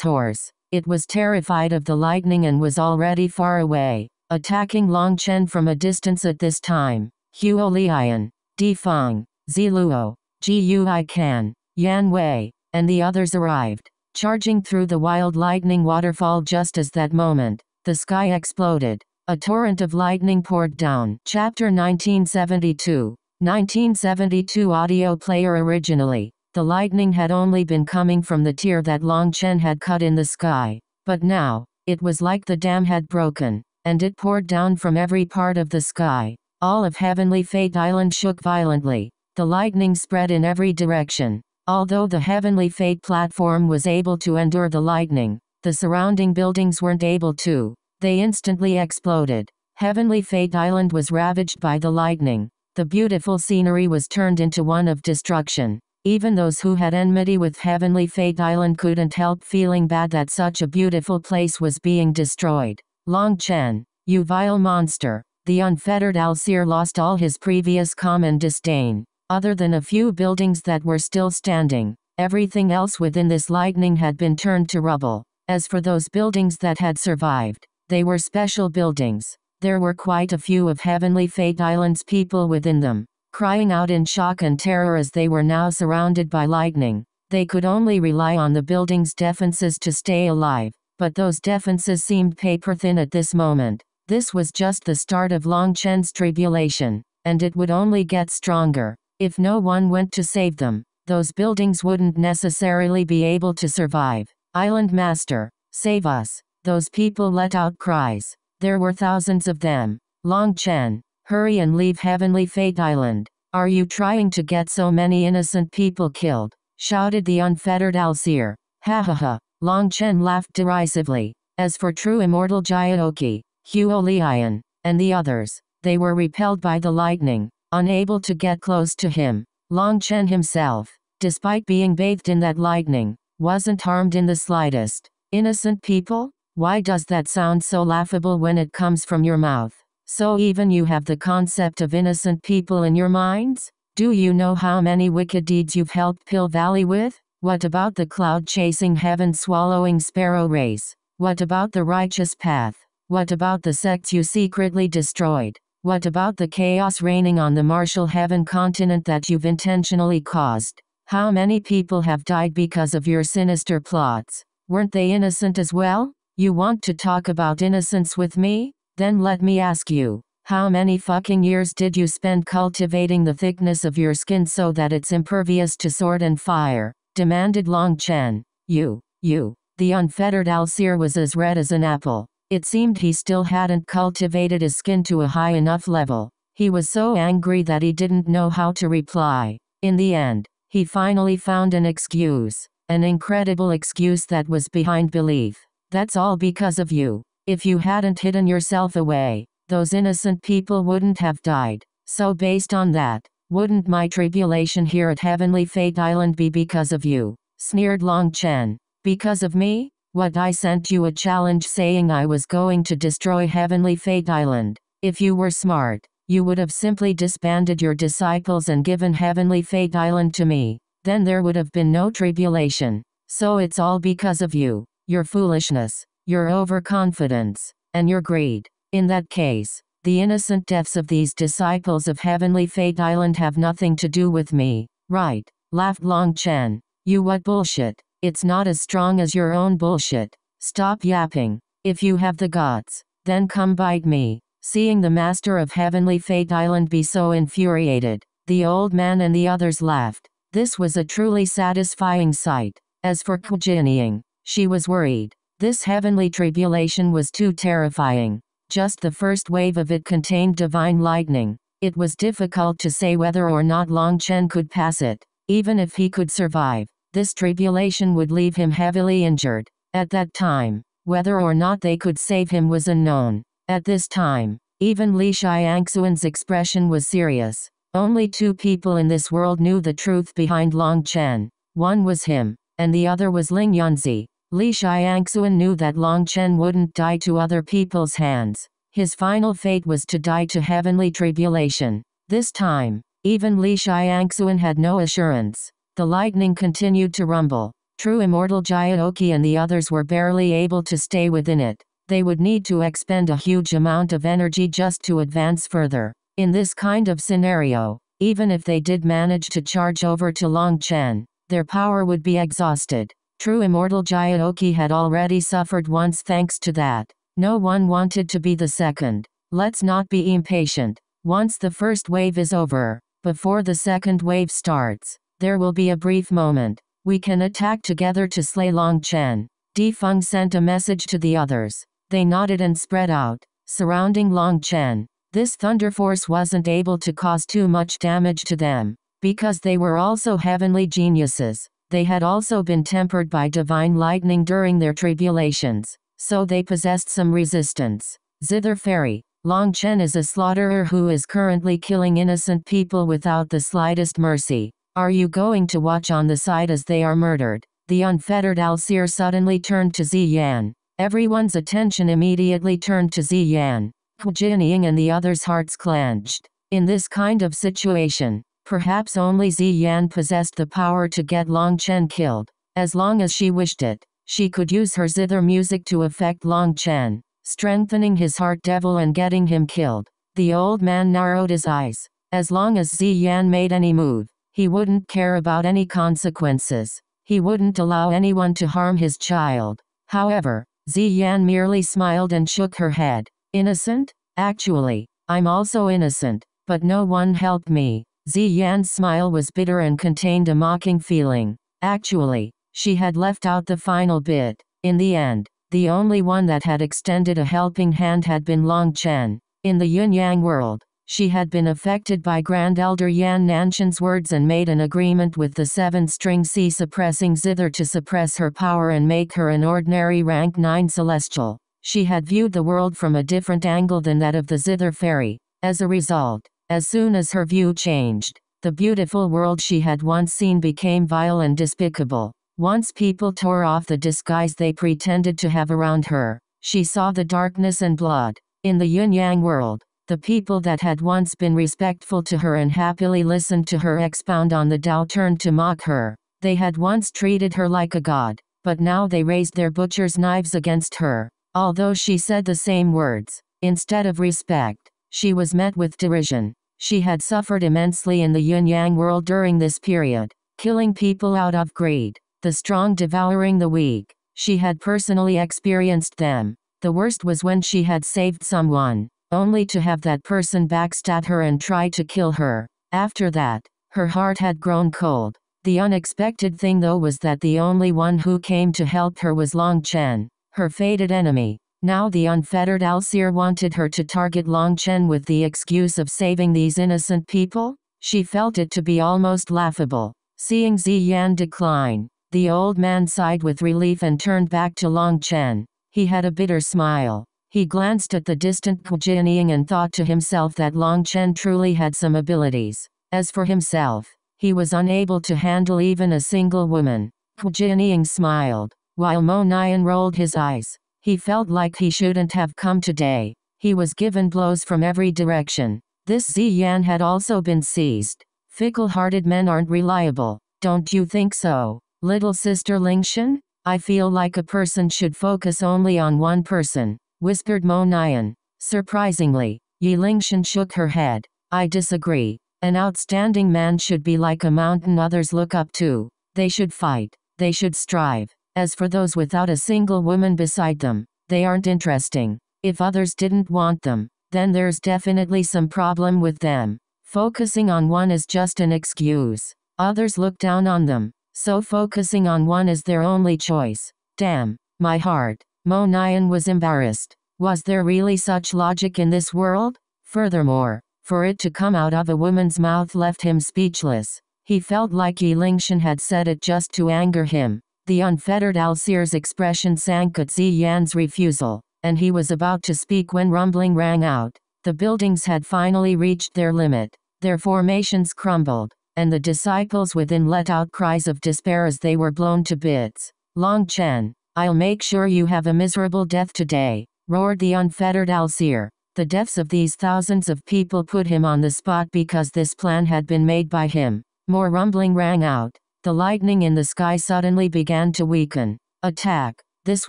horse. It was terrified of the lightning and was already far away, attacking Long Chen from a distance at this time. Huo Lian, Di Feng, Ziluo, Gui Kan, Yan Wei, and the others arrived, charging through the wild lightning waterfall just as that moment, the sky exploded. A torrent of lightning poured down. Chapter 1972 1972 audio player originally. The lightning had only been coming from the tear that Long Chen had cut in the sky. But now, it was like the dam had broken, and it poured down from every part of the sky. All of Heavenly Fate Island shook violently. The lightning spread in every direction. Although the Heavenly Fate platform was able to endure the lightning, the surrounding buildings weren't able to. They instantly exploded. Heavenly Fate Island was ravaged by the lightning. The beautiful scenery was turned into one of destruction. Even those who had enmity with Heavenly Fate Island couldn't help feeling bad that such a beautiful place was being destroyed. Long Chen, you vile monster. The unfettered Allseer lost all his previous calm and disdain. Other than a few buildings that were still standing, everything else within this lightning had been turned to rubble. As for those buildings that had survived, they were special buildings. There were quite a few of Heavenly Fate Island's people within them, crying out in shock and terror as they were now surrounded by lightning. They could only rely on the building's defenses to stay alive, but those defenses seemed paper thin at this moment. This was just the start of Long Chen's tribulation, and it would only get stronger. If no one went to save them, those buildings wouldn't necessarily be able to survive. Island Master, save us. Those people let out cries. There were thousands of them. Long Chen, hurry and leave Heavenly Fate Island. Are you trying to get so many innocent people killed? shouted the unfettered Allseer. Ha ha ha. Long Chen laughed derisively. As for true immortal Jiaoqi, Huo Lian, and the others, they were repelled by the lightning, unable to get close to him. Long Chen himself, despite being bathed in that lightning, wasn't harmed in the slightest. Innocent people? Why does that sound so laughable when it comes from your mouth? So even you have the concept of innocent people in your minds? Do you know how many wicked deeds you've helped Pill Valley with? What about the cloud chasing heaven swallowing sparrow race? What about the righteous path? What about the sects you secretly destroyed? What about the chaos reigning on the martial heaven continent that you've intentionally caused? How many people have died because of your sinister plots? Weren't they innocent as well? You want to talk about innocence with me? Then let me ask you, how many fucking years did you spend cultivating the thickness of your skin so that it's impervious to sword and fire? demanded Long Chen. You, you. The unfettered Allseer was as red as an apple. It seemed he still hadn't cultivated his skin to a high enough level. He was so angry that he didn't know how to reply. In the end, he finally found an excuse, an incredible excuse that was behind belief. That's all because of you. If you hadn't hidden yourself away, those innocent people wouldn't have died. So based on that, wouldn't my tribulation here at Heavenly Fate Island be because of you? Sneered Long Chen. Because of me? What I sent you a challenge saying I was going to destroy Heavenly Fate Island. If you were smart, you would have simply disbanded your disciples and given Heavenly Fate Island to me. Then there would have been no tribulation. So it's all because of you your foolishness, your overconfidence, and your greed. In that case, the innocent deaths of these disciples of Heavenly Fate Island have nothing to do with me. Right, laughed Long Chen. You what bullshit. It's not as strong as your own bullshit. Stop yapping. If you have the guts, then come bite me. Seeing the master of Heavenly Fate Island be so infuriated, the old man and the others laughed. This was a truly satisfying sight. As for Hu Jianying, she was worried. This heavenly tribulation was too terrifying. Just the first wave of it contained divine lightning. It was difficult to say whether or not Long Chen could pass it. Even if he could survive, this tribulation would leave him heavily injured. At that time, whether or not they could save him was unknown. At this time, even Li Xiangxuan's expression was serious. Only two people in this world knew the truth behind Long Chen. One was him, and the other was Ling Yunzi. Li Xiangxuan knew that Long Chen wouldn't die to other people's hands. His final fate was to die to heavenly tribulation. This time, even Li Xiangxuan had no assurance. The lightning continued to rumble. True Immortal Jiaoqi and the others were barely able to stay within it. They would need to expend a huge amount of energy just to advance further. In this kind of scenario, even if they did manage to charge over to Long Chen, their power would be exhausted. True Immortal Jiaoqi had already suffered once thanks to that. No one wanted to be the second. Let's not be impatient. Once the first wave is over, before the second wave starts, there will be a brief moment. We can attack together to slay Long Chen. Di Feng sent a message to the others. They nodded and spread out, surrounding Long Chen. This thunder force wasn't able to cause too much damage to them, because they were also heavenly geniuses. They had also been tempered by divine lightning during their tribulations, so they possessed some resistance. Zither Fairy, Long Chen is a slaughterer who is currently killing innocent people without the slightest mercy. Are you going to watch on the side as they are murdered? The unfettered Allseer suddenly turned to Ziyan. Everyone's attention immediately turned to Ziyan. Jianying and the others' hearts clenched. In this kind of situation, perhaps only Ziyan possessed the power to get Long Chen killed. As long as she wished it, she could use her zither music to affect Long Chen, strengthening his heart devil and getting him killed. The old man narrowed his eyes. As long as Ziyan made any move, he wouldn't care about any consequences. He wouldn't allow anyone to harm his child. However, Ziyan merely smiled and shook her head. Innocent? Actually, I'm also innocent, but no one helped me. Ziyan's smile was bitter and contained a mocking feeling. Actually, she had left out the final bit. In the end, the only one that had extended a helping hand had been Long Chen. In the Yin Yang world, she had been affected by Grand Elder Yan Nanshan's words and made an agreement with the seven-string C suppressing zither to suppress her power and make her an ordinary rank 9 celestial. She had viewed the world from a different angle than that of the zither fairy. As a result, as soon as her view changed, the beautiful world she had once seen became vile and despicable. Once people tore off the disguise they pretended to have around her, she saw the darkness and blood. In the yin yang world, the people that had once been respectful to her and happily listened to her expound on the Tao turned to mock her. They had once treated her like a god, but now they raised their butcher's knives against her. Although she said the same words, instead of respect, she was met with derision. She had suffered immensely in the yin yang world during this period, killing people out of greed, the strong devouring the weak. She had personally experienced them. The worst was when she had saved someone, only to have that person backstab her and try to kill her. After that, her heart had grown cold. The unexpected thing though was that the only one who came to help her was Long Chen, her fated enemy. Now the unfettered Allseer wanted her to target Long Chen with the excuse of saving these innocent people? She felt it to be almost laughable. Seeing Ziyan decline, the old man sighed with relief and turned back to Long Chen. He had a bitter smile. He glanced at the distant Hu Jianying and thought to himself that Long Chen truly had some abilities. As for himself, he was unable to handle even a single woman. Hu Jianying smiled, while Mo Nian rolled his eyes. He felt like he shouldn't have come today. He was given blows from every direction. This Ziyan had also been seized. Fickle-hearted men aren't reliable, don't you think so? Little sister Lingshan? I feel like a person should focus only on one person whispered Mo Nian. Surprisingly, Yi Lingshan shook her head. I disagree. An outstanding man should be like a mountain others look up to. They should fight. They should strive. As for those without a single woman beside them, they aren't interesting. If others didn't want them, then there's definitely some problem with them. Focusing on one is just an excuse. Others look down on them, so focusing on one is their only choice. Damn, my heart. Mo Nian was embarrassed. Was there really such logic in this world? Furthermore, for it to come out of a woman's mouth left him speechless. He felt like Yi Lingshan had said it just to anger him. The unfettered Allseer's expression sank at Ziyan's refusal, and he was about to speak when rumbling rang out. The buildings had finally reached their limit. Their formations crumbled, and the disciples within let out cries of despair as they were blown to bits. Long Chen, I'll make sure you have a miserable death today, roared the unfettered Allseer. The deaths of these thousands of people put him on the spot because this plan had been made by him. More rumbling rang out. The lightning in the sky suddenly began to weaken. Attack. This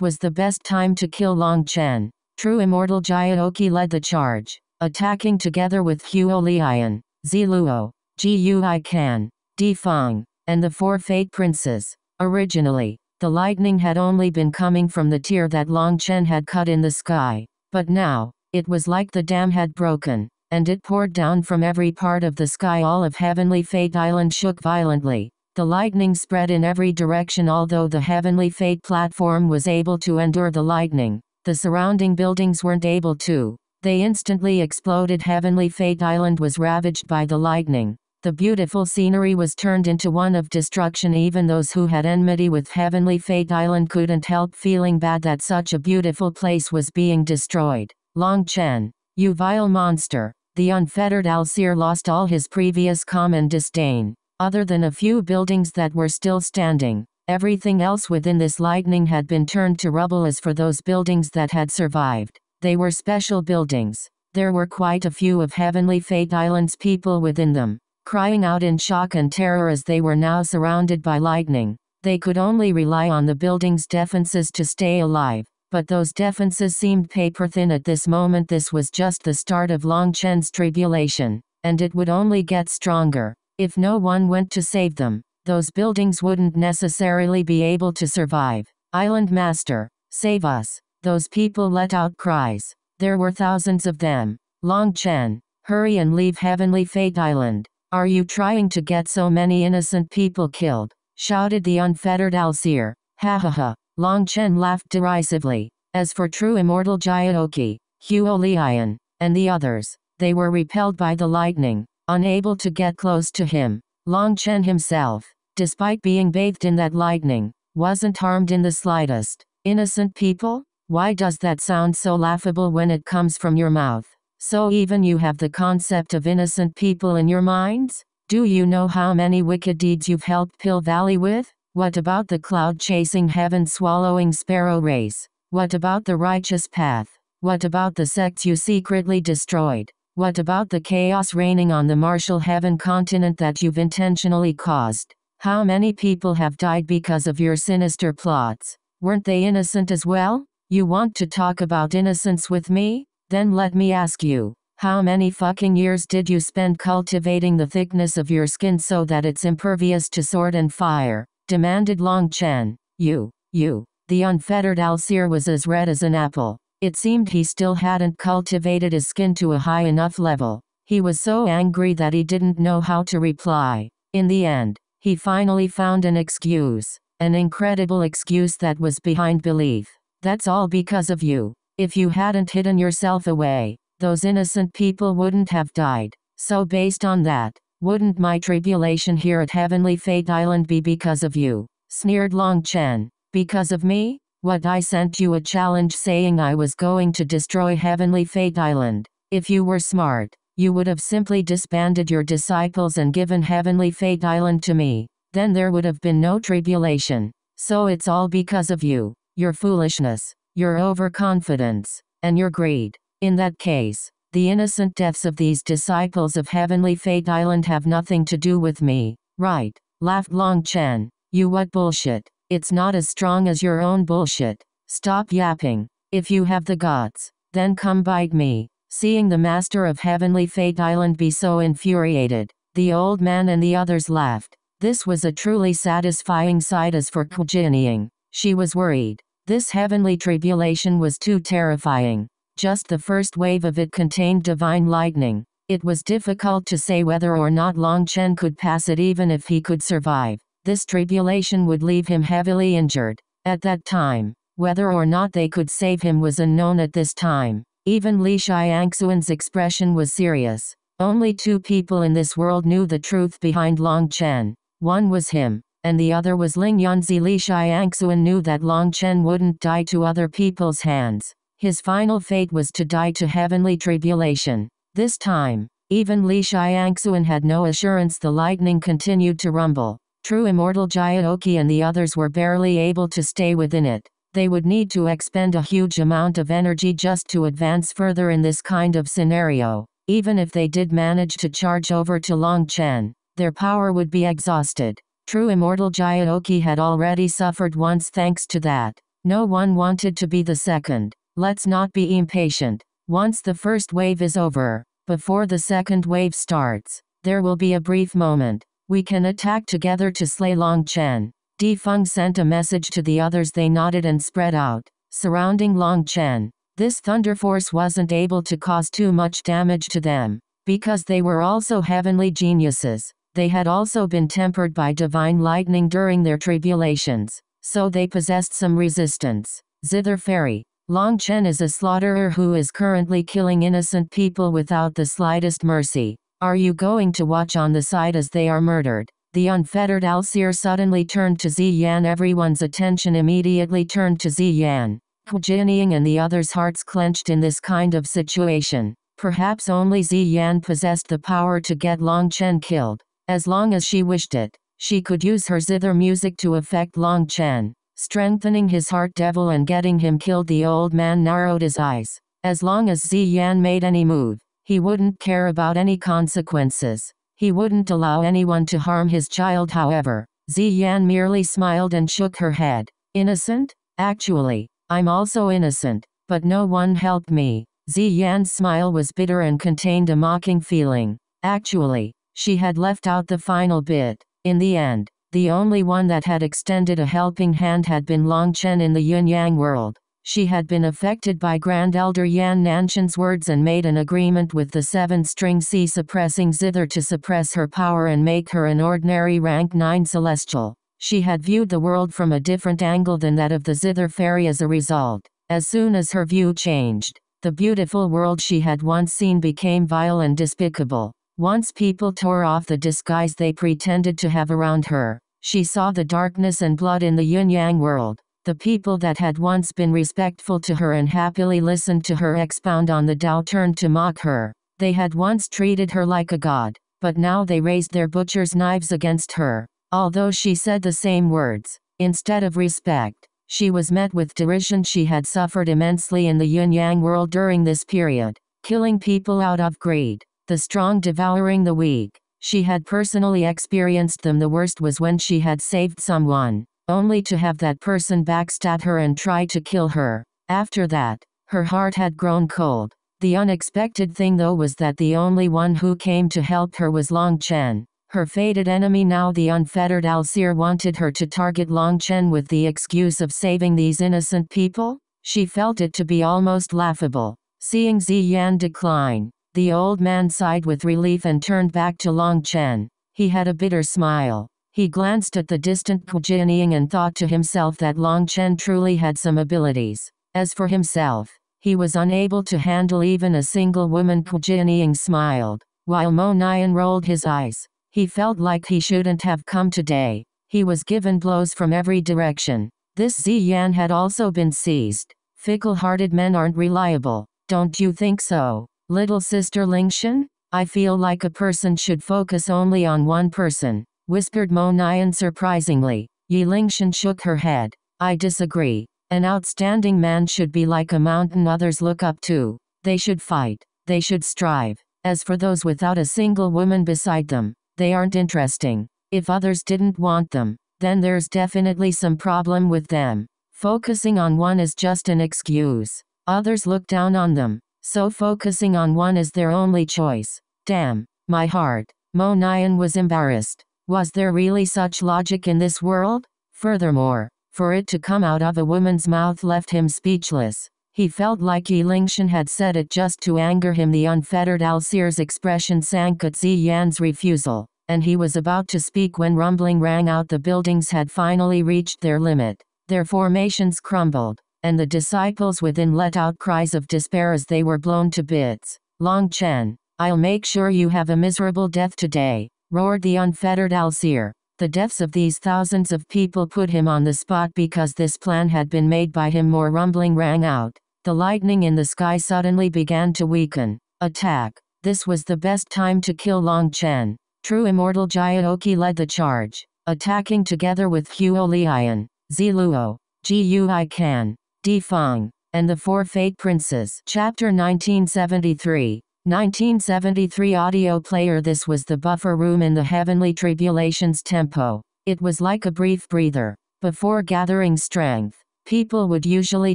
was the best time to kill Long Chen. True Immortal Jiaoqi led the charge, attacking together with Huo Lian, Ziluo, Gui Kan, Di Feng, and the four Fate Princes. Originally, the lightning had only been coming from the tear that Long Chen had cut in the sky, but now, it was like the dam had broken, and it poured down from every part of the sky all of Heavenly Fate Island shook violently. The lightning spread in every direction although the Heavenly Fate platform was able to endure the lightning. The surrounding buildings weren't able to. They instantly exploded Heavenly Fate Island was ravaged by the lightning. The beautiful scenery was turned into one of destruction even those who had enmity with Heavenly Fate Island couldn't help feeling bad that such a beautiful place was being destroyed. Long Chen, you vile monster. The unfettered Allseer lost all his previous calm and disdain. Other than a few buildings that were still standing, everything else within this lightning had been turned to rubble as for those buildings that had survived. They were special buildings. There were quite a few of Heavenly Fate Island's people within them, crying out in shock and terror as they were now surrounded by lightning. They could only rely on the building's defenses to stay alive, but those defenses seemed paper thin at this moment. This was just the start of Long Chen's tribulation, and it would only get stronger. If no one went to save them, those buildings wouldn't necessarily be able to survive. Island Master, save us. Those people let out cries. There were thousands of them. Long Chen, hurry and leave Heavenly Fate Island. Are you trying to get so many innocent people killed? shouted the unfettered Allseer. Ha ha ha. Long Chen laughed derisively. As for true immortal Jiaoqi, Huo Lian, and the others, they were repelled by the lightning unable to get close to him. Long Chen himself, despite being bathed in that lightning, wasn't harmed in the slightest. Innocent people? Why does that sound so laughable when it comes from your mouth? So even you have the concept of innocent people in your minds? Do you know how many wicked deeds you've helped Pill Valley with? What about the cloud chasing heaven swallowing sparrow race? What about the righteous path? What about the sects you secretly destroyed? What about the chaos reigning on the Martial Heaven continent that you've intentionally caused? How many people have died because of your sinister plots? Weren't they innocent as well? You want to talk about innocence with me? Then let me ask you, how many fucking years did you spend cultivating the thickness of your skin so that it's impervious to sword and fire? demanded Long Chen. You, you. The unfettered Allseer was as red as an apple. It seemed he still hadn't cultivated his skin to a high enough level. He was so angry that he didn't know how to reply. In the end, he finally found an excuse. An incredible excuse that was behind belief. That's all because of you. If you hadn't hidden yourself away, those innocent people wouldn't have died. So based on that, wouldn't my tribulation here at Heavenly Fate Island be because of you? Sneered Long Chen. Because of me? What I sent you a challenge saying I was going to destroy Heavenly Fate Island. If you were smart, you would have simply disbanded your disciples and given Heavenly Fate Island to me. Then there would have been no tribulation. So it's all because of you, your foolishness, your overconfidence, and your greed. In that case, the innocent deaths of these disciples of Heavenly Fate Island have nothing to do with me. Right, laughed Long Chen. You what bullshit. It's not as strong as your own bullshit. Stop yapping. If you have the guts, then come bite me. Seeing the master of Heavenly Fate Island be so infuriated, the old man and the others laughed. This was a truly satisfying sight as for Hu Jianying. She was worried. This heavenly tribulation was too terrifying. Just the first wave of it contained divine lightning. It was difficult to say whether or not Long Chen could pass it even if he could survive. This tribulation would leave him heavily injured. At that time, whether or not they could save him was unknown at this time. Even Li Xiangxuan's expression was serious. Only two people in this world knew the truth behind Long Chen. One was him, and the other was Ling Yunzi. Li Xiangxuan knew that Long Chen wouldn't die to other people's hands. His final fate was to die to heavenly tribulation. This time, even Li Xiangxuan had no assurance the lightning continued to rumble. True Immortal Jiaoqi and the others were barely able to stay within it. They would need to expend a huge amount of energy just to advance further in this kind of scenario. Even if they did manage to charge over to Long Chen, their power would be exhausted. True immortal Jiaoqi had already suffered once thanks to that. No one wanted to be the second. Let's not be impatient. Once the first wave is over, before the second wave starts, there will be a brief moment. We can attack together to slay Long Chen. Di Feng sent a message to the others they nodded and spread out, surrounding Long Chen. This thunder force wasn't able to cause too much damage to them, because they were also heavenly geniuses. They had also been tempered by divine lightning during their tribulations, so they possessed some resistance. Zither Fairy. Long Chen is a slaughterer who is currently killing innocent people without the slightest mercy. Are you going to watch on the side as they are murdered? The unfettered Allseer suddenly turned to Ziyan. Everyone's attention immediately turned to Ziyan. Jianying and the others' hearts clenched in this kind of situation. Perhaps only Ziyan possessed the power to get Long Chen killed. As long as she wished it, she could use her zither music to affect Long Chen, strengthening his heart devil and getting him killed. The old man narrowed his eyes. As long as Ziyan made any move, he wouldn't care about any consequences. He wouldn't allow anyone to harm his child however. Ziyan merely smiled and shook her head. Innocent? Actually, I'm also innocent, but no one helped me. Ziyan's smile was bitter and contained a mocking feeling. Actually, she had left out the final bit. In the end, the only one that had extended a helping hand had been Long Chen in the yin yang world. She had been affected by Grand Elder Yan Nanshan's words and made an agreement with the seven string C suppressing zither to suppress her power and make her an ordinary rank 9 celestial. She had viewed the world from a different angle than that of the zither fairy as a result. As soon as her view changed, the beautiful world she had once seen became vile and despicable. Once people tore off the disguise they pretended to have around her, she saw the darkness and blood in the yin yang world. The people that had once been respectful to her and happily listened to her expound on the Tao turned to mock her. They had once treated her like a god, but now they raised their butcher's knives against her. Although she said the same words, instead of respect, she was met with derision. She had suffered immensely in the yin yang world during this period, killing people out of greed the strong devouring the weak. She had personally experienced them. The worst was when she had saved someone, only to have that person backstab her and try to kill her. After that, her heart had grown cold. The unexpected thing though was that the only one who came to help her was Long Chen. Her fated enemy now the unfettered Allseer wanted her to target Long Chen with the excuse of saving these innocent people? She felt it to be almost laughable. Seeing Ziyan decline, the old man sighed with relief and turned back to Long Chen. He had a bitter smile. He glanced at the distant Hu Jianying and thought to himself that Long Chen truly had some abilities. As for himself, he was unable to handle even a single woman Hu Jianying smiled, while Mo Nian rolled his eyes. He felt like he shouldn't have come today. He was given blows from every direction. This Ziyan had also been seized. Fickle-hearted men aren't reliable, don't you think so? Little sister Lingshan? I feel like a person should focus only on one person, whispered Mo Nian surprisingly. Yi Lingshan shook her head. I disagree. An outstanding man should be like a mountain others look up to. They should fight. They should strive. As for those without a single woman beside them, they aren't interesting. If others didn't want them, then there's definitely some problem with them. Focusing on one is just an excuse. Others look down on them. So focusing on one is their only choice. Damn, my heart. Mo Nian was embarrassed. Was there really such logic in this world? Furthermore, for it to come out of a woman's mouth left him speechless. He felt like Yi Lingshan had said it just to anger him. The unfettered Allseer's expression sank at Ziyan's refusal, and he was about to speak when rumbling rang out. The buildings had finally reached their limit. Their formations crumbled and the disciples within let out cries of despair as they were blown to bits. Long Chen, I'll make sure you have a miserable death today, roared the unfettered Allseer. The deaths of these thousands of people put him on the spot because this plan had been made by him. More rumbling rang out. The lightning in the sky suddenly began to weaken. Attack. This was the best time to kill Long Chen. True immortal Jiaoqi led the charge, attacking together with Huo Lian, Ziluo, Gui Kan, Di Feng, and the Four Fate Princes. Chapter 1973. 1973 audio player This was the buffer room in the Heavenly Tribulations tempo. It was like a brief breather. Before gathering strength, people would usually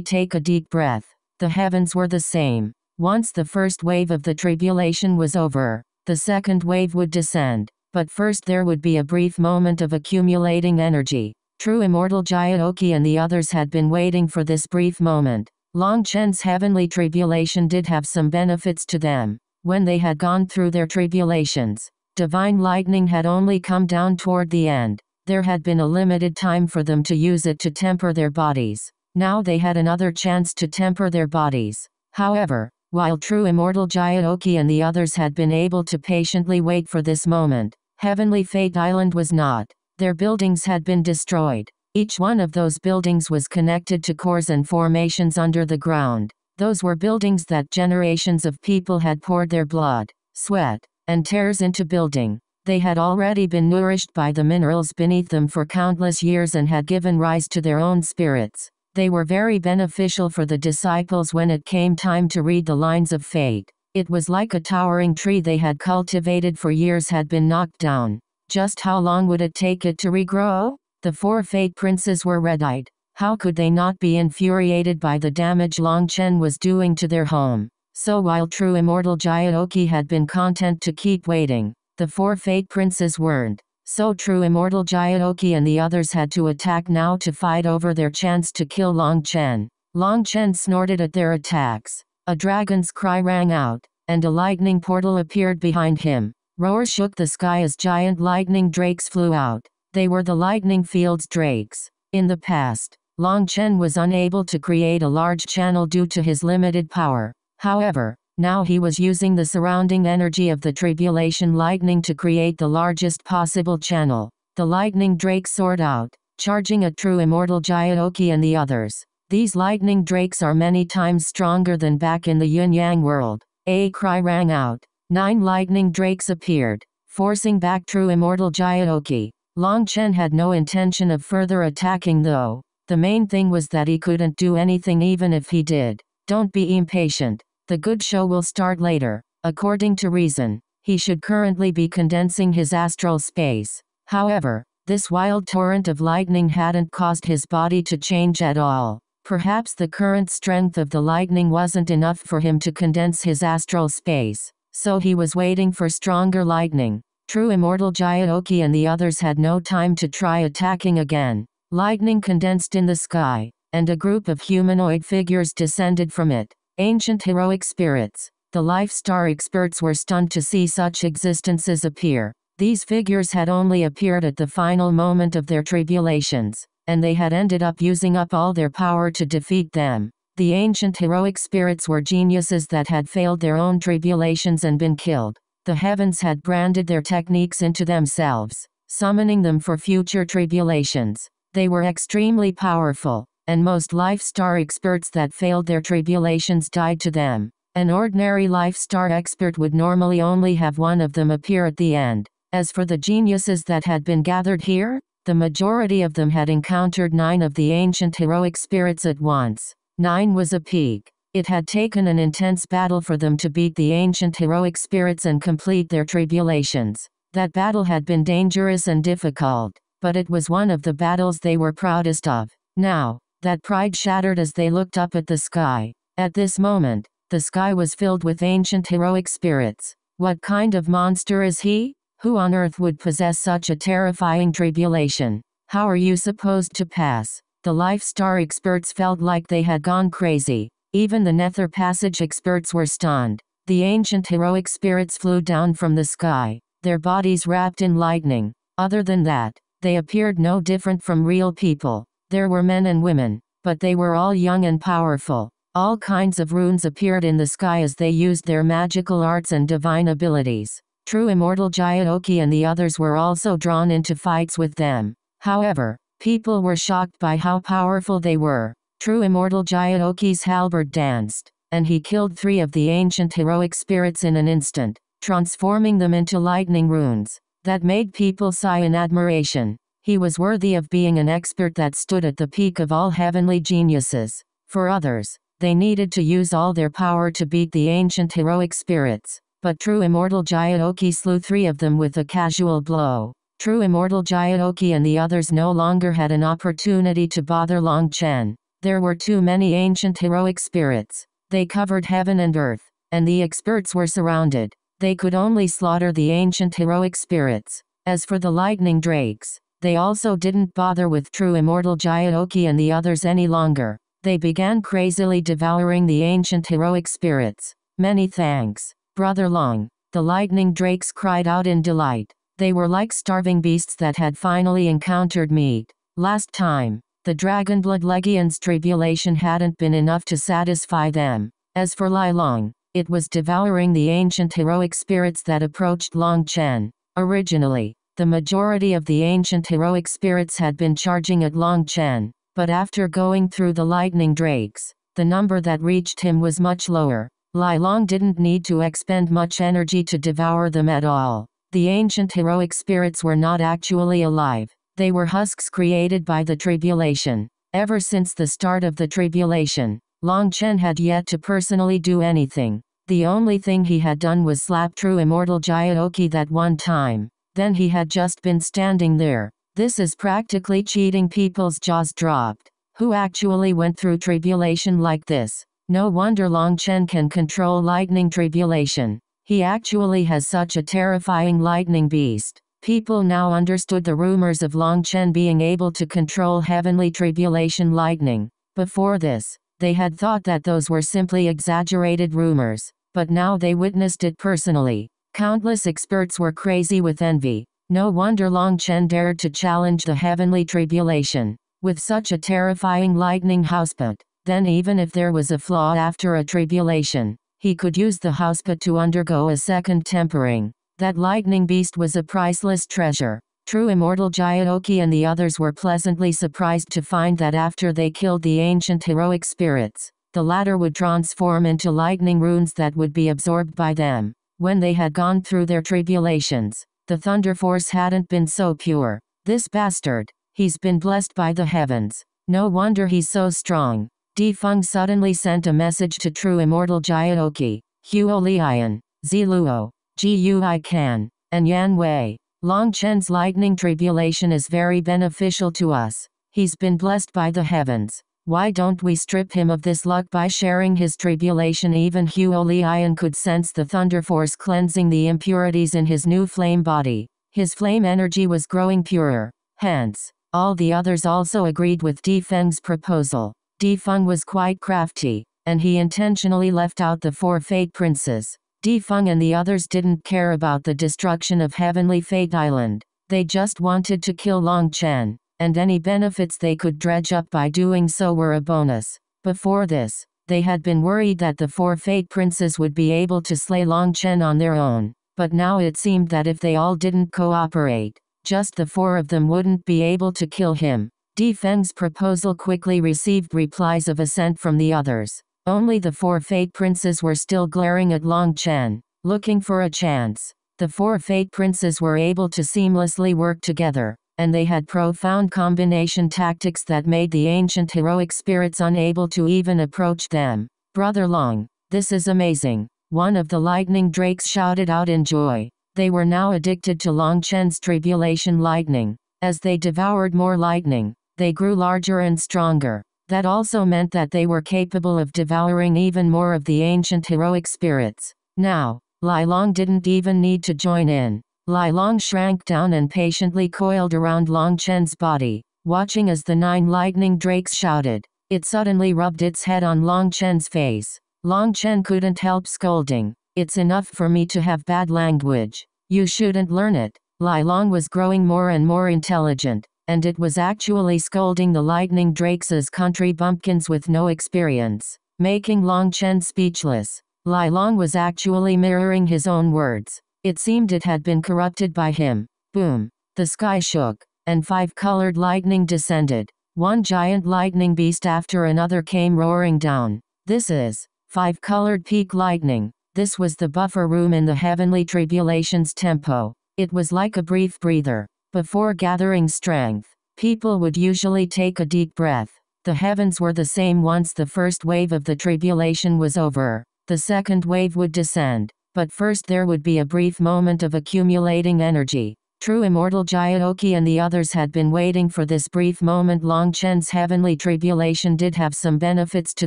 take a deep breath. The heavens were the same. Once the first wave of the tribulation was over, the second wave would descend. But first there would be a brief moment of accumulating energy. True Immortal Jiaoqi and the others had been waiting for this brief moment. Long Chen's heavenly tribulation did have some benefits to them. When they had gone through their tribulations, divine lightning had only come down toward the end. There had been a limited time for them to use it to temper their bodies. Now they had another chance to temper their bodies. However, while true immortal Jiaoqi and the others had been able to patiently wait for this moment, Heavenly Fate Island was not. Their buildings had been destroyed. Each one of those buildings was connected to cores and formations under the ground. Those were buildings that generations of people had poured their blood, sweat, and tears into building. They had already been nourished by the minerals beneath them for countless years and had given rise to their own spirits. They were very beneficial for the disciples when it came time to read the lines of fate. It was like a towering tree they had cultivated for years had been knocked down. Just how long would it take it to regrow? The four fate princes were red-eyed. How could they not be infuriated by the damage Long Chen was doing to their home? So while true immortal Jiaoqi had been content to keep waiting, the four fate princes weren't. So true immortal Jiaoqi and the others had to attack now to fight over their chance to kill Long Chen. Long Chen snorted at their attacks. A dragon's cry rang out, and a lightning portal appeared behind him. Roar shook the sky as giant lightning drakes flew out. They were the lightning field's drakes. In the past, Long Chen was unable to create a large channel due to his limited power. However, now he was using the surrounding energy of the tribulation lightning to create the largest possible channel. The lightning drake soared out, charging a true immortal Jiaoqi and the others. These lightning drakes are many times stronger than back in the yin yang world. A cry rang out. Nine lightning drakes appeared, forcing back true immortal Jiaoqi. Long Chen had no intention of further attacking though. The main thing was that he couldn't do anything even if he did. Don't be impatient. The good show will start later. According to reason, he should currently be condensing his astral space. However, this wild torrent of lightning hadn't caused his body to change at all. Perhaps the current strength of the lightning wasn't enough for him to condense his astral space. So he was waiting for stronger lightning. True Immortal Jiaoqi and the others had no time to try attacking again. Lightning condensed in the sky, and a group of humanoid figures descended from it. Ancient heroic spirits. The life star experts were stunned to see such existences appear. These figures had only appeared at the final moment of their tribulations, and they had ended up using up all their power to defeat them. The ancient heroic spirits were geniuses that had failed their own tribulations and been killed. The heavens had branded their techniques into themselves, summoning them for future tribulations. They were extremely powerful, and most life star experts that failed their tribulations died to them. An ordinary life star expert would normally only have one of them appear at the end. As for the geniuses that had been gathered here, the majority of them had encountered nine of the ancient heroic spirits at once. Nine was a peak. It had taken an intense battle for them to beat the ancient heroic spirits and complete their tribulations. That battle had been dangerous and difficult, but it was one of the battles they were proudest of. Now, that pride shattered as they looked up at the sky. At this moment, the sky was filled with ancient heroic spirits. What kind of monster is he? Who on earth would possess such a terrifying tribulation? How are you supposed to pass? The Life Star experts felt like they had gone crazy. Even the Nether Passage experts were stunned. The ancient heroic spirits flew down from the sky, their bodies wrapped in lightning. Other than that, they appeared no different from real people. There were men and women, but they were all young and powerful. All kinds of runes appeared in the sky as they used their magical arts and divine abilities. True Immortal Jiaoqi and the others were also drawn into fights with them. However, people were shocked by how powerful they were. True Immortal Jiaoqi's halberd danced, and he killed three of the ancient heroic spirits in an instant, transforming them into lightning runes. That made people sigh in admiration. He was worthy of being an expert that stood at the peak of all heavenly geniuses. For others, they needed to use all their power to beat the ancient heroic spirits. But true immortal Jiaoqi slew three of them with a casual blow. True immortal Jiaoqi and the others no longer had an opportunity to bother Long Chen. There were too many ancient heroic spirits. They covered heaven and earth, and the experts were surrounded. They could only slaughter the ancient heroic spirits. As for the lightning drakes, they also didn't bother with true immortal Jiaoqi and the others any longer. They began crazily devouring the ancient heroic spirits. Many thanks, Brother Long. The lightning drakes cried out in delight. They were like starving beasts that had finally encountered meat. Last time, the Dragonblood Legion's tribulation hadn't been enough to satisfy them. As for Lai Long, it was devouring the ancient heroic spirits that approached Long Chen. Originally, the majority of the ancient heroic spirits had been charging at Long Chen, but after going through the lightning drakes, the number that reached him was much lower. Lai Long didn't need to expend much energy to devour them at all. The ancient heroic spirits were not actually alive. They were husks created by the tribulation. Ever since the start of the tribulation, Long Chen had yet to personally do anything. The only thing he had done was slap true immortal Jiaoqi that one time. Then he had just been standing there. This is practically cheating people's jaws dropped. Who actually went through tribulation like this? No wonder Long Chen can control lightning tribulation. He actually has such a terrifying lightning beast. People now understood the rumors of Long Chen being able to control heavenly tribulation lightning. Before this, they had thought that those were simply exaggerated rumors, but now they witnessed it personally. Countless experts were crazy with envy. No wonder Long Chen dared to challenge the heavenly tribulation. With such a terrifying lightning houseput, then even if there was a flaw after a tribulation, he could use the houseput to undergo a second tempering. That lightning beast was a priceless treasure. True immortal Jiaoqi and the others were pleasantly surprised to find that after they killed the ancient heroic spirits, the latter would transform into lightning runes that would be absorbed by them. When they had gone through their tribulations, the thunder force hadn't been so pure. This bastard, he's been blessed by the heavens. No wonder he's so strong. Di Feng suddenly sent a message to true immortal Jiaoqi, Huo Lian, Ziluo, Gui Kan, and Yan Wei. Long Chen's lightning tribulation is very beneficial to us. He's been blessed by the heavens. Why don't we strip him of this luck by sharing his tribulation? Even Huo Lian could sense the thunder force cleansing the impurities in his new flame body. His flame energy was growing purer. Hence, all the others also agreed with Di Feng's proposal. Di Feng was quite crafty, and he intentionally left out the four Fate Princes. Di Feng and the others didn't care about the destruction of Heavenly Fate Island. They just wanted to kill Long Chen, and any benefits they could dredge up by doing so were a bonus. Before this, they had been worried that the four Fate Princes would be able to slay Long Chen on their own, but now it seemed that if they all didn't cooperate, just the four of them wouldn't be able to kill him. Di Feng's proposal quickly received replies of assent from the others. Only the four Fate Princes were still glaring at Long Chen, looking for a chance. The four Fate Princes were able to seamlessly work together, and they had profound combination tactics that made the ancient heroic spirits unable to even approach them. Brother Long, this is amazing. One of the lightning drakes shouted out in joy. They were now addicted to Long Chen's tribulation lightning. As they devoured more lightning, they grew larger and stronger. That also meant that they were capable of devouring even more of the ancient heroic spirits. Now, Lai Long didn't even need to join in. Lai Long shrank down and patiently coiled around Long Chen's body, watching as the nine lightning drakes shouted. It suddenly rubbed its head on Long Chen's face. Long Chen couldn't help scolding. It's enough for me to have bad language. You shouldn't learn it. Lai Long was growing more and more intelligent and it was actually scolding the lightning drakes as country bumpkins with no experience, making Long Chen speechless. Lai Long was actually mirroring his own words. It seemed it had been corrupted by him. Boom. The sky shook, and five colored lightning descended. One giant lightning beast after another came roaring down. This is five colored peak lightning. This was the buffer room in the heavenly tribulations tempo. It was like a brief breather. Before gathering strength, people would usually take a deep breath. The heavens were the same once the first wave of the tribulation was over. The second wave would descend, but first there would be a brief moment of accumulating energy. True immortal Jiaoqi and the others had been waiting for this brief moment. Long Chen's heavenly tribulation did have some benefits to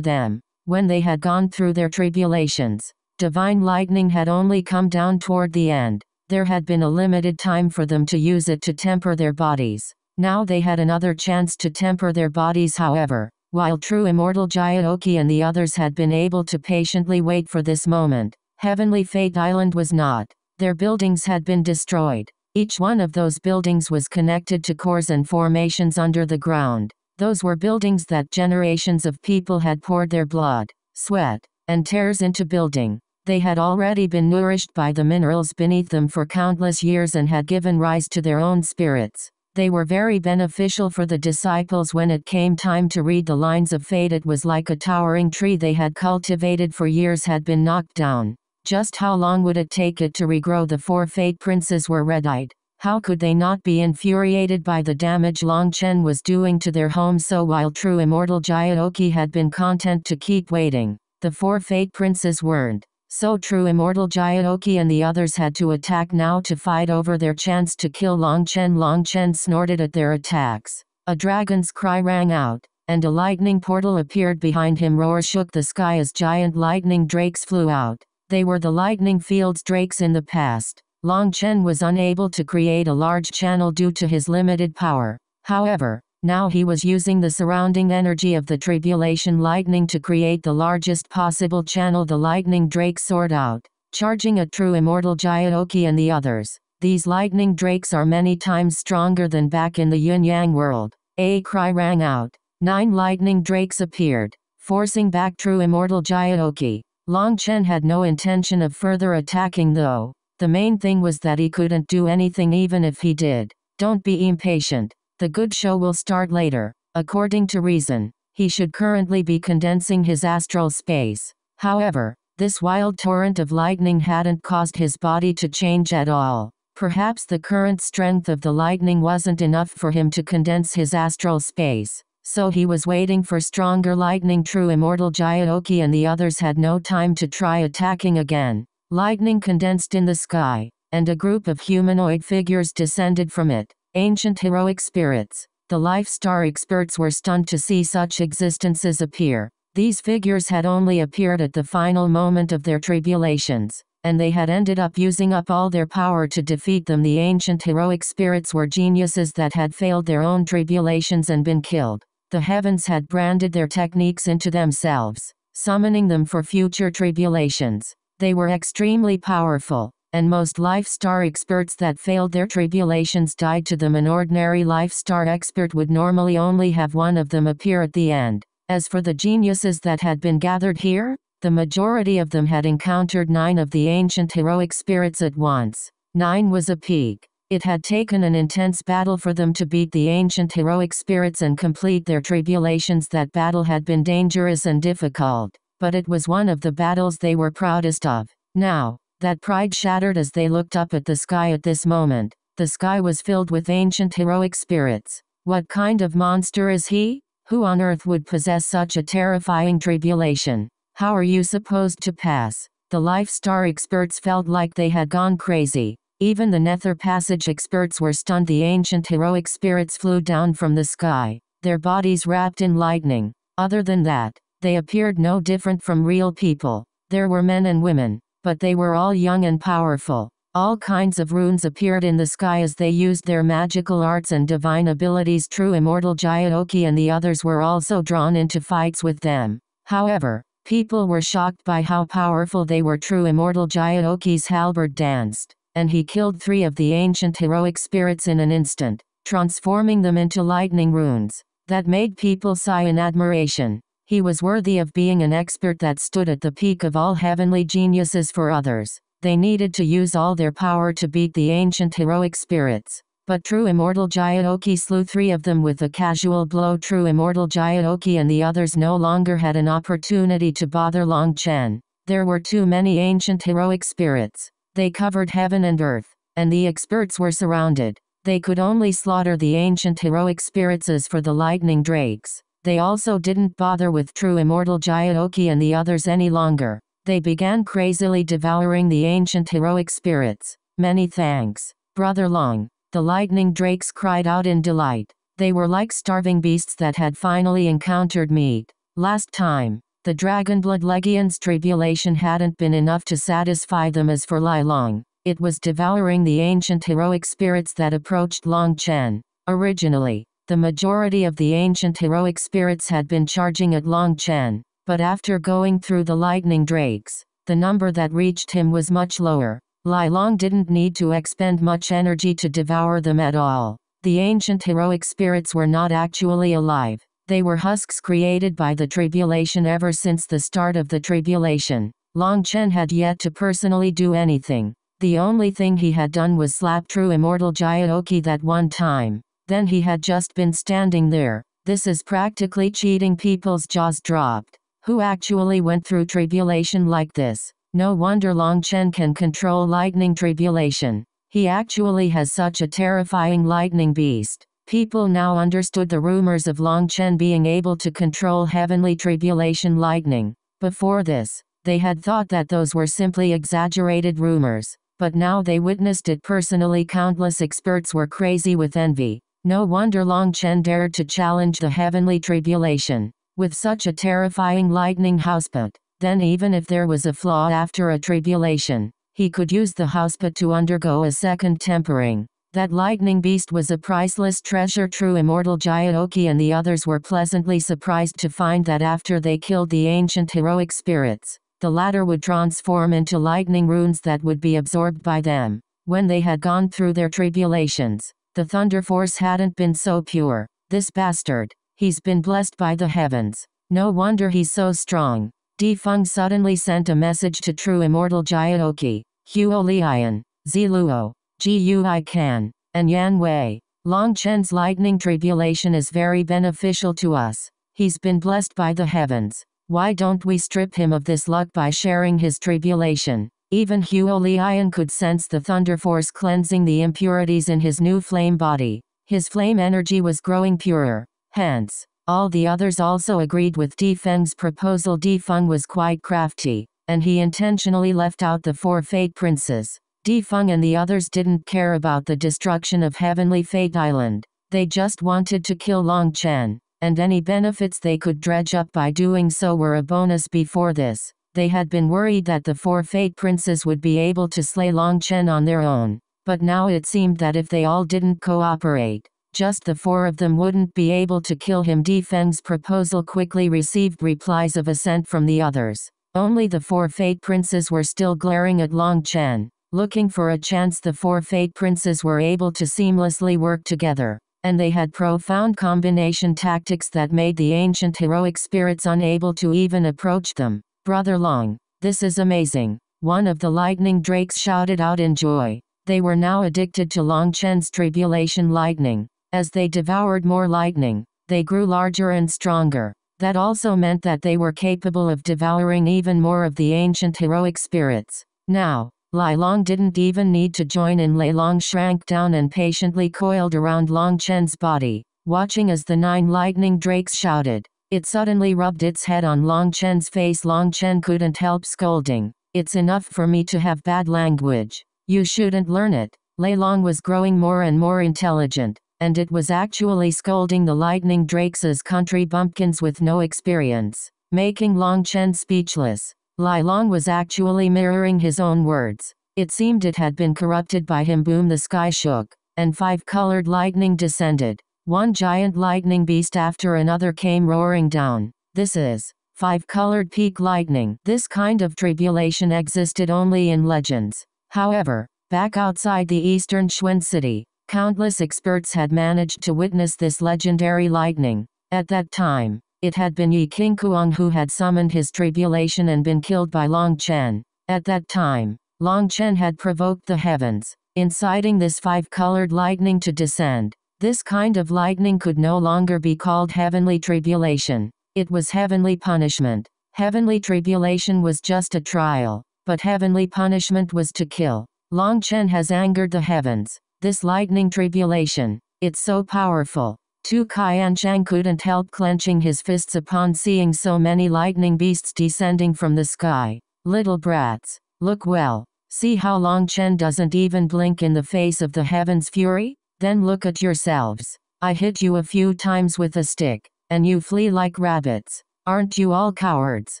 them. When they had gone through their tribulations, divine lightning had only come down toward the end. There had been a limited time for them to use it to temper their bodies. Now they had another chance to temper their bodies however, while true immortal Jiaoqi and the others had been able to patiently wait for this moment, Heavenly Fate Island was not. Their buildings had been destroyed. Each one of those buildings was connected to cores and formations under the ground. Those were buildings that generations of people had poured their blood, sweat, and tears into building. They had already been nourished by the minerals beneath them for countless years and had given rise to their own spirits. They were very beneficial for the disciples when it came time to read the lines of fate. It was like a towering tree they had cultivated for years had been knocked down. Just how long would it take it to regrow? The four fate princes were red eyed. How could they not be infuriated by the damage Long Chen was doing to their home? So while true immortal Jiaoqi had been content to keep waiting, the four fate princes weren't. So true immortal Jiaoqi and the others had to attack now to fight over their chance to kill Long Chen. Long Chen snorted at their attacks. A dragon's cry rang out, and a lightning portal appeared behind him. Roar shook the sky as giant lightning drakes flew out. They were the lightning fields drakes in the past. Long Chen was unable to create a large channel due to his limited power. However, now he was using the surrounding energy of the tribulation lightning to create the largest possible channel the lightning drake soared out, charging a true immortal Jiaoqi and the others. These lightning drakes are many times stronger than back in the yin-yang world. A cry rang out. Nine lightning drakes appeared, forcing back true immortal Jiaoqi. Long Chen had no intention of further attacking though. The main thing was that he couldn't do anything even if he did. Don't be impatient. The good show will start later. According to reason, he should currently be condensing his astral space. However, this wild torrent of lightning hadn't caused his body to change at all. Perhaps the current strength of the lightning wasn't enough for him to condense his astral space. So he was waiting for stronger lightning true immortal Jiaoqi and the others had no time to try attacking again. Lightning condensed in the sky, and a group of humanoid figures descended from it. Ancient heroic spirits. The life star experts were stunned to see such existences appear. These figures had only appeared at the final moment of their tribulations, and they had ended up using up all their power to defeat them. The ancient heroic spirits were geniuses that had failed their own tribulations and been killed. The heavens had branded their techniques into themselves, summoning them for future tribulations. They were extremely powerful, and most life star experts that failed their tribulations died to them. An ordinary life star expert would normally only have one of them appear at the end. As for the geniuses that had been gathered here, the majority of them had encountered nine of the ancient heroic spirits at once. Nine was a peak. It had taken an intense battle for them to beat the ancient heroic spirits and complete their tribulations. That battle had been dangerous and difficult, but it was one of the battles they were proudest of. Now, that pride shattered as they looked up at the sky at this moment. The sky was filled with ancient heroic spirits. What kind of monster is he? Who on earth would possess such a terrifying tribulation? How are you supposed to pass? The Life Star experts felt like they had gone crazy. Even the Nether Passage experts were stunned. The ancient heroic spirits flew down from the sky, their bodies wrapped in lightning. Other than that, they appeared no different from real people. There were men and women, but they were all young and powerful. All kinds of runes appeared in the sky as they used their magical arts and divine abilities. True Immortal Jiaoqi and the others were also drawn into fights with them. However, people were shocked by how powerful they were. True Immortal Jiaoqi's halberd danced, and he killed three of the ancient heroic spirits in an instant, transforming them into lightning runes. That made people sigh in admiration. He was worthy of being an expert that stood at the peak of all heavenly geniuses for others. They needed to use all their power to beat the ancient heroic spirits. But true immortal Jiaoqi slew three of them with a casual blow. True immortal Jiaoqi and the others no longer had an opportunity to bother Long Chen. There were too many ancient heroic spirits. They covered heaven and earth, and the experts were surrounded. They could only slaughter the ancient heroic spirits as for the lightning drakes. They also didn't bother with true immortal Jiaoqi and the others any longer. They began crazily devouring the ancient heroic spirits. Many thanks. Brother Long. The lightning drakes cried out in delight. They were like starving beasts that had finally encountered meat. Last time, the Dragonblood Legion's tribulation hadn't been enough to satisfy them as for Lai Long. It was devouring the ancient heroic spirits that approached Long Chen. Originally, the majority of the ancient heroic spirits had been charging at Long Chen, but after going through the lightning drakes, the number that reached him was much lower. Lai Long didn't need to expend much energy to devour them at all. The ancient heroic spirits were not actually alive. They were husks created by the tribulation ever since the start of the tribulation. Long Chen had yet to personally do anything. The only thing he had done was slap true immortal Jiaoqi that one time. Then he had just been standing there. This is practically cheating people's jaws dropped. Who actually went through tribulation like this? No wonder Long Chen can control lightning tribulation. He actually has such a terrifying lightning beast. People now understood the rumors of Long Chen being able to control heavenly tribulation lightning. Before this, they had thought that those were simply exaggerated rumors but now they witnessed it personally. Countless experts were crazy with envy. No wonder Long Chen dared to challenge the heavenly tribulation. With such a terrifying lightning houseput, then even if there was a flaw after a tribulation, he could use the houseput to undergo a second tempering. That lightning beast was a priceless treasure true immortal Jiaoqi and the others were pleasantly surprised to find that after they killed the ancient heroic spirits, the latter would transform into lightning runes that would be absorbed by them. When they had gone through their tribulations, the thunder force hadn't been so pure. This bastard, he's been blessed by the heavens. No wonder he's so strong. Di Feng suddenly sent a message to true immortal Jiaoqi, Huo Lian, Ziluo, Gui Kan, and Yan Wei. Long Chen's lightning tribulation is very beneficial to us. He's been blessed by the heavens. Why don't we strip him of this luck by sharing his tribulation? Even Huo Lian could sense the thunder force cleansing the impurities in his new flame body. His flame energy was growing purer. Hence, all the others also agreed with Di Feng's proposal. Di Feng was quite crafty, and he intentionally left out the four Fate Princes. Di Feng and the others didn't care about the destruction of Heavenly Fate Island. They just wanted to kill Long Chen and any benefits they could dredge up by doing so were a bonus before this. They had been worried that the four Fate Princes would be able to slay Long Chen on their own, but now it seemed that if they all didn't cooperate, just the four of them wouldn't be able to kill him. Di Feng's proposal quickly received replies of assent from the others. Only the four Fate Princes were still glaring at Long Chen. Looking for a chance the four Fate Princes were able to seamlessly work together and they had profound combination tactics that made the ancient heroic spirits unable to even approach them. Brother Long, this is amazing. One of the lightning drakes shouted out in joy. They were now addicted to Long Chen's tribulation lightning. As they devoured more lightning, they grew larger and stronger. That also meant that they were capable of devouring even more of the ancient heroic spirits. Now, Lai Long didn't even need to join in Lai Long shrank down and patiently coiled around Long Chen's body, watching as the nine lightning drakes shouted. It suddenly rubbed its head on Long Chen's face. Long Chen couldn't help scolding. It's enough for me to have bad language. You shouldn't learn it. Lei Long was growing more and more intelligent, and it was actually scolding the lightning drakes as country bumpkins with no experience, making Long Chen speechless. Lai Long was actually mirroring his own words. It seemed it had been corrupted by him. Boom, the sky shook, and five colored lightning descended. One giant lightning beast after another came roaring down. This is five colored peak lightning. This kind of tribulation existed only in legends. However, back outside the eastern Xuan city, countless experts had managed to witness this legendary lightning. At that time, it had been Yi King Kuang who had summoned his tribulation and been killed by Long Chen. At that time, Long Chen had provoked the heavens, inciting this five-colored lightning to descend. This kind of lightning could no longer be called heavenly tribulation. It was heavenly punishment. Heavenly tribulation was just a trial, but heavenly punishment was to kill. Long Chen has angered the heavens. This lightning tribulation. It's so powerful. Tu Shang couldn't help clenching his fists upon seeing so many lightning beasts descending from the sky. Little brats, look well. See how Long Chen doesn't even blink in the face of the heaven's fury? Then look at yourselves. I hit you a few times with a stick, and you flee like rabbits. Aren't you all cowards?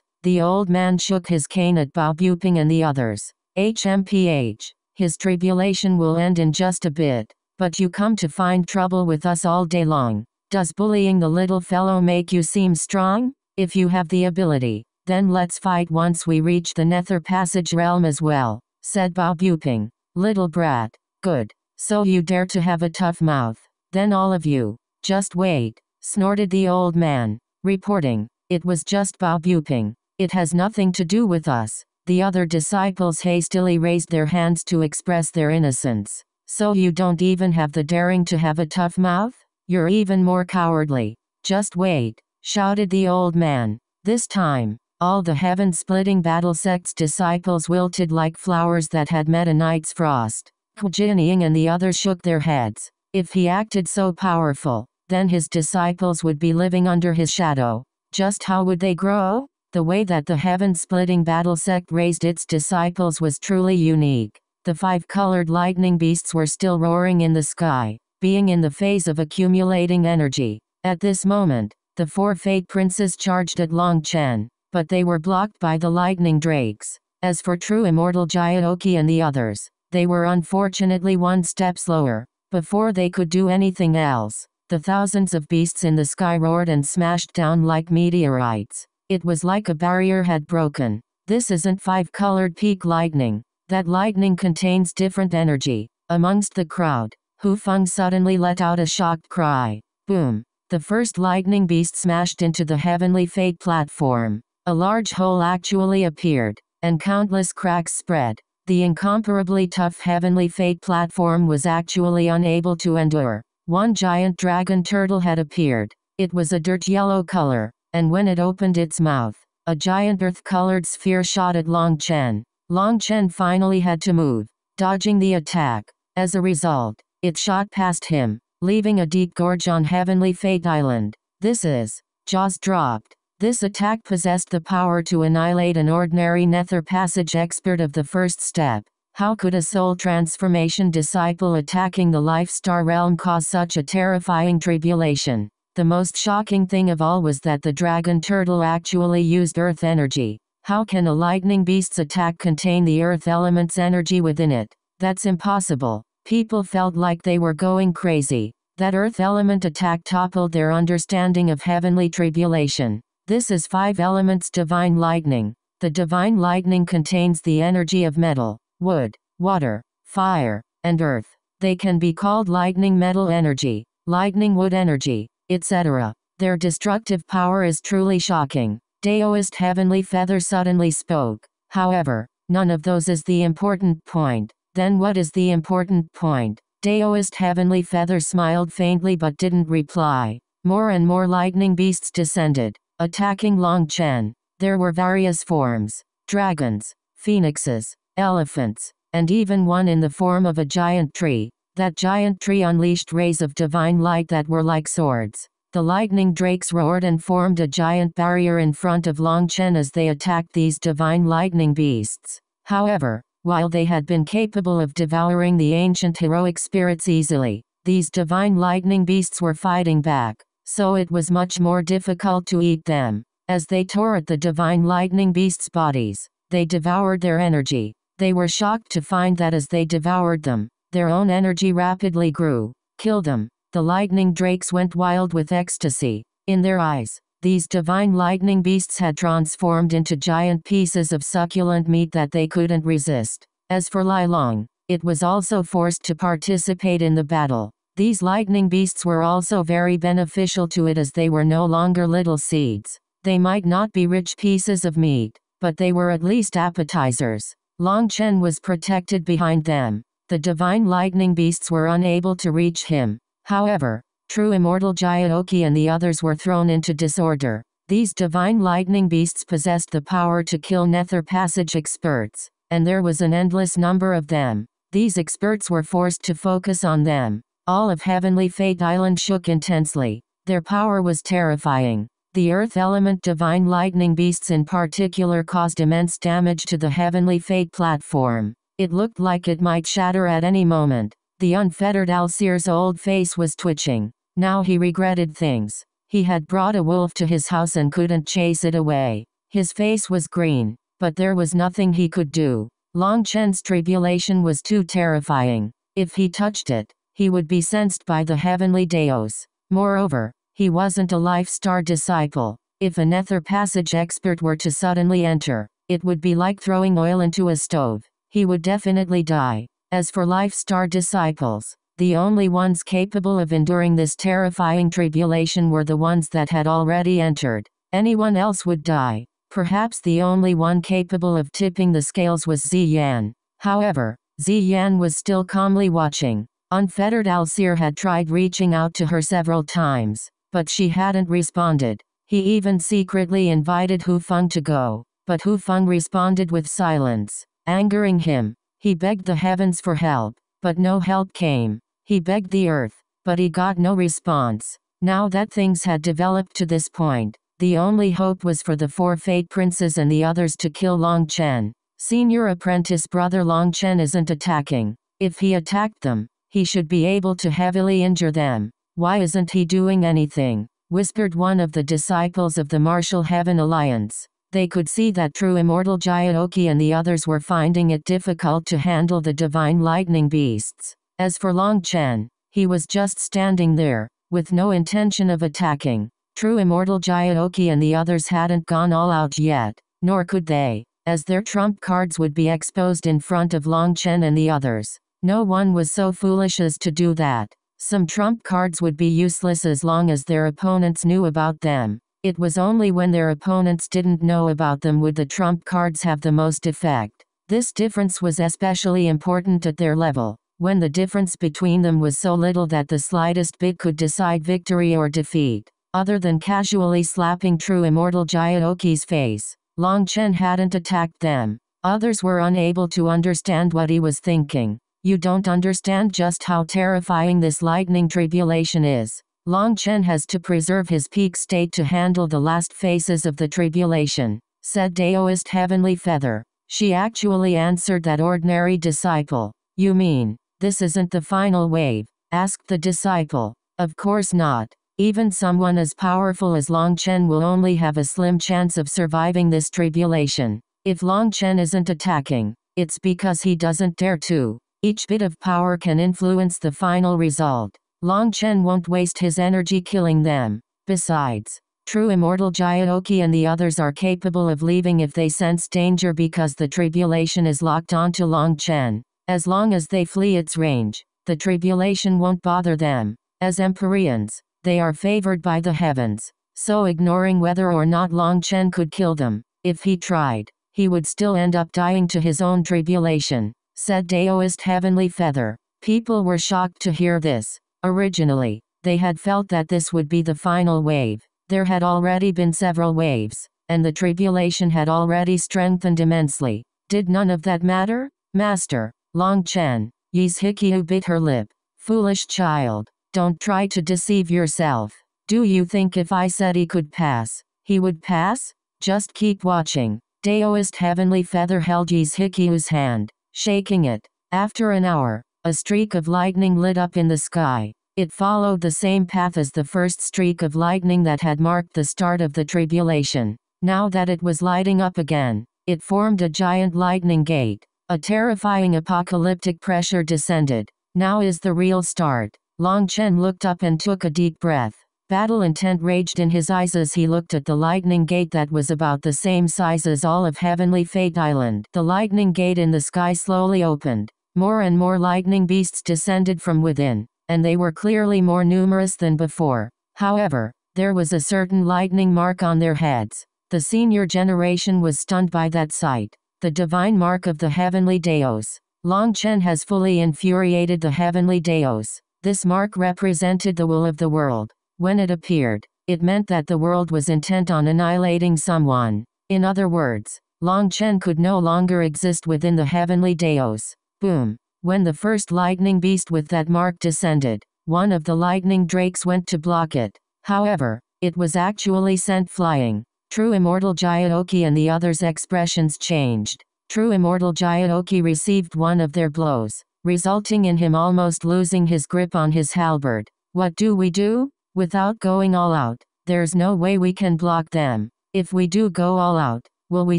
The old man shook his cane at Bao Buping and the others. HMPH. His tribulation will end in just a bit. But you come to find trouble with us all day long. Does bullying the little fellow make you seem strong? If you have the ability, then let's fight once we reach the Nether Passage realm as well, said Bao Buping. Little brat. Good. So you dare to have a tough mouth. Then all of you. Just wait, snorted the old man. Reporting. It was just Bao Buping. It has nothing to do with us. The other disciples hastily raised their hands to express their innocence. So you don't even have the daring to have a tough mouth? You're even more cowardly. Just wait, shouted the old man. This time, all the heaven-splitting battle sect's disciples wilted like flowers that had met a night's frost. Jianying and the others shook their heads. If he acted so powerful, then his disciples would be living under his shadow. Just how would they grow? The way that the heaven-splitting battle sect raised its disciples was truly unique. The five-colored lightning beasts were still roaring in the sky, being in the phase of accumulating energy. At this moment, the four Fate Princes charged at Long Chen, but they were blocked by the lightning drakes. As for true immortal Jiaoqi and the others, they were unfortunately one step slower. Before they could do anything else, the thousands of beasts in the sky roared and smashed down like meteorites. It was like a barrier had broken. This isn't five-colored peak lightning. That lightning contains different energy. Amongst the crowd, Hu Feng suddenly let out a shocked cry. Boom! The first lightning beast smashed into the heavenly fate platform. A large hole actually appeared, and countless cracks spread. The incomparably tough heavenly fate platform was actually unable to endure. One giant dragon turtle had appeared. It was a dirt yellow color, and when it opened its mouth, a giant earth-colored sphere shot at Long Chen. Long Chen finally had to move, dodging the attack. As a result, it shot past him, leaving a deep gorge on Heavenly Fate Island. This is, jaws dropped. This attack possessed the power to annihilate an ordinary Nether Passage expert of the first step. How could a soul transformation disciple attacking the Life Star realm cause such a terrifying tribulation? The most shocking thing of all was that the dragon turtle actually used earth energy. How can a lightning beast's attack contain the earth element's energy within it? That's impossible. People felt like they were going crazy. That earth element attack toppled their understanding of heavenly tribulation. This is five elements divine lightning. The divine lightning contains the energy of metal, wood, water, fire, and earth. They can be called lightning metal energy, lightning wood energy, etc. Their destructive power is truly shocking. Daoist Heavenly Feather suddenly spoke. However, none of those is the important point. Then what is the important point? Daoist Heavenly Feather smiled faintly but didn't reply. More and more lightning beasts descended, attacking Long Chen. There were various forms dragons, phoenixes, elephants, and even one in the form of a giant tree. That giant tree unleashed rays of divine light that were like swords. The lightning drakes roared and formed a giant barrier in front of Long Chen as they attacked these divine lightning beasts. However, while they had been capable of devouring the ancient heroic spirits easily, these divine lightning beasts were fighting back, so it was much more difficult to eat them. As they tore at the divine lightning beasts' bodies, they devoured their energy. They were shocked to find that as they devoured them, their own energy rapidly grew. Kill them, the lightning drakes went wild with ecstasy. In their eyes, these divine lightning beasts had transformed into giant pieces of succulent meat that they couldn't resist. As for Lai Long, it was also forced to participate in the battle. These lightning beasts were also very beneficial to it as they were no longer little seeds. They might not be rich pieces of meat, but they were at least appetizers. Long Chen was protected behind them. The divine lightning beasts were unable to reach him. However, true immortal Jiaoqi and the others were thrown into disorder. These divine lightning beasts possessed the power to kill Nether Passage experts, and there was an endless number of them. These experts were forced to focus on them. All of Heavenly Fate Island shook intensely. Their power was terrifying. The earth element divine lightning beasts in particular caused immense damage to the Heavenly Fate platform. It looked like it might shatter at any moment. The unfettered Allseer's old face was twitching. Now he regretted things. He had brought a wolf to his house and couldn't chase it away. His face was green, but there was nothing he could do. Long Chen's tribulation was too terrifying. If he touched it, he would be sensed by the heavenly Daos. Moreover, he wasn't a Life Star disciple. If a Nether Passage expert were to suddenly enter, it would be like throwing oil into a stove. He would definitely die. As for Life Star disciples, the only ones capable of enduring this terrifying tribulation were the ones that had already entered. Anyone else would die. Perhaps the only one capable of tipping the scales was Ziyan. However, Ziyan was still calmly watching. Unfettered Allseer had tried reaching out to her several times, but she hadn't responded. He even secretly invited Hu Feng to go, but Hu Feng responded with silence, angering him. He begged the heavens for help, but no help came. He begged the earth, but he got no response. Now that things had developed to this point, the only hope was for the four Fate Princes and the others to kill Long Chen. Senior apprentice brother Long Chen isn't attacking. If he attacked them, he should be able to heavily injure them. Why isn't he doing anything? whispered one of the disciples of the Martial Heaven Alliance. They could see that true immortal Jiaoqi and the others were finding it difficult to handle the divine lightning beasts. As for Long Chen, he was just standing there, with no intention of attacking. True Immortal Jiaoqi and the others hadn't gone all out yet, nor could they, as their trump cards would be exposed in front of Long Chen and the others. No one was so foolish as to do that. Some trump cards would be useless as long as their opponents knew about them. It was only when their opponents didn't know about them would the trump cards have the most effect. This difference was especially important at their level, when the difference between them was so little that the slightest bit could decide victory or defeat. Other than casually slapping true immortal Jiaoqi's face, Long Chen hadn't attacked them. Others were unable to understand what he was thinking. You don't understand just how terrifying this lightning tribulation is. Long Chen has to preserve his peak state to handle the last phases of the tribulation, said Daoist Heavenly Feather. She actually answered that ordinary disciple. You mean, this isn't the final wave? asked the disciple. Of course not. Even someone as powerful as Long Chen will only have a slim chance of surviving this tribulation. If Long Chen isn't attacking, it's because he doesn't dare to. Each bit of power can influence the final result. Long Chen won't waste his energy killing them. Besides, true immortal Jiaoqi and the others are capable of leaving if they sense danger because the tribulation is locked onto Long Chen. As long as they flee its range, the tribulation won't bother them. As Empyreans, they are favored by the heavens. So ignoring whether or not Long Chen could kill them, if he tried, he would still end up dying to his own tribulation, said Daoist Heavenly Feather. People were shocked to hear this. Originally, they had felt that this would be the final wave. There had already been several waves, and the tribulation had already strengthened immensely. Did none of that matter? Master, Long Chen, Yi's Hikyu bit her lip. Foolish child. Don't try to deceive yourself. Do you think if I said he could pass, he would pass? Just keep watching. Daoist Heavenly Feather held Yi's Hikyu's hand, shaking it. After an hour, a streak of lightning lit up in the sky. It followed the same path as the first streak of lightning that had marked the start of the tribulation. Now that it was lighting up again, it formed a giant lightning gate. A terrifying apocalyptic pressure descended. Now is the real start. Long Chen looked up and took a deep breath. Battle intent raged in his eyes as he looked at the lightning gate that was about the same size as all of Heavenly Fate Island. The lightning gate in the sky slowly opened. More and more lightning beasts descended from within, and they were clearly more numerous than before. However, there was a certain lightning mark on their heads. The senior generation was stunned by that sight. The divine mark of the heavenly Daos. Long Chen has fully infuriated the heavenly Daos. This mark represented the will of the world. When it appeared, it meant that the world was intent on annihilating someone. In other words, Long Chen could no longer exist within the heavenly Daos. Boom. When the first lightning beast with that mark descended, one of the lightning drakes went to block it. However, it was actually sent flying. True Immortal Jiaoqi and the others' expressions changed. True Immortal Jiaoqi received one of their blows, resulting in him almost losing his grip on his halberd. What do we do? Without going all out, there's no way we can block them. If we do go all out, will we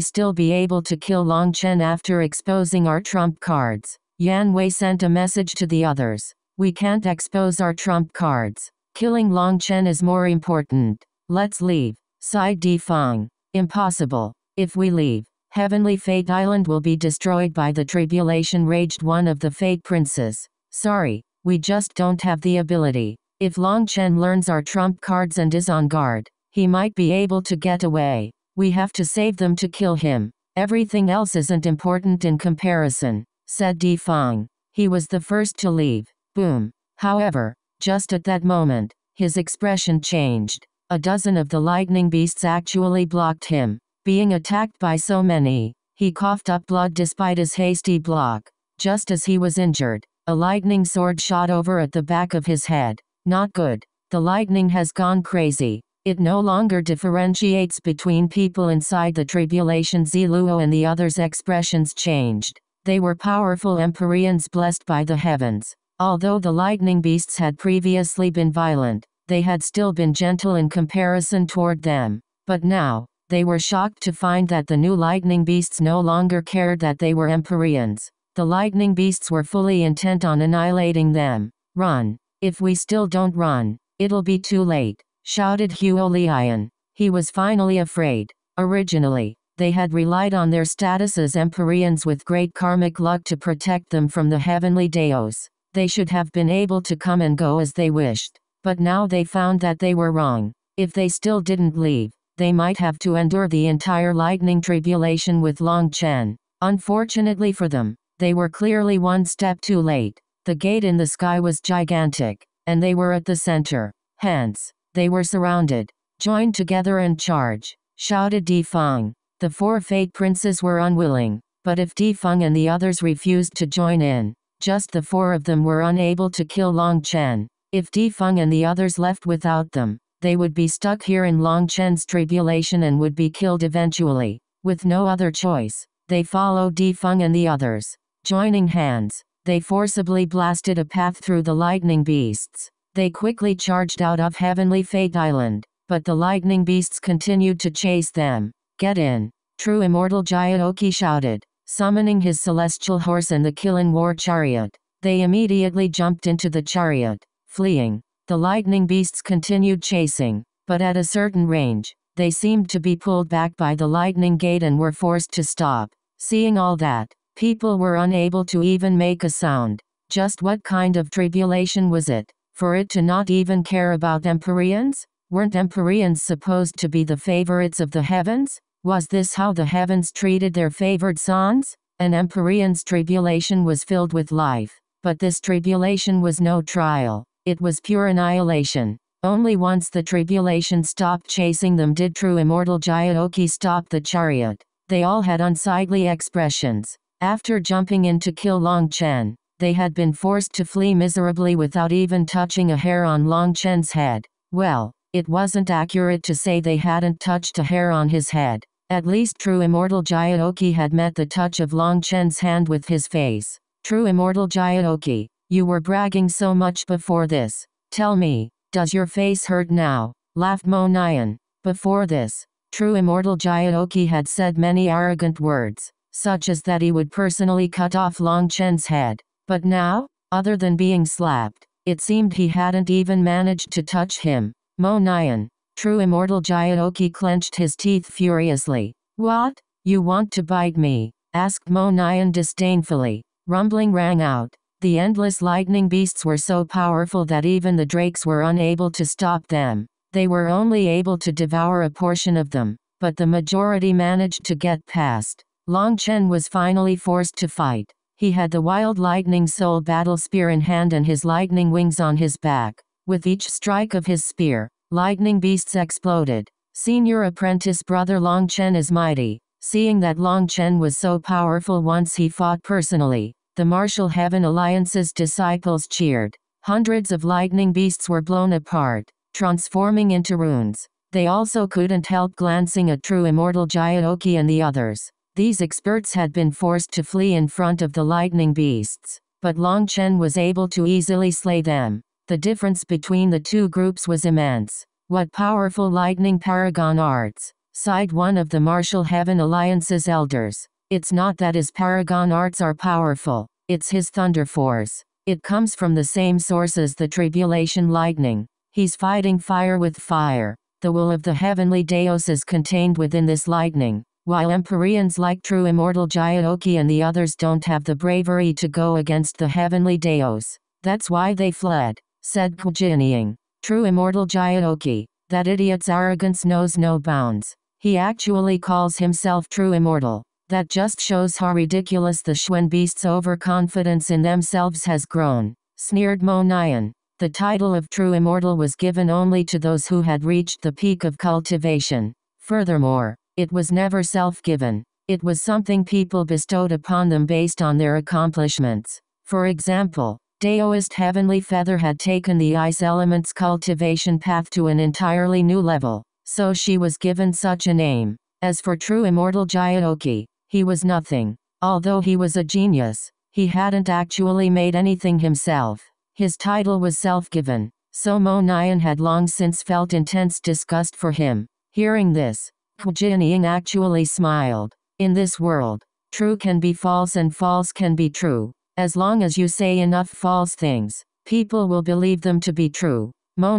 still be able to kill Long Chen after exposing our trump cards? Yan Wei sent a message to the others. We can't expose our trump cards. Killing Long Chen is more important. Let's leave. Di Feng. Impossible. If we leave, Heavenly Fate Island will be destroyed by the tribulation raged one of the Fate Princes. Sorry, we just don't have the ability. If Long Chen learns our trump cards and is on guard, he might be able to get away. We have to save them to kill him. Everything else isn't important in comparison said Di Feng. He was the first to leave. Boom. However, just at that moment, his expression changed. A dozen of the lightning beasts actually blocked him. Being attacked by so many, he coughed up blood despite his hasty block. Just as he was injured, a lightning sword shot over at the back of his head. Not good. The lightning has gone crazy. It no longer differentiates between people inside the tribulation Ziluo and the others' expressions changed. They were powerful Empyreans blessed by the heavens. Although the lightning beasts had previously been violent, they had still been gentle in comparison toward them. But now, they were shocked to find that the new lightning beasts no longer cared that they were Empyreans. The lightning beasts were fully intent on annihilating them. Run. If we still don't run, it'll be too late, shouted Huo Lian. He was finally afraid. Originally, they had relied on their status as Empyreans with great karmic luck to protect them from the heavenly Daos. They should have been able to come and go as they wished. But now they found that they were wrong. If they still didn't leave, they might have to endure the entire lightning tribulation with Long Chen. Unfortunately for them, they were clearly one step too late. The gate in the sky was gigantic, and they were at the center. Hence, they were surrounded. Join together and charge, shouted Di Feng. The four Fate Princes were unwilling, but if Di Feng and the others refused to join in, just the four of them were unable to kill Long Chen. If Di Feng and the others left without them, they would be stuck here in Long Chen's tribulation and would be killed eventually. With no other choice, they followed Di Feng and the others. Joining hands, they forcibly blasted a path through the lightning beasts. They quickly charged out of Heavenly Fate Island, but the lightning beasts continued to chase them. Get in. True immortal Jiaoqi shouted, summoning his celestial horse and the Kilin war chariot. They immediately jumped into the chariot, fleeing. The lightning beasts continued chasing, but at a certain range, they seemed to be pulled back by the lightning gate and were forced to stop. Seeing all that, people were unable to even make a sound. Just what kind of tribulation was it, for it to not even care about Empyreans? Weren't Empyreans supposed to be the favorites of the heavens? Was this how the heavens treated their favored sons? An Empyrean's tribulation was filled with life, but this tribulation was no trial, it was pure annihilation. Only once the tribulation stopped chasing them did true immortal Jiaoqi stop the chariot. They all had unsightly expressions. After jumping in to kill Long Chen, they had been forced to flee miserably without even touching a hair on Long Chen's head. Well, it wasn't accurate to say they hadn't touched a hair on his head. At least true immortal Jiaoqi had met the touch of Long Chen's hand with his face. True immortal Jiaoqi, you were bragging so much before this. Tell me, does your face hurt now? laughed Mo Nian. Before this, true immortal Jiaoqi had said many arrogant words, such as that he would personally cut off Long Chen's head. But now, other than being slapped, it seemed he hadn't even managed to touch him. Mo Nian, True immortal Jiaoqi clenched his teeth furiously. What? You want to bite me? asked Mo Nian disdainfully. Rumbling rang out. The endless lightning beasts were so powerful that even the drakes were unable to stop them. They were only able to devour a portion of them, but the majority managed to get past. Long Chen was finally forced to fight. He had the wild lightning soul battle spear in hand and his lightning wings on his back. With each strike of his spear, Lightning beasts exploded. Senior apprentice brother Long Chen is mighty. Seeing that Long Chen was so powerful once he fought personally, The Martial Heaven Alliance's disciples cheered. Hundreds of lightning beasts were blown apart, transforming into runes. They also couldn't help glancing at true immortal Jiaoqi and the others. These experts had been forced to flee in front of the lightning beasts, but Long Chen was able to easily slay them. The difference between the two groups was immense. What powerful lightning paragon arts, sighed one of the Martial Heaven Alliance's elders. It's not that his paragon arts are powerful, it's his thunder force. It comes from the same source as the tribulation lightning. He's fighting fire with fire. The will of the heavenly Daos is contained within this lightning. While Empyreans like true immortal Jiaoqi and the others don't have the bravery to go against the heavenly Daos. That's why they fled, said Hu Jianying. True immortal Jiaoqi, that idiot's arrogance knows no bounds. He actually calls himself true immortal. That just shows how ridiculous the Xuan beasts' overconfidence in themselves has grown, sneered Mo Nian. The title of true immortal was given only to those who had reached the peak of cultivation. Furthermore, it was never self-given. It was something people bestowed upon them based on their accomplishments. For example, Daoist Heavenly Feather had taken the ice element's cultivation path to an entirely new level, so she was given such a name. As for true immortal Jiaoqi, he was nothing. Although he was a genius, he hadn't actually made anything himself. His title was self-given, so Mo Nian had long since felt intense disgust for him. Hearing this, Jianying actually smiled. In this world, true can be false and false can be true. As long as you say enough false things, people will believe them to be true. Mo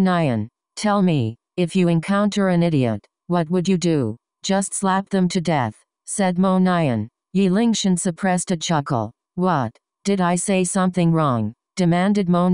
tell me, if you encounter an idiot, what would you do? Just slap them to death, said Mo Nian. Yi suppressed a chuckle. What? Did I say something wrong? demanded Mo.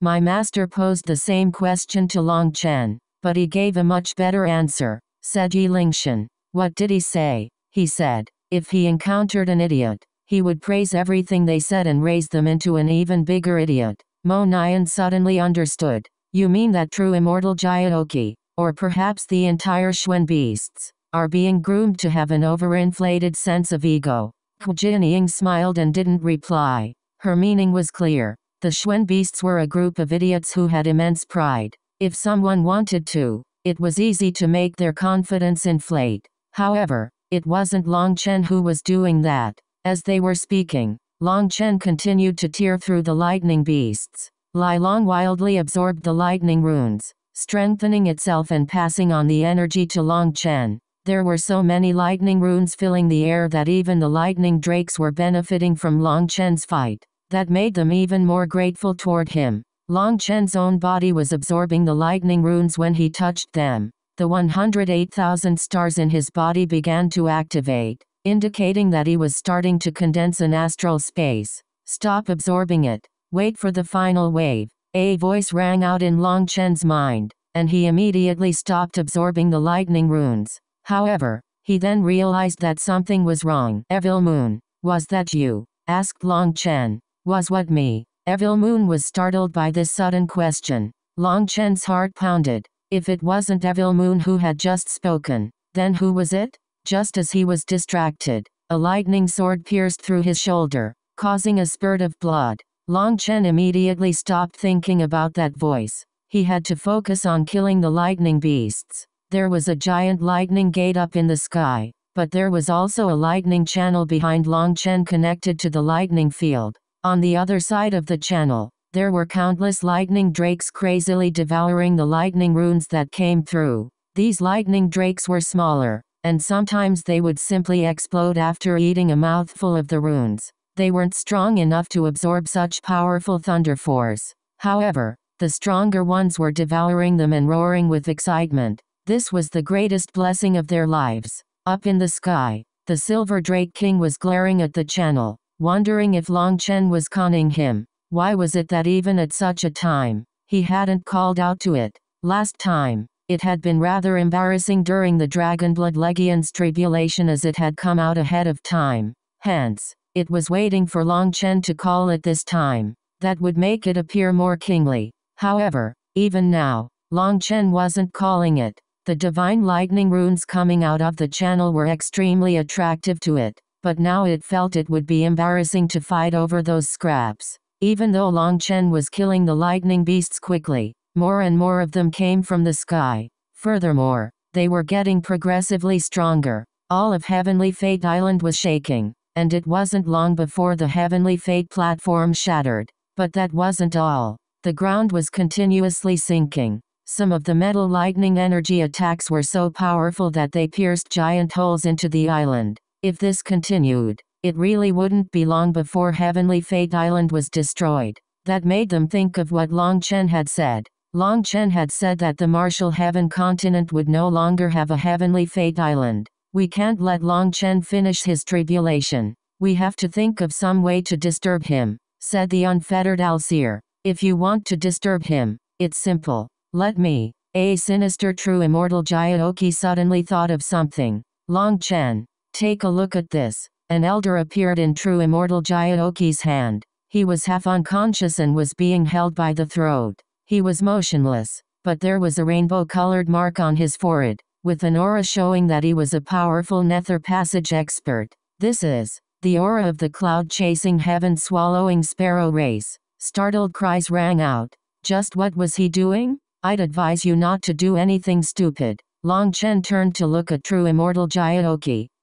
My master posed the same question to Long Chen, but he gave a much better answer said Yi Lingshan. What did he say? He said, if he encountered an idiot, he would praise everything they said and raise them into an even bigger idiot. Mo Nian suddenly understood. You mean that true immortal Jiaoqi, or perhaps the entire Xuan beasts, are being groomed to have an overinflated sense of ego. Hu Jianying smiled and didn't reply. Her meaning was clear. The Xuan beasts were a group of idiots who had immense pride. If someone wanted to, it was easy to make their confidence inflate. However, it wasn't Long Chen who was doing that. As they were speaking, Long Chen continued to tear through the lightning beasts. Lai Long wildly absorbed the lightning runes, strengthening itself and passing on the energy to Long Chen. There were so many lightning runes filling the air that even the lightning drakes were benefiting from Long Chen's fight. That made them even more grateful toward him. Long Chen's own body was absorbing the lightning runes when he touched them. The 108,000 stars in his body began to activate, indicating that he was starting to condense an astral space. Stop absorbing it. Wait for the final wave. A voice rang out in Long Chen's mind, and he immediately stopped absorbing the lightning runes. However, he then realized that something was wrong. Evil Moon, was that you? asked Long Chen. Was what me? Evil Moon was startled by this sudden question. Long Chen's heart pounded. If it wasn't Evil Moon who had just spoken, then who was it? Just as he was distracted, a lightning sword pierced through his shoulder, causing a spurt of blood. Long Chen immediately stopped thinking about that voice. He had to focus on killing the lightning beasts. There was a giant lightning gate up in the sky, but there was also a lightning channel behind Long Chen connected to the lightning field. On the other side of the channel, there were countless lightning drakes crazily devouring the lightning runes that came through. These lightning drakes were smaller, and sometimes they would simply explode after eating a mouthful of the runes. They weren't strong enough to absorb such powerful thunder force. However, the stronger ones were devouring them and roaring with excitement. This was the greatest blessing of their lives. Up in the sky, the silver drake king was glaring at the channel wondering if Long Chen was conning him. Why was it that even at such a time, he hadn't called out to it? Last time, it had been rather embarrassing during the Dragonblood Legion's tribulation as it had come out ahead of time. Hence, it was waiting for Long Chen to call it this time. That would make it appear more kingly. However, even now, Long Chen wasn't calling it. The divine lightning runes coming out of the channel were extremely attractive to it. But now it felt it would be embarrassing to fight over those scraps. Even though Long Chen was killing the lightning beasts quickly, more and more of them came from the sky. Furthermore, they were getting progressively stronger. All of Heavenly Fate Island was shaking, and it wasn't long before the Heavenly Fate platform shattered. But that wasn't all. The ground was continuously sinking. Some of the metal lightning energy attacks were so powerful that they pierced giant holes into the island. If this continued, it really wouldn't be long before Heavenly Fate Island was destroyed. That made them think of what Long Chen had said. Long Chen had said that the Martial Heaven continent would no longer have a Heavenly Fate Island. We can't let Long Chen finish his tribulation. We have to think of some way to disturb him, said the unfettered Allseer. If you want to disturb him, it's simple. Let me. A sinister true immortal Jiaoqi suddenly thought of something. Long Chen. Take a look at this. An elder appeared in true immortal Jiaoqi's hand. He was half unconscious and was being held by the throat. He was motionless, but there was a rainbow-colored mark on his forehead, with an aura showing that he was a powerful nether passage expert. This is the aura of the cloud-chasing heaven-swallowing sparrow race. Startled cries rang out. Just what was he doing? I'd advise you not to do anything stupid. Long Chen turned to look at true immortal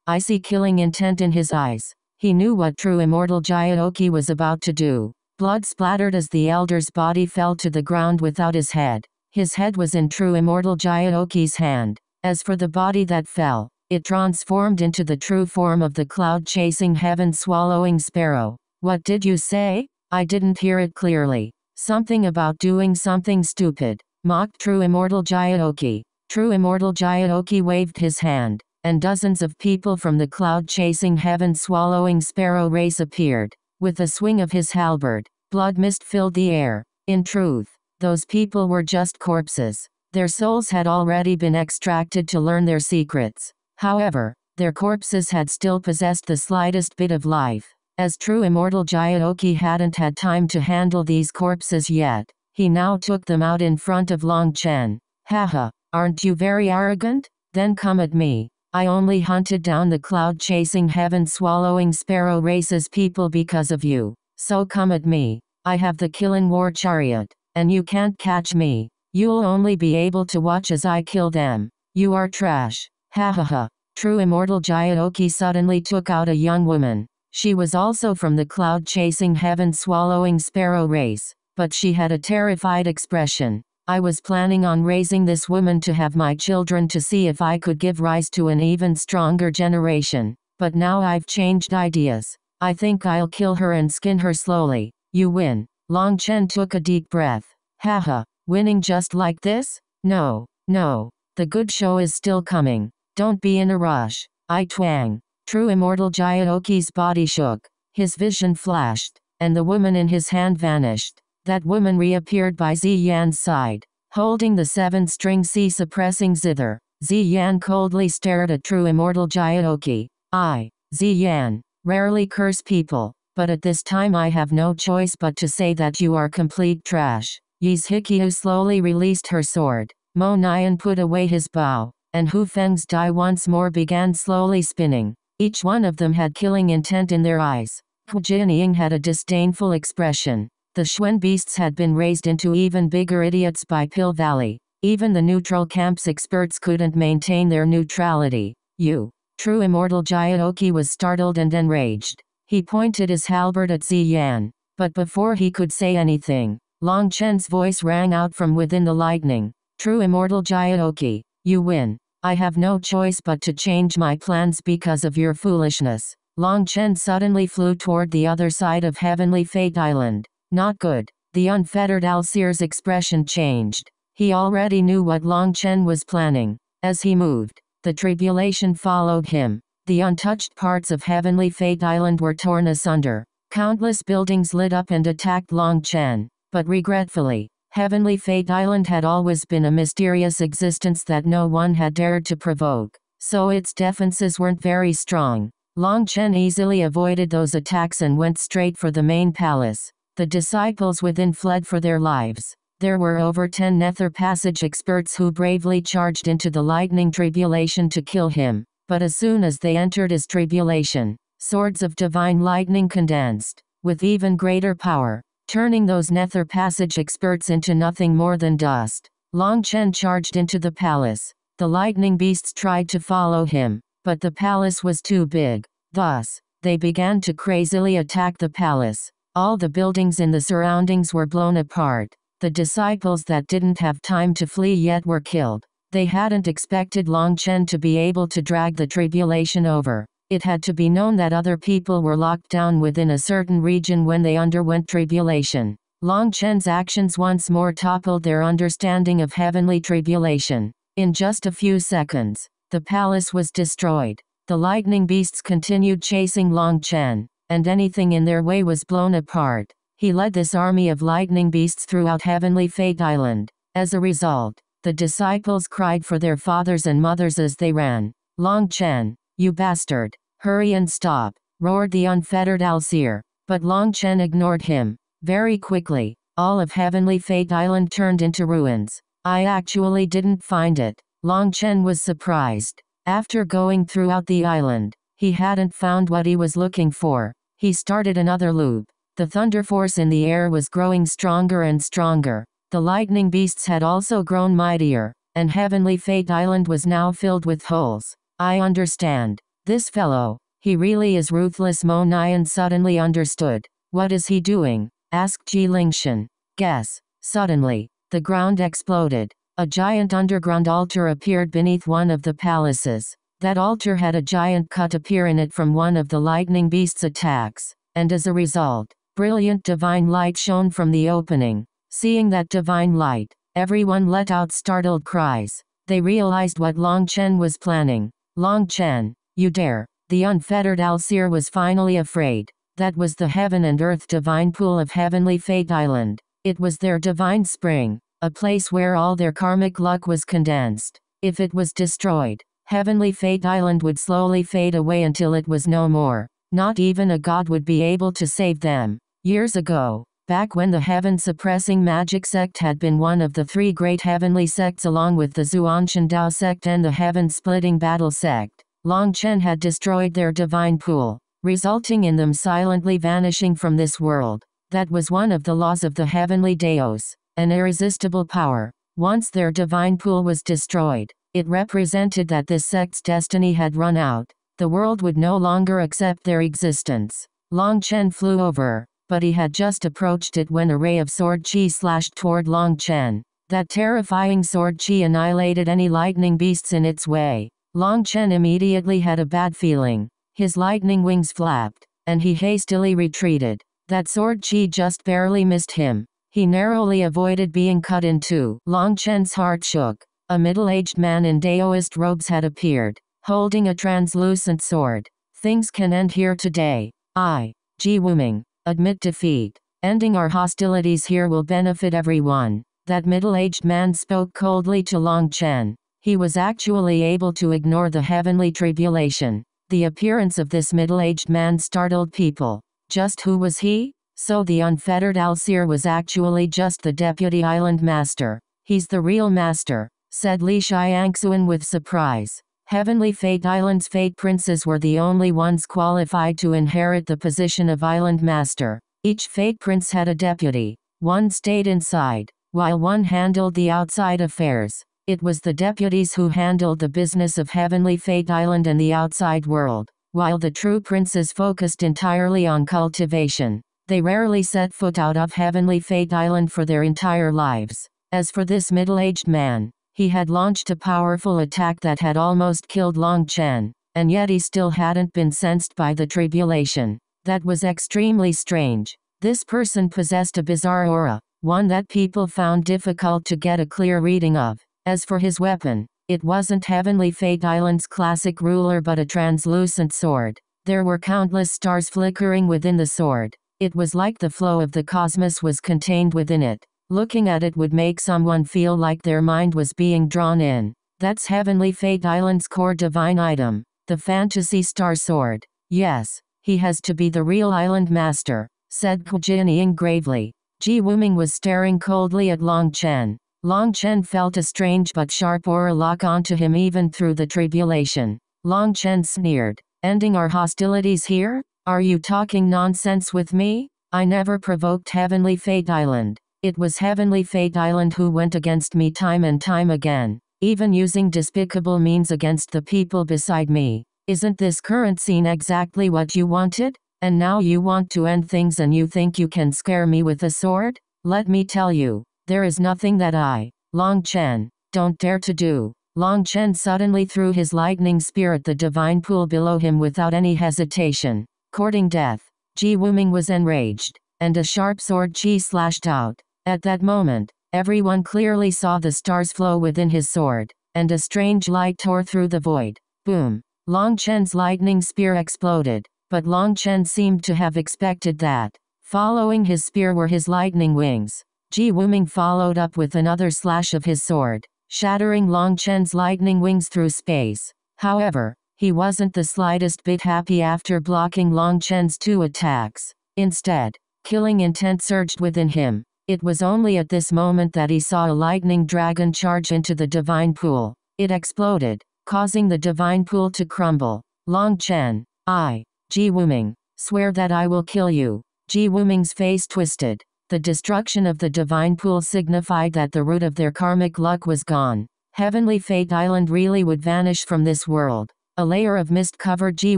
Jiaoqi. Icy killing intent in his eyes. He knew what true immortal Jiaoqi was about to do. Blood splattered as the elder's body fell to the ground without his head. His head was in true immortal Jiaoqi's hand. As for the body that fell, it transformed into the true form of the cloud-chasing heaven-swallowing sparrow. What did you say? I didn't hear it clearly. Something about doing something stupid. Mocked True Immortal Jiaoqi. True Immortal Jiaoqi waved his hand, and dozens of people from the cloud-chasing heaven-swallowing sparrow race appeared. With a swing of his halberd, blood mist filled the air. In truth, those people were just corpses. Their souls had already been extracted to learn their secrets. However, their corpses had still possessed the slightest bit of life. As true immortal Jiaoqi hadn't had time to handle these corpses yet, he now took them out in front of Long Chen. Haha, aren't you very arrogant? Then come at me. I only hunted down the cloud-chasing heaven-swallowing sparrow race's people because of you. So come at me. I have the Killing War Chariot, and you can't catch me. You'll only be able to watch as I kill them. You are trash. Ha ha ha. True immortal Jiaoqi suddenly took out a young woman. She was also from the cloud-chasing heaven-swallowing sparrow race, but she had a terrified expression. I was planning on raising this woman to have my children to see if I could give rise to an even stronger generation, but now I've changed ideas. I think I'll kill her and skin her slowly. You win. Long Chen took a deep breath. Haha, winning just like this? No, no. The good show is still coming. Don't be in a rush. I twang. True immortal Jiaoqi's body shook. His vision flashed, and the woman in his hand vanished. That woman reappeared by Ziyan's side, holding the seven-string C-suppressing zither. Ziyan coldly stared at true immortal Jiaoqi. I, Ziyan, rarely curse people, but at this time I have no choice but to say that you are complete trash. Yi's Hikyu slowly released her sword. Mo Nian put away his bow, and Hu Feng's die once more began slowly spinning. Each one of them had killing intent in their eyes. Hu Jianying had a disdainful expression. The Xuan beasts had been raised into even bigger idiots by Pill Valley. Even the neutral camp's experts couldn't maintain their neutrality. You. True immortal Jiaoqi was startled and enraged. He pointed his halberd at Ziyan. But before he could say anything, Long Chen's voice rang out from within the lightning. True immortal Jiaoqi, you win. I have no choice but to change my plans because of your foolishness. Long Chen suddenly flew toward the other side of Heavenly Fate Island. Not good. The unfettered Allseer's expression changed. He already knew what Long Chen was planning. As he moved, the tribulation followed him. The untouched parts of Heavenly Fate Island were torn asunder. Countless buildings lit up and attacked Long Chen. But regretfully, Heavenly Fate Island had always been a mysterious existence that no one had dared to provoke, so its defenses weren't very strong. Long Chen easily avoided those attacks and went straight for the main palace. The disciples within fled for their lives. There were over 10 Nether Passage experts who bravely charged into the lightning tribulation to kill him, but as soon as they entered his tribulation, swords of divine lightning condensed, with even greater power, turning those Nether Passage experts into nothing more than dust. Long Chen charged into the palace. The lightning beasts tried to follow him, but the palace was too big. Thus, they began to crazily attack the palace. All the buildings in the surroundings were blown apart. The disciples that didn't have time to flee yet were killed. They hadn't expected Long Chen to be able to drag the tribulation over. It had to be known that other people were locked down within a certain region when they underwent tribulation. Long Chen's actions once more toppled their understanding of heavenly tribulation. In just a few seconds, the palace was destroyed. The lightning beasts continued chasing Long Chen, and anything in their way was blown apart. He led this army of lightning beasts throughout heavenly Fate Island. As a result, the disciples cried for their fathers and mothers as they ran. Long Chen, you bastard, hurry and stop, roared the unfettered Allseer. But Long Chen ignored him. Very quickly, all of Heavenly Fate Island turned into ruins. I actually didn't find it. Long Chen was surprised. After going throughout the island, he hadn't found what he was looking for. He started another loop. The thunder force in the air was growing stronger and stronger. The lightning beasts had also grown mightier, and Heavenly Fate Island was now filled with holes. I understand. This fellow, he really is ruthless Mo Nian suddenly understood. What is he doing? asked Ji Lingshan. Guess. Suddenly, the ground exploded. A giant underground altar appeared beneath one of the palaces. That altar had a giant cut appear in it from one of the lightning beast's attacks, and as a result, brilliant divine light shone from the opening. Seeing that divine light, everyone let out startled cries. They realized what Long Chen was planning. Long Chen, you dare. The unfettered Allseer was finally afraid. That was the heaven and earth divine pool of heavenly fate island. It was their divine spring, a place where all their karmic luck was condensed. If it was destroyed, heavenly fate island would slowly fade away until it was no more. Not even a god would be able to save them. Years ago, back when the heaven suppressing magic sect had been one of the three great heavenly sects along with the Xuantian Dao sect and the heaven splitting battle sect, Long Chen had destroyed their divine pool resulting in them silently vanishing from this world. That was one of the laws of the heavenly Daos, an irresistible power. Once their divine pool was destroyed, it represented that this sect's destiny had run out. The world would no longer accept their existence. Long Chen flew over, but he had just approached it when a ray of sword chi slashed toward Long Chen. That terrifying sword chi annihilated any lightning beasts in its way. Long Chen immediately had a bad feeling. His lightning wings flapped, and he hastily retreated. That sword chi just barely missed him. He narrowly avoided being cut in two. Long Chen's heart shook. A middle-aged man in Daoist robes had appeared, holding a translucent sword. Things can end here today. I, Ji Wuming, admit defeat. Ending our hostilities here will benefit everyone. That middle-aged man spoke coldly to Long Chen. He was actually able to ignore the heavenly tribulation. The appearance of this middle-aged man startled people. Just who was he? So the unfettered Allseer was actually just the deputy island master. He's the real master, said Li Xiangxuan with surprise. Heavenly Fate Island's Fate Princes were the only ones qualified to inherit the position of Island Master. Each Fate Prince had a deputy. One stayed inside, while one handled the outside affairs. It was the deputies who handled the business of Heavenly Fate Island and the outside world, while the true princes focused entirely on cultivation. They rarely set foot out of Heavenly Fate Island for their entire lives. As for this middle-aged man, he had launched a powerful attack that had almost killed Long Chen, and yet he still hadn't been sensed by the tribulation. That was extremely strange. This person possessed a bizarre aura, one that people found difficult to get a clear reading of. As for his weapon, it wasn't Heavenly Fate Island's classic ruler but a translucent sword. There were countless stars flickering within the sword. It was like the flow of the cosmos was contained within it. Looking at it would make someone feel like their mind was being drawn in. That's Heavenly Fate Island's core divine item, the Fantasy Star Sword. Yes, he has to be the real island master, said Hu Jianying gravely. Ji Wuming was staring coldly at Long Chen. Long Chen felt a strange but sharp aura lock onto him even through the tribulation. Long Chen sneered. Ending our hostilities here? Are you talking nonsense with me? I never provoked Heavenly Fate Island. It was Heavenly Fate Island who went against me time and time again, even using despicable means against the people beside me. Isn't this current scene exactly what you wanted? And now you want to end things and you think you can scare me with a sword? Let me tell you, there is nothing that I, Long Chen, don't dare to do. Long Chen suddenly threw his lightning spear at the divine pool below him without any hesitation. Courting death, Ji Wuming was enraged, and a sharp sword chi slashed out. At that moment, everyone clearly saw the stars flow within his sword, and a strange light tore through the void. Boom! Long Chen's lightning spear exploded, but Long Chen seemed to have expected that. Following his spear were his lightning wings. Ji Wuming followed up with another slash of his sword, shattering Long Chen's lightning wings through space. However, he wasn't the slightest bit happy after blocking Long Chen's two attacks. Instead, killing intent surged within him. It was only at this moment that he saw a lightning dragon charge into the divine pool. It exploded, causing the divine pool to crumble. Long Chen, I, Ji Wuming, swear that I will kill you. Ji Wuming's face twisted. The destruction of the divine pool signified that the root of their karmic luck was gone. Heavenly Fate Island really would vanish from this world. A layer of mist covered Ji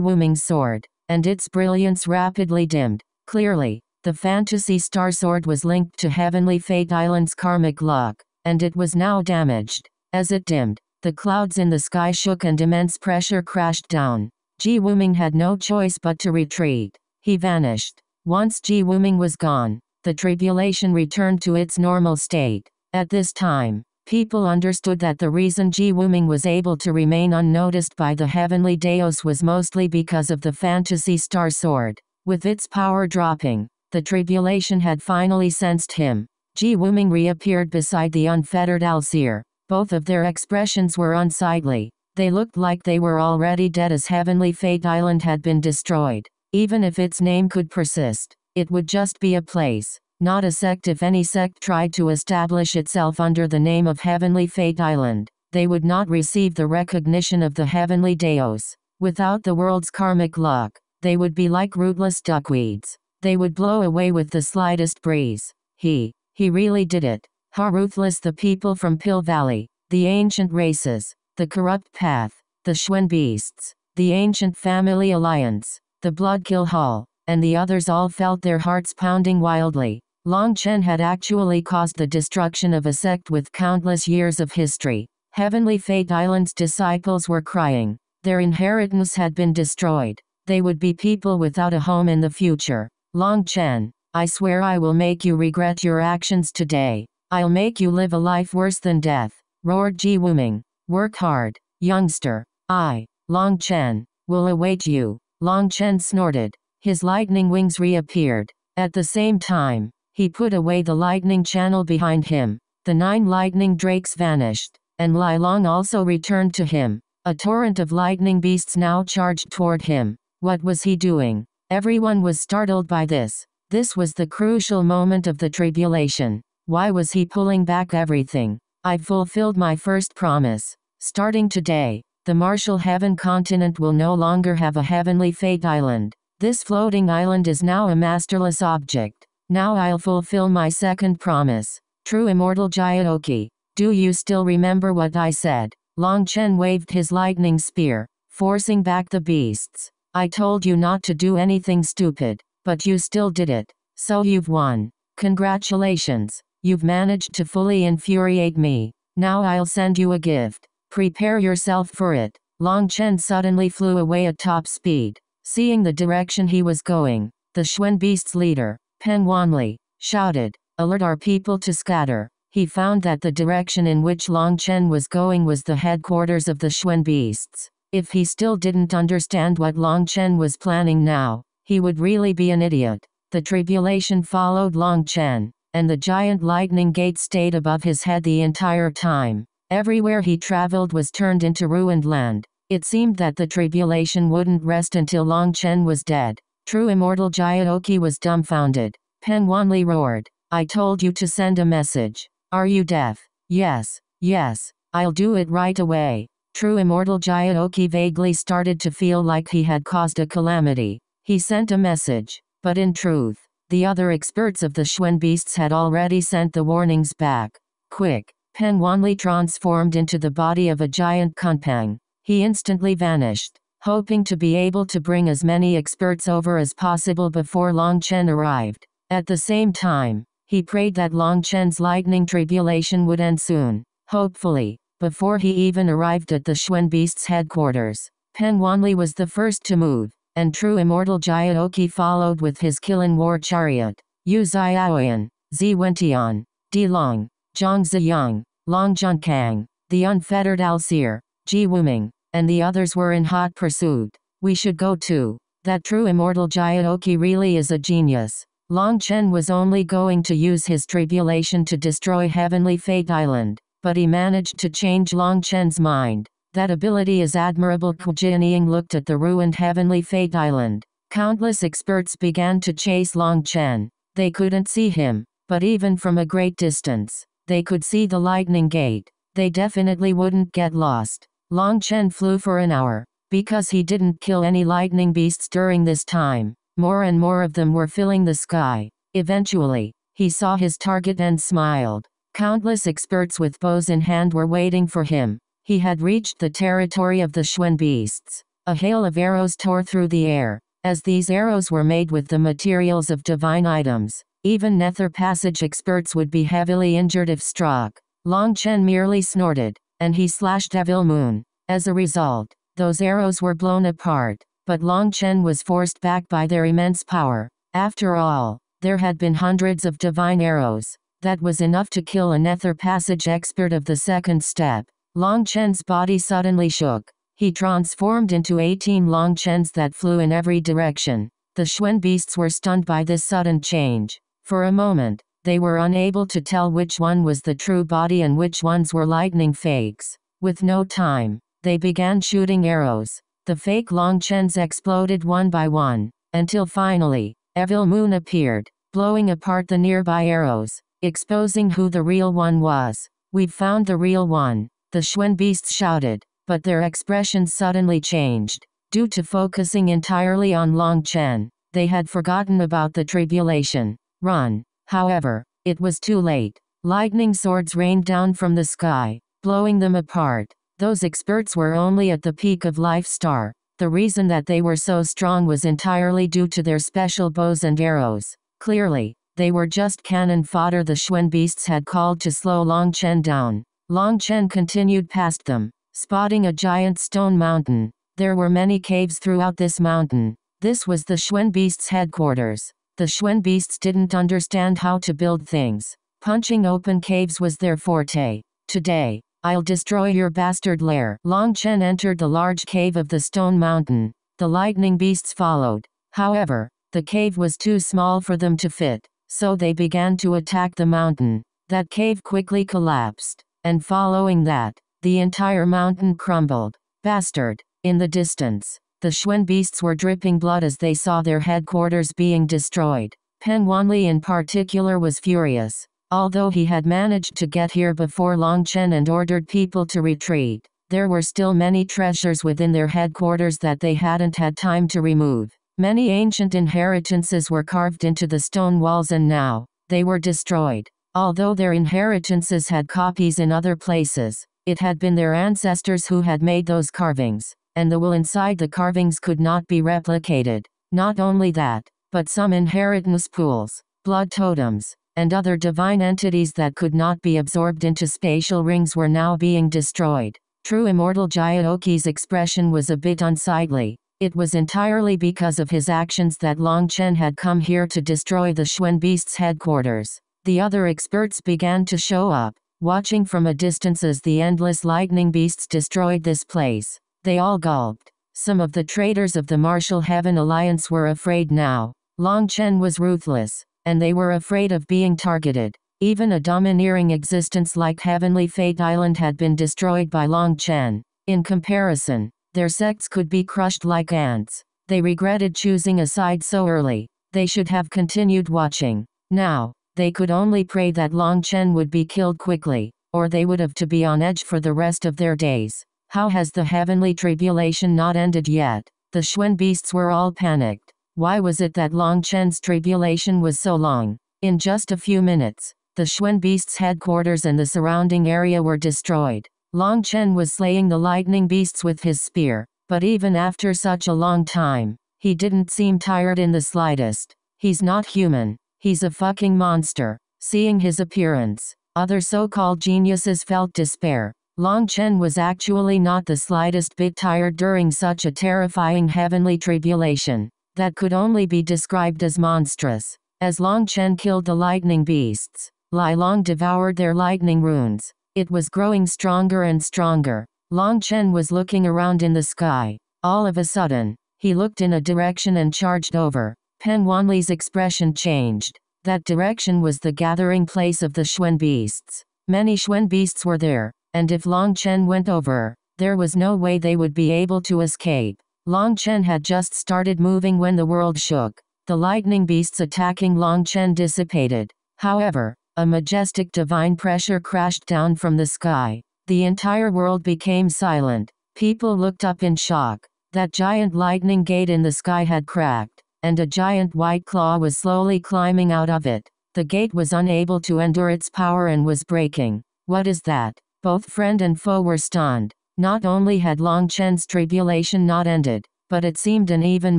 Wuming's sword, and its brilliance rapidly dimmed. Clearly, the fantasy star sword was linked to Heavenly Fate Island's karmic luck, and it was now damaged. As it dimmed, the clouds in the sky shook and immense pressure crashed down. Ji Wuming had no choice but to retreat. He vanished. Once Ji Wuming was gone, the tribulation returned to its normal state. At this time, people understood that the reason Ji Wuming was able to remain unnoticed by the heavenly Daos was mostly because of the fantasy star sword. With its power dropping, the tribulation had finally sensed him. Ji Wuming reappeared beside the unfettered Allseer. Both of their expressions were unsightly. They looked like they were already dead as Heavenly Fate Island had been destroyed. Even if its name could persist, it would just be a place, not a sect if any sect tried to establish itself under the name of Heavenly Fate Island. They would not receive the recognition of the heavenly Daos. Without the world's karmic luck, they would be like rootless duckweeds. They would blow away with the slightest breeze. He, he really did it. How ruthless the people from Pill Valley, the ancient races, the corrupt path, the Xuan beasts, the ancient family alliance, the Bloodkill Hall, and the others all felt their hearts pounding wildly. Long Chen had actually caused the destruction of a sect with countless years of history. Heavenly Fate Island's disciples were crying. Their inheritance had been destroyed. They would be people without a home in the future. Long Chen, I swear I will make you regret your actions today. I'll make you live a life worse than death. Roared Ji Wuming. Work hard, youngster. I, Long Chen, will await you. Long Chen snorted. His lightning wings reappeared. At the same time, he put away the lightning channel behind him. The nine lightning drakes vanished, and Lai Long also returned to him. A torrent of lightning beasts now charged toward him. What was he doing? Everyone was startled by this. This was the crucial moment of the tribulation. Why was he pulling back everything? I fulfilled my first promise. Starting today, the Martial Heaven continent will no longer have a heavenly fate island. This floating island is now a masterless object. Now I'll fulfill my second promise. True immortal Jiaoqi, do you still remember what I said? Long Chen waved his lightning spear, forcing back the beasts. I told you not to do anything stupid, but you still did it. So you've won. Congratulations. You've managed to fully infuriate me. Now I'll send you a gift. Prepare yourself for it. Long Chen suddenly flew away at top speed. Seeing the direction he was going, the Xuan beast's leader, Peng Wanli, shouted, Alert our people to scatter. He found that the direction in which Long Chen was going was the headquarters of the Xuan beasts. If he still didn't understand what Long Chen was planning now, he would really be an idiot. The tribulation followed Long Chen, and the giant lightning gate stayed above his head the entire time. Everywhere he traveled was turned into ruined land. It seemed that the tribulation wouldn't rest until Long Chen was dead. True immortal Jiaoqi was dumbfounded. Peng Wanli roared. I told you to send a message. Are you deaf? Yes, yes, I'll do it right away. True immortal Jiaoqi vaguely started to feel like he had caused a calamity. He sent a message, but in truth, the other experts of the Xuan beasts had already sent the warnings back. Quick, Peng Wanli transformed into the body of a giant Kunpeng. He instantly vanished, hoping to be able to bring as many experts over as possible before Long Chen arrived. At the same time, he prayed that Long Chen's lightning tribulation would end soon, hopefully, before he even arrived at the Xuan Beast's headquarters. Peng Wanli was the first to move, and true immortal Jiaoqi followed with his killing war chariot. Yu Xiaoyan, Zi Wentian, Di Long, Zhang Ziyang, Long Junkang, the unfettered Allseer, Ji Wuming, and the others were in hot pursuit. We should go too. That true immortal Jiaoqi really is a genius. Long Chen was only going to use his tribulation to destroy Heavenly Fate Island, but he managed to change Long Chen's mind. That ability is admirable. Hu Jianying looked at the ruined Heavenly Fate Island. Countless experts began to chase Long Chen. They couldn't see him, but even from a great distance, they could see the lightning gate. They definitely wouldn't get lost. Long Chen flew for an hour, because he didn't kill any lightning beasts during this time. More and more of them were filling the sky. Eventually, he saw his target and smiled. Countless experts with bows in hand were waiting for him. He had reached the territory of the Xuan beasts. A hail of arrows tore through the air. As these arrows were made with the materials of divine items, even Nether Passage experts would be heavily injured if struck. Long Chen merely snorted, and he slashed Evil Moon. As a result, those arrows were blown apart but Long Chen was forced back by their immense power. After all, there had been hundreds of divine arrows. That was enough to kill a Nether Passage expert of the second step. Long Chen's body suddenly shook. He transformed into 18 Long Chens that flew in every direction. The Xuan beasts were stunned by this sudden change. For a moment, they were unable to tell which one was the true body and which ones were lightning fakes. With no time, they began shooting arrows. The fake Longchens exploded one by one, until finally, Evil Moon appeared, blowing apart the nearby arrows, exposing who the real one was. We've found the real one, the Xuan beasts shouted, but their expressions suddenly changed. Due to focusing entirely on Long Chen, they had forgotten about the tribulation. Run. However, it was too late. Lightning swords rained down from the sky, blowing them apart. Those experts were only at the peak of life star. The reason that they were so strong was entirely due to their special bows and arrows. Clearly, they were just cannon fodder the Xuan beasts had called to slow Long Chen down. Long Chen continued past them, spotting a giant stone mountain. There were many caves throughout this mountain. This was the Xuan beasts' headquarters. The Xuan beasts didn't understand how to build things. Punching open caves was their forte. Today, I'll destroy your bastard lair. Long Chen entered the large cave of the stone mountain. The lightning beasts followed. However, the cave was too small for them to fit, so they began to attack the mountain. That cave quickly collapsed, and following that, the entire mountain crumbled. Bastard! In the distance, the Xuan beasts were dripping blood as they saw their headquarters being destroyed. Peng Wanli in particular was furious. Although he had managed to get here before Long Chen and ordered people to retreat, there were still many treasures within their headquarters that they hadn't had time to remove. Many ancient inheritances were carved into the stone walls and now, they were destroyed. Although their inheritances had copies in other places, it had been their ancestors who had made those carvings, and the will inside the carvings could not be replicated. Not only that, but some inheritance pools, blood totems, and other divine entities that could not be absorbed into spatial rings were now being destroyed. True immortal Jiaoqi's expression was a bit unsightly. It was entirely because of his actions that Long Chen had come here to destroy the Xuan beast's headquarters. The other experts began to show up, watching from a distance as the endless lightning beasts destroyed this place. They all gulped. Some of the traitors of the Martial Heaven Alliance were afraid now. Long Chen was ruthless and they were afraid of being targeted. Even a domineering existence like Heavenly Fate Island had been destroyed by Long Chen. In comparison, their sects could be crushed like ants. They regretted choosing a side so early. They should have continued watching. Now, they could only pray that Long Chen would be killed quickly, or they would have to be on edge for the rest of their days. How has the heavenly tribulation not ended yet? The Xuan beasts were all panicked. Why was it that Long Chen's tribulation was so long? In just a few minutes, the Xuan beasts' headquarters and the surrounding area were destroyed. Long Chen was slaying the lightning beasts with his spear, but even after such a long time, he didn't seem tired in the slightest. He's not human. He's a fucking monster. Seeing his appearance, other so-called geniuses felt despair. Long Chen was actually not the slightest bit tired during such a terrifying heavenly tribulation, that could only be described as monstrous. As Long Chen killed the lightning beasts, Lai Long devoured their lightning runes. It was growing stronger and stronger. Long Chen was looking around in the sky. All of a sudden, he looked in a direction and charged over. Peng Wanli's expression changed. That direction was the gathering place of the Xuan beasts. Many Xuan beasts were there, and if Long Chen went over, there was no way they would be able to escape. Long Chen had just started moving when the world shook. The lightning beasts attacking Long Chen dissipated. However, a majestic divine pressure crashed down from the sky. The entire world became silent. People looked up in shock. That giant lightning gate in the sky had cracked and a giant white claw was slowly climbing out of it. The gate was unable to endure its power and was breaking. What is that? Both friend and foe were stunned. Not only had Long Chen's tribulation not ended, but it seemed an even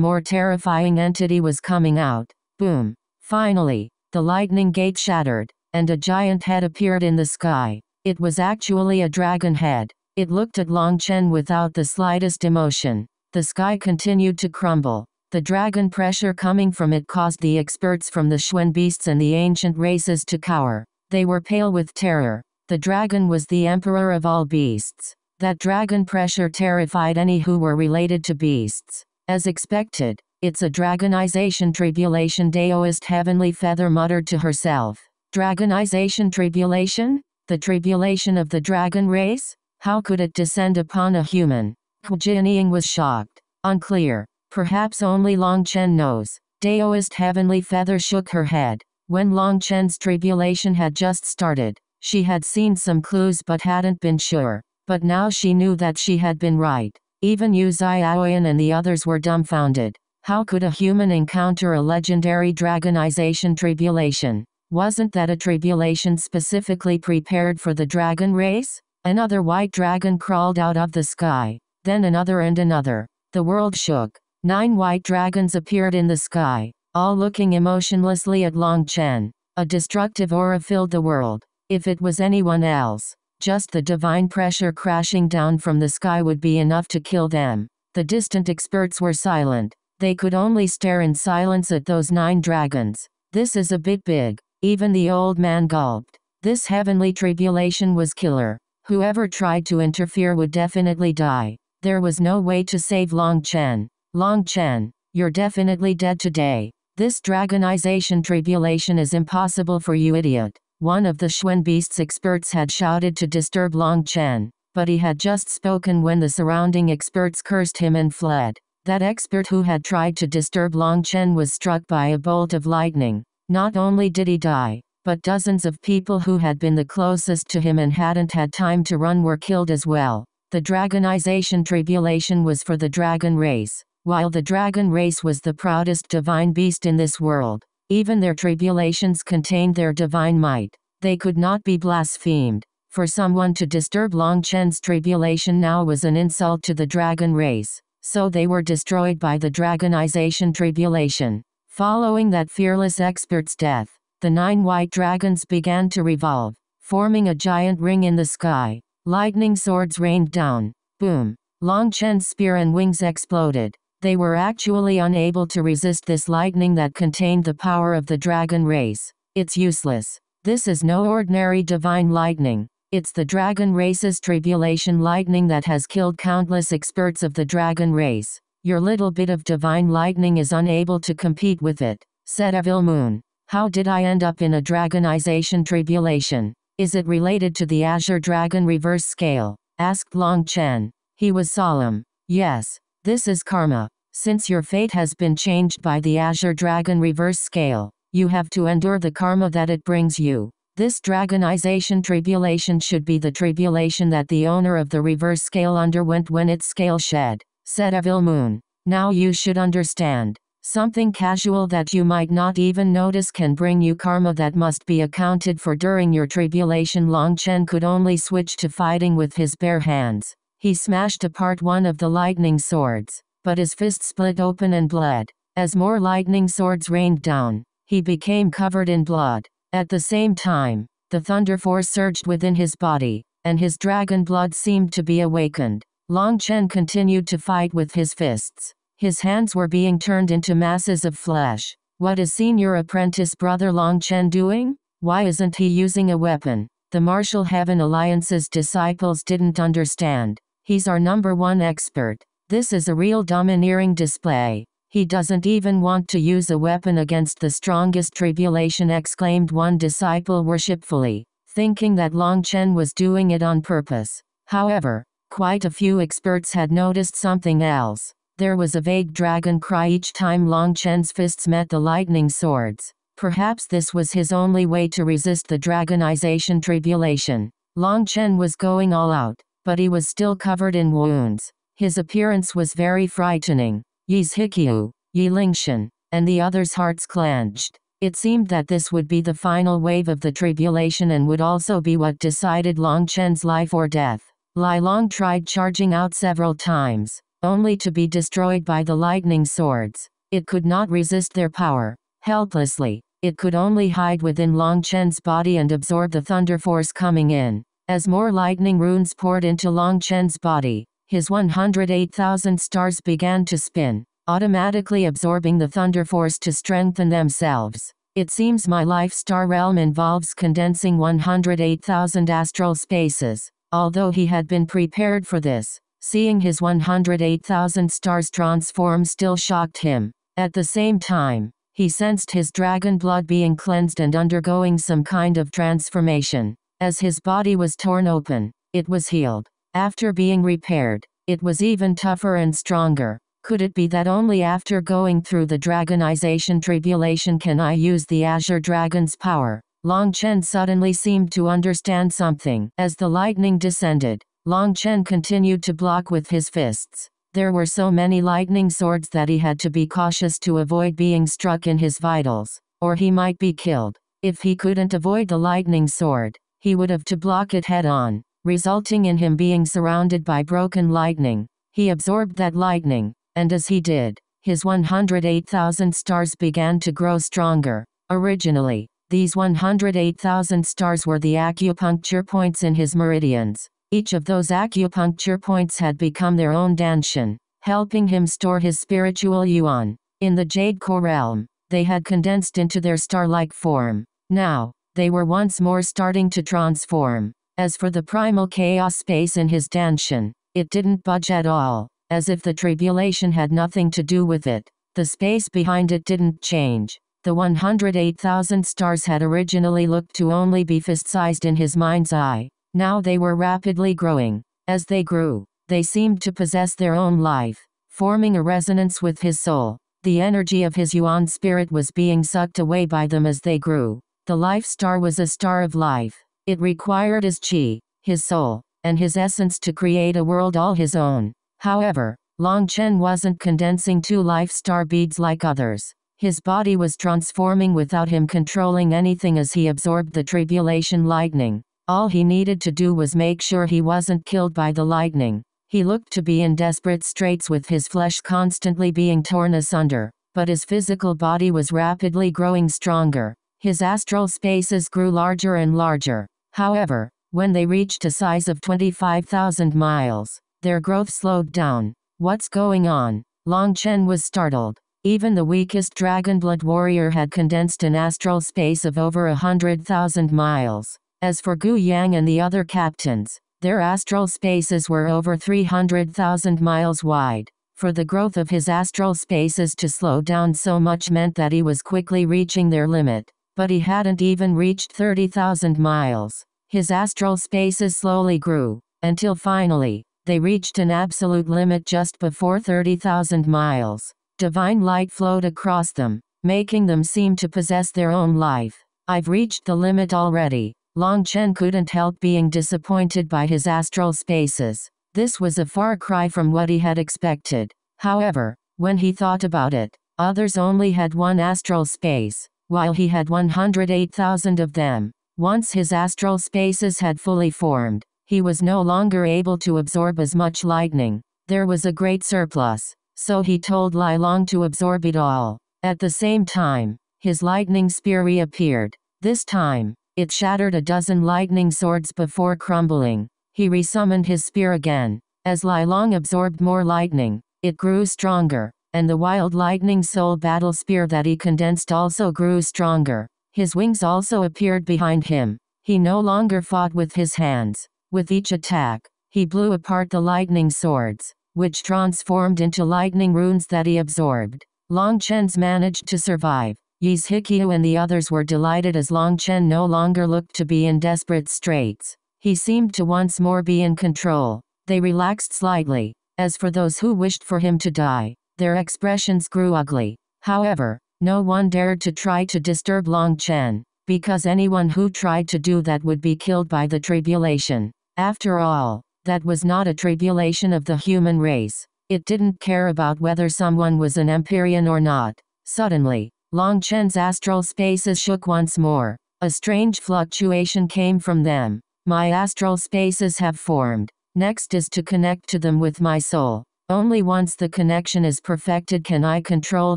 more terrifying entity was coming out. Boom. Finally, the lightning gate shattered, and a giant head appeared in the sky. It was actually a dragon head. It looked at Long Chen without the slightest emotion. The sky continued to crumble. The dragon pressure coming from it caused the experts from the Xuan beasts and the ancient races to cower. They were pale with terror. The dragon was the emperor of all beasts. That dragon pressure terrified any who were related to beasts. As expected, it's a dragonization tribulation Daoist heavenly feather muttered to herself. Dragonization tribulation? The tribulation of the dragon race? How could it descend upon a human? Jianying was shocked. Unclear. Perhaps only Long Chen knows. Daoist Heavenly Feather shook her head. When Long Chen's tribulation had just started, she had seen some clues but hadn't been sure. But now she knew that she had been right. Even Yu Xiaoyan and the others were dumbfounded. How could a human encounter a legendary dragonization tribulation? Wasn't that a tribulation specifically prepared for the dragon race? Another white dragon crawled out of the sky. Then another and another. The world shook. Nine white dragons appeared in the sky, all looking emotionlessly at Long Chen. A destructive aura filled the world. If it was anyone else, just the divine pressure crashing down from the sky would be enough to kill them. The distant experts were silent. They could only stare in silence at those nine dragons. This is a bit big. Even the old man gulped. This heavenly tribulation was killer. Whoever tried to interfere would definitely die. There was no way to save Long Chen. Long Chen, you're definitely dead today. This dragonization tribulation is impossible for you idiot. One of the Xuan beasts experts had shouted to disturb Long Chen, but he had just spoken when the surrounding experts cursed him and fled. That expert who had tried to disturb Long Chen was struck by a bolt of lightning. Not only did he die, but dozens of people who had been the closest to him and hadn't had time to run were killed as well. The dragonization tribulation was for the dragon race. While the dragon race was the proudest divine beast in this world, even their tribulations contained their divine might. They could not be blasphemed. For someone to disturb Long Chen's tribulation now was an insult to the dragon race, so they were destroyed by the dragonization tribulation. Following that fearless expert's death, the nine white dragons began to revolve, forming a giant ring in the sky. Lightning swords rained down. Boom. Long Chen's spear and wings exploded. They were actually unable to resist this lightning that contained the power of the dragon race. It's useless. This is no ordinary divine lightning. It's the dragon race's tribulation lightning that has killed countless experts of the dragon race. Your little bit of divine lightning is unable to compete with it, said Evil Moon. How did I end up in a dragonization tribulation? Is it related to the Azure Dragon reverse scale? asked Long Chen. He was solemn. Yes, this is karma. Since your fate has been changed by the Azure Dragon reverse scale, you have to endure the karma that it brings you. This dragonization tribulation should be the tribulation that the owner of the reverse scale underwent when its scale shed, said Evil Moon. Now you should understand. Something casual that you might not even notice can bring you karma that must be accounted for during your tribulation. Long Chen could only switch to fighting with his bare hands. He smashed apart one of the lightning swords, but his fist split open and bled. As more lightning swords rained down, he became covered in blood. At the same time, the thunder force surged within his body, and his dragon blood seemed to be awakened. Long Chen continued to fight with his fists. His hands were being turned into masses of flesh. What is senior apprentice brother Long Chen doing? Why isn't he using a weapon? The Martial Heaven Alliance's disciples didn't understand. He's our number one expert. This is a real domineering display. He doesn't even want to use a weapon against the strongest tribulation, exclaimed one disciple worshipfully, thinking that Long Chen was doing it on purpose. However, quite a few experts had noticed something else. There was a vague dragon cry each time Long Chen's fists met the lightning swords. Perhaps this was his only way to resist the dragonization tribulation. Long Chen was going all out, but he was still covered in wounds. His appearance was very frightening. Ye Zhiqiu, Yi Lingshan, and the others' hearts clenched. It seemed that this would be the final wave of the tribulation and would also be what decided Long Chen's life or death. Lei Long tried charging out several times, only to be destroyed by the lightning swords. It could not resist their power. Helplessly, it could only hide within Long Chen's body and absorb the thunder force coming in. As more lightning runes poured into Long Chen's body, his 108,000 stars began to spin, automatically absorbing the thunder force to strengthen themselves. It seems my life star realm involves condensing 108,000 astral spaces. Although he had been prepared for this, Seeing his 108,000 stars transform still shocked him. At the same time, he sensed his dragon blood being cleansed and undergoing some kind of transformation. As his body was torn open, it was healed. After being repaired, it was even tougher and stronger. Could it be that only after going through the dragonization tribulation can I use the Azure Dragon's power? Long Chen suddenly seemed to understand something. As the lightning descended, Long Chen continued to block with his fists. There were so many lightning swords that he had to be cautious to avoid being struck in his vitals, or he might be killed. If he couldn't avoid the lightning sword, he would have to block it head on, resulting in him being surrounded by broken lightning. He absorbed that lightning, and as he did, his 108,000 stars began to grow stronger. Originally, these 108,000 stars were the acupuncture points in his meridians. Each of those acupuncture points had become their own dantian, helping him store his spiritual yuan. In the Jade Core realm, they had condensed into their star-like form. Now, they were once more starting to transform. As for the primal chaos space in his dantian, it didn't budge at all, as if the tribulation had nothing to do with it. The space behind it didn't change. The 108,000 stars had originally looked to only be fist-sized in his mind's eye. Now they were rapidly growing. As they grew, they seemed to possess their own life, forming a resonance with his soul. The energy of his Yuan spirit was being sucked away by them as they grew. The life star was a star of life. It required his chi, his soul, and his essence to create a world all his own. However, Long Chen wasn't condensing two life star beads like others. His body was transforming without him controlling anything as he absorbed the tribulation lightning. All he needed to do was make sure he wasn't killed by the lightning. He looked to be in desperate straits with his flesh constantly being torn asunder, but his physical body was rapidly growing stronger. His astral spaces grew larger and larger. However, when they reached a size of 25,000 miles, their growth slowed down. What's going on? Long Chen was startled. Even the weakest Dragonblood warrior had condensed an astral space of over a hundred thousand miles. As for Gu Yang and the other captains, their astral spaces were over 300,000 miles wide. For the growth of his astral spaces to slow down so much meant that he was quickly reaching their limit. But he hadn't even reached 30,000 miles. His astral spaces slowly grew, until finally, they reached an absolute limit just before 30,000 miles. Divine light flowed across them, making them seem to possess their own life. I've reached the limit already. Long Chen couldn't help being disappointed by his astral spaces. This was a far cry from what he had expected. However, when he thought about it, others only had one astral space, while he had 108,000 of them. Once his astral spaces had fully formed, he was no longer able to absorb as much lightning. There was a great surplus, so he told Lei Long to absorb it all. At the same time, his lightning spear reappeared. This time, it shattered a dozen lightning swords before crumbling. He resummoned his spear again. As Lei Long absorbed more lightning, it grew stronger, and the wild lightning soul battle spear that he condensed also grew stronger. His wings also appeared behind him. He no longer fought with his hands. With each attack, he blew apart the lightning swords, which transformed into lightning runes that he absorbed. Long Chen's managed to survive. Ye Zhiqiu and the others were delighted as Long Chen no longer looked to be in desperate straits. He seemed to once more be in control. They relaxed slightly. As for those who wished for him to die, their expressions grew ugly. However, no one dared to try to disturb Long Chen, because anyone who tried to do that would be killed by the tribulation. After all, that was not a tribulation of the human race. It didn't care about whether someone was an Empyrean or not. Suddenly, Long Chen's astral spaces shook once more. A strange fluctuation came from them. My astral spaces have formed. Next is to connect to them with my soul. Only once the connection is perfected can I control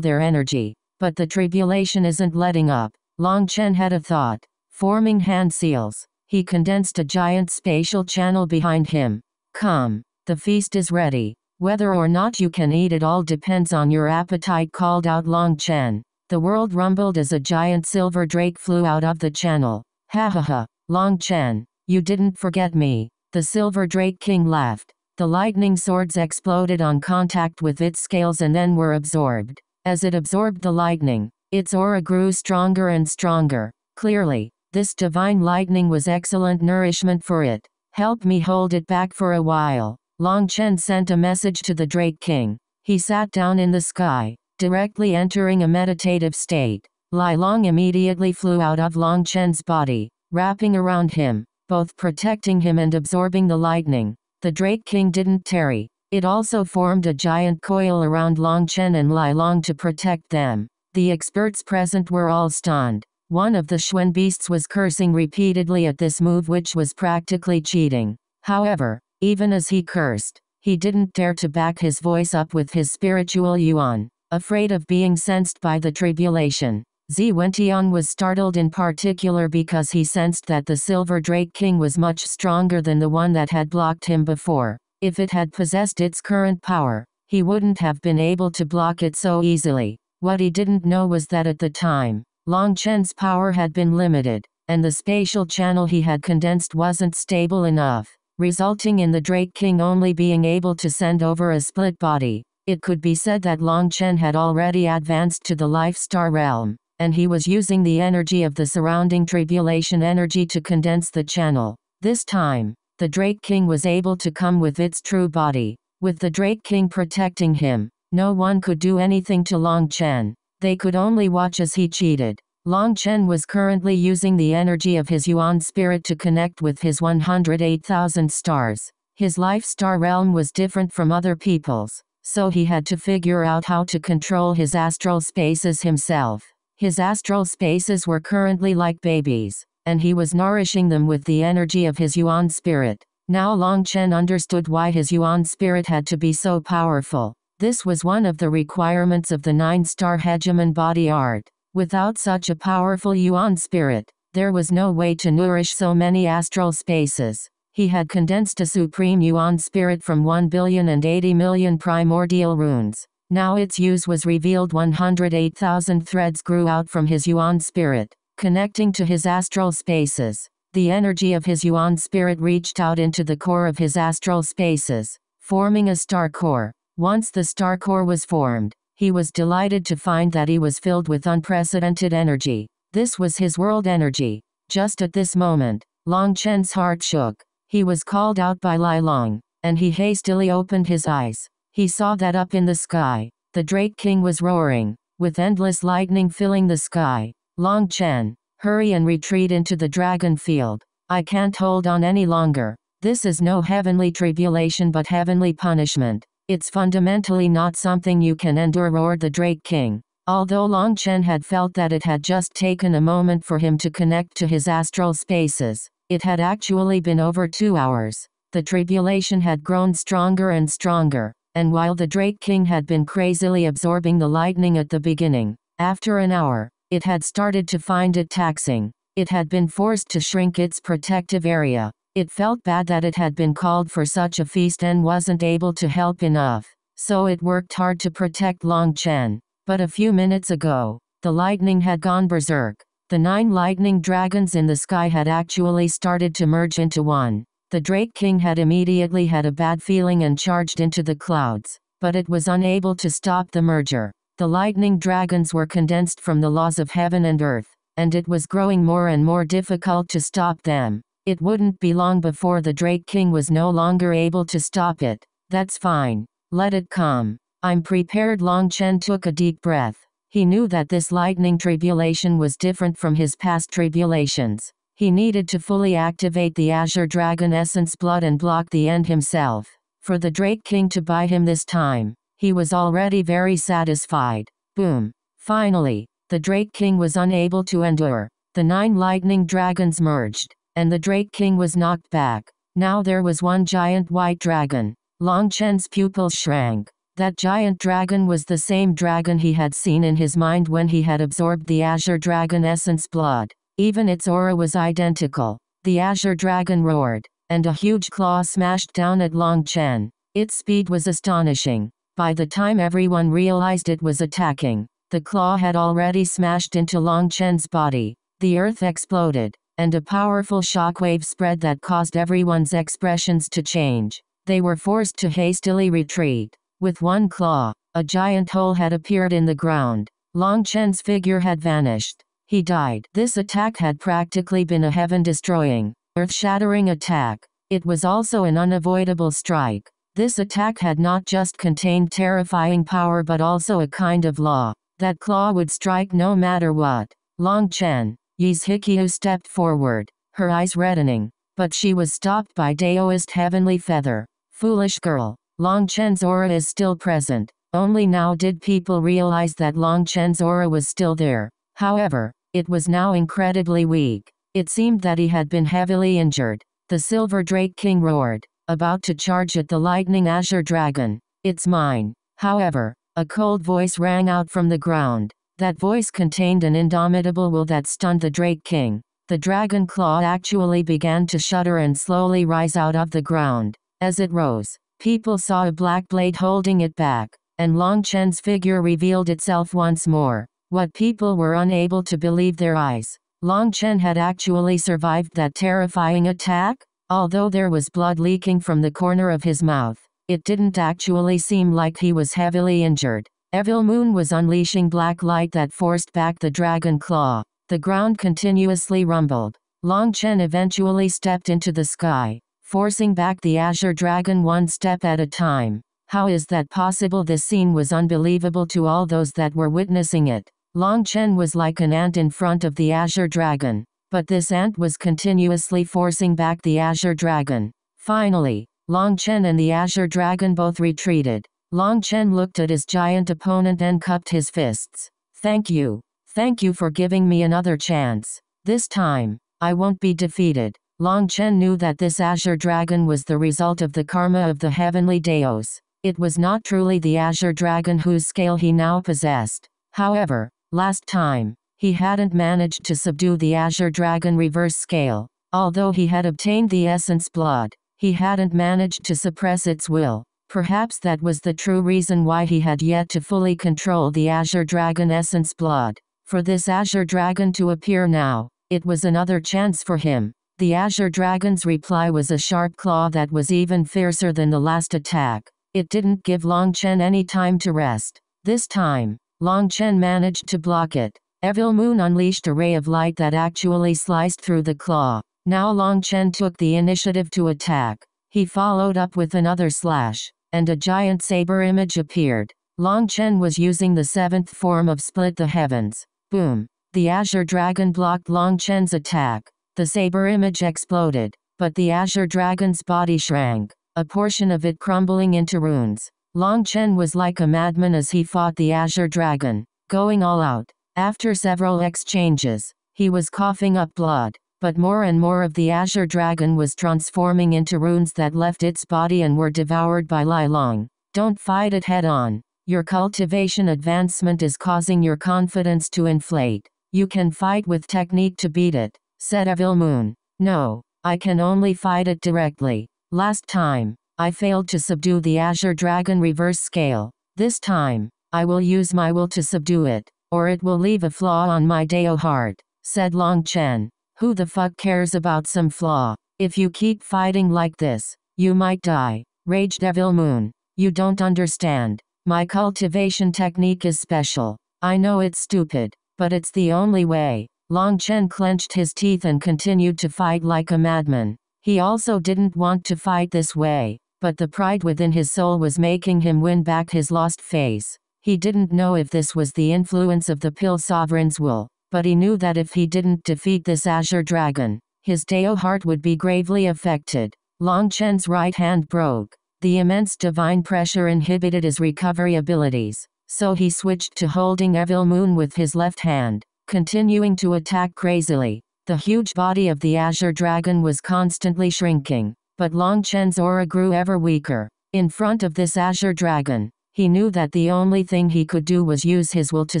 their energy. But the tribulation isn't letting up. Long Chen had a thought. Forming hand seals, he condensed a giant spatial channel behind him. Come, the feast is ready. Whether or not you can eat it all depends on your appetite, called out Long Chen. The world rumbled as a giant silver drake flew out of the channel. Ha ha ha, Long Chen, you didn't forget me. The silver drake king laughed. The lightning swords exploded on contact with its scales and then were absorbed. As it absorbed the lightning, its aura grew stronger and stronger. Clearly, this divine lightning was excellent nourishment for it. Help me hold it back for a while. Long Chen sent a message to the Drake King. He sat down in the sky, directly entering a meditative state. Lei Long immediately flew out of Long Chen's body, wrapping around him, both protecting him and absorbing the lightning. The Drake King didn't tarry. It also formed a giant coil around Long Chen and Lei Long to protect them. The experts present were all stunned. One of the Xuan beasts was cursing repeatedly at this move which was practically cheating. However, even as he cursed, he didn't dare to back his voice up with his spiritual yuan, afraid of being sensed by the tribulation. Zi Wentian was startled in particular because he sensed that the Silver Drake King was much stronger than the one that had blocked him before. If it had possessed its current power, he wouldn't have been able to block it so easily. What he didn't know was that at the time, Long Chen's power had been limited, and the spatial channel he had condensed wasn't stable enough, resulting in the Drake King only being able to send over a split body. It could be said that Long Chen had already advanced to the Life Star realm, and he was using the energy of the surrounding tribulation energy to condense the channel. This time, the Drake King was able to come with its true body. With the Drake King protecting him, no one could do anything to Long Chen. They could only watch as he cheated. Long Chen was currently using the energy of his Yuan spirit to connect with his 108,000 stars. His life star realm was different from other people's, so he had to figure out how to control his astral spaces himself. His astral spaces were currently like babies and he was nourishing them with the energy of his Yuan spirit. Now Long Chen understood why his Yuan spirit had to be so powerful. This was one of the requirements of the nine-star hegemon body art. Without such a powerful Yuan spirit, there was no way to nourish so many astral spaces. He had condensed a supreme Yuan spirit from 1 billion and 80 million primordial runes. Now its use was revealed 108,000 threads grew out from his Yuan spirit connecting to his astral spaces. The energy of his Yuan spirit reached out into the core of his astral spaces, forming a star core. Once the star core was formed, he was delighted to find that he was filled with unprecedented energy. This was his world energy. Just at this moment, Long Chen's heart shook. He was called out by Lei Long, and he hastily opened his eyes. He saw that up in the sky, the Drake King was roaring, with endless lightning filling the sky. Long Chen, Hurry and retreat into the dragon field. I can't hold on any longer. This is no heavenly tribulation but heavenly punishment. It's fundamentally not something you can endure, roared the Drake King. Although Long Chen had felt that it had just taken a moment for him to connect to his astral spaces, it had actually been over two hours. The tribulation had grown stronger and stronger, and while the Drake King had been crazily absorbing the lightning at the beginning, after an hour, it had started to find it taxing. It had been forced to shrink its protective area. It felt bad that it had been called for such a feast and wasn't able to help enough. So it worked hard to protect Long Chen. But a few minutes ago, the lightning had gone berserk. The nine lightning dragons in the sky had actually started to merge into one. The Drake King had immediately had a bad feeling and charged into the clouds, but it was unable to stop the merger. The lightning dragons were condensed from the laws of heaven and earth, and it was growing more and more difficult to stop them. It wouldn't be long before the Drake King was no longer able to stop it. That's fine. Let it come. I'm prepared. Long Chen took a deep breath. He knew that this lightning tribulation was different from his past tribulations. He needed to fully activate the Azure Dragon Essence Blood and block the end himself. For the Drake King to buy him this time, he was already very satisfied. Boom. Finally, the Drake King was unable to endure. The nine lightning dragons merged, and the Drake King was knocked back. Now there was one giant white dragon. Long Chen's pupils shrank. That giant dragon was the same dragon he had seen in his mind when he had absorbed the Azure Dragon Essence blood. Even its aura was identical. The Azure Dragon roared, and a huge claw smashed down at Long Chen. Its speed was astonishing. By the time everyone realized it was attacking, the claw had already smashed into Long Chen's body. The earth exploded, and a powerful shockwave spread that caused everyone's expressions to change. They were forced to hastily retreat. With one claw, a giant hole had appeared in the ground. Long Chen's figure had vanished. He died. This attack had practically been a heaven-destroying, earth-shattering attack. It was also an unavoidable strike. This attack had not just contained terrifying power but also a kind of law. That claw would strike no matter what. Long Chen, Ye Zhiqiu stepped forward, her eyes reddening, but she was stopped by Daoist Heavenly Feather. Foolish girl, Long Chen's aura is still present. Only now did people realize that Long Chen's aura was still there. However, it was now incredibly weak. It seemed that he had been heavily injured. The Silver Drake King roared about to charge at the lightning azure dragon. It's mine. However, a cold voice rang out from the ground. That voice contained an indomitable will that stunned the Drake King. The dragon claw actually began to shudder and slowly rise out of the ground. As it rose, people saw a black blade holding it back, and Long Chen's figure revealed itself once more. What people were unable to believe their eyes. Long Chen had actually survived that terrifying attack? Although there was blood leaking from the corner of his mouth, it didn't actually seem like he was heavily injured. Evil Moon was unleashing black light that forced back the dragon claw. The ground continuously rumbled. Long Chen eventually stepped into the sky, forcing back the azure dragon one step at a time. How is that possible? This scene was unbelievable to all those that were witnessing it. Long Chen was like an ant in front of the azure dragon. But this ant was continuously forcing back the Azure Dragon. Finally, Long Chen and the Azure Dragon both retreated. Long Chen looked at his giant opponent and cupped his fists. Thank you. Thank you for giving me another chance. This time, I won't be defeated. Long Chen knew that this Azure Dragon was the result of the karma of the heavenly Daos. It was not truly the Azure Dragon whose scale he now possessed. However, last time, he hadn't managed to subdue the Azure Dragon reverse scale. Although he had obtained the essence blood, he hadn't managed to suppress its will. Perhaps that was the true reason why he had yet to fully control the Azure Dragon essence blood. For this Azure Dragon to appear now, it was another chance for him. The Azure Dragon's reply was a sharp claw that was even fiercer than the last attack. It didn't give Long Chen any time to rest. This time, Long Chen managed to block it. Evil Moon unleashed a ray of light that actually sliced through the claw. Now Long Chen took the initiative to attack. He followed up with another slash, and a giant saber image appeared. Long Chen was using the seventh form of Split the Heavens. Boom. The Azure Dragon blocked Long Chen's attack. The saber image exploded, but the Azure Dragon's body shrank, a portion of it crumbling into runes. Long Chen was like a madman as he fought the Azure Dragon, going all out. After several exchanges, he was coughing up blood, but more and more of the Azure Dragon was transforming into runes that left its body and were devoured by Lei Long. Don't fight it head on. Your cultivation advancement is causing your confidence to inflate. You can fight with technique to beat it, said Evil Moon. No, I can only fight it directly. Last time, I failed to subdue the Azure Dragon reverse scale. This time, I will use my will to subdue it, or it will leave a flaw on my Dao heart, said Long Chen. Who the fuck cares about some flaw? If you keep fighting like this, you might die, raged Evil Moon. You don't understand. My cultivation technique is special. I know it's stupid, but it's the only way. Long Chen clenched his teeth and continued to fight like a madman. He also didn't want to fight this way, but the pride within his soul was making him win back his lost face. He didn't know if this was the influence of the Pill Sovereign's will, but he knew that if he didn't defeat this Azure Dragon, his Dao heart would be gravely affected. Long Chen's right hand broke, the immense divine pressure inhibited his recovery abilities, so he switched to holding Evil Moon with his left hand, continuing to attack crazily. The huge body of the Azure Dragon was constantly shrinking, but Long Chen's aura grew ever weaker. In front of this Azure Dragon, he knew that the only thing he could do was use his will to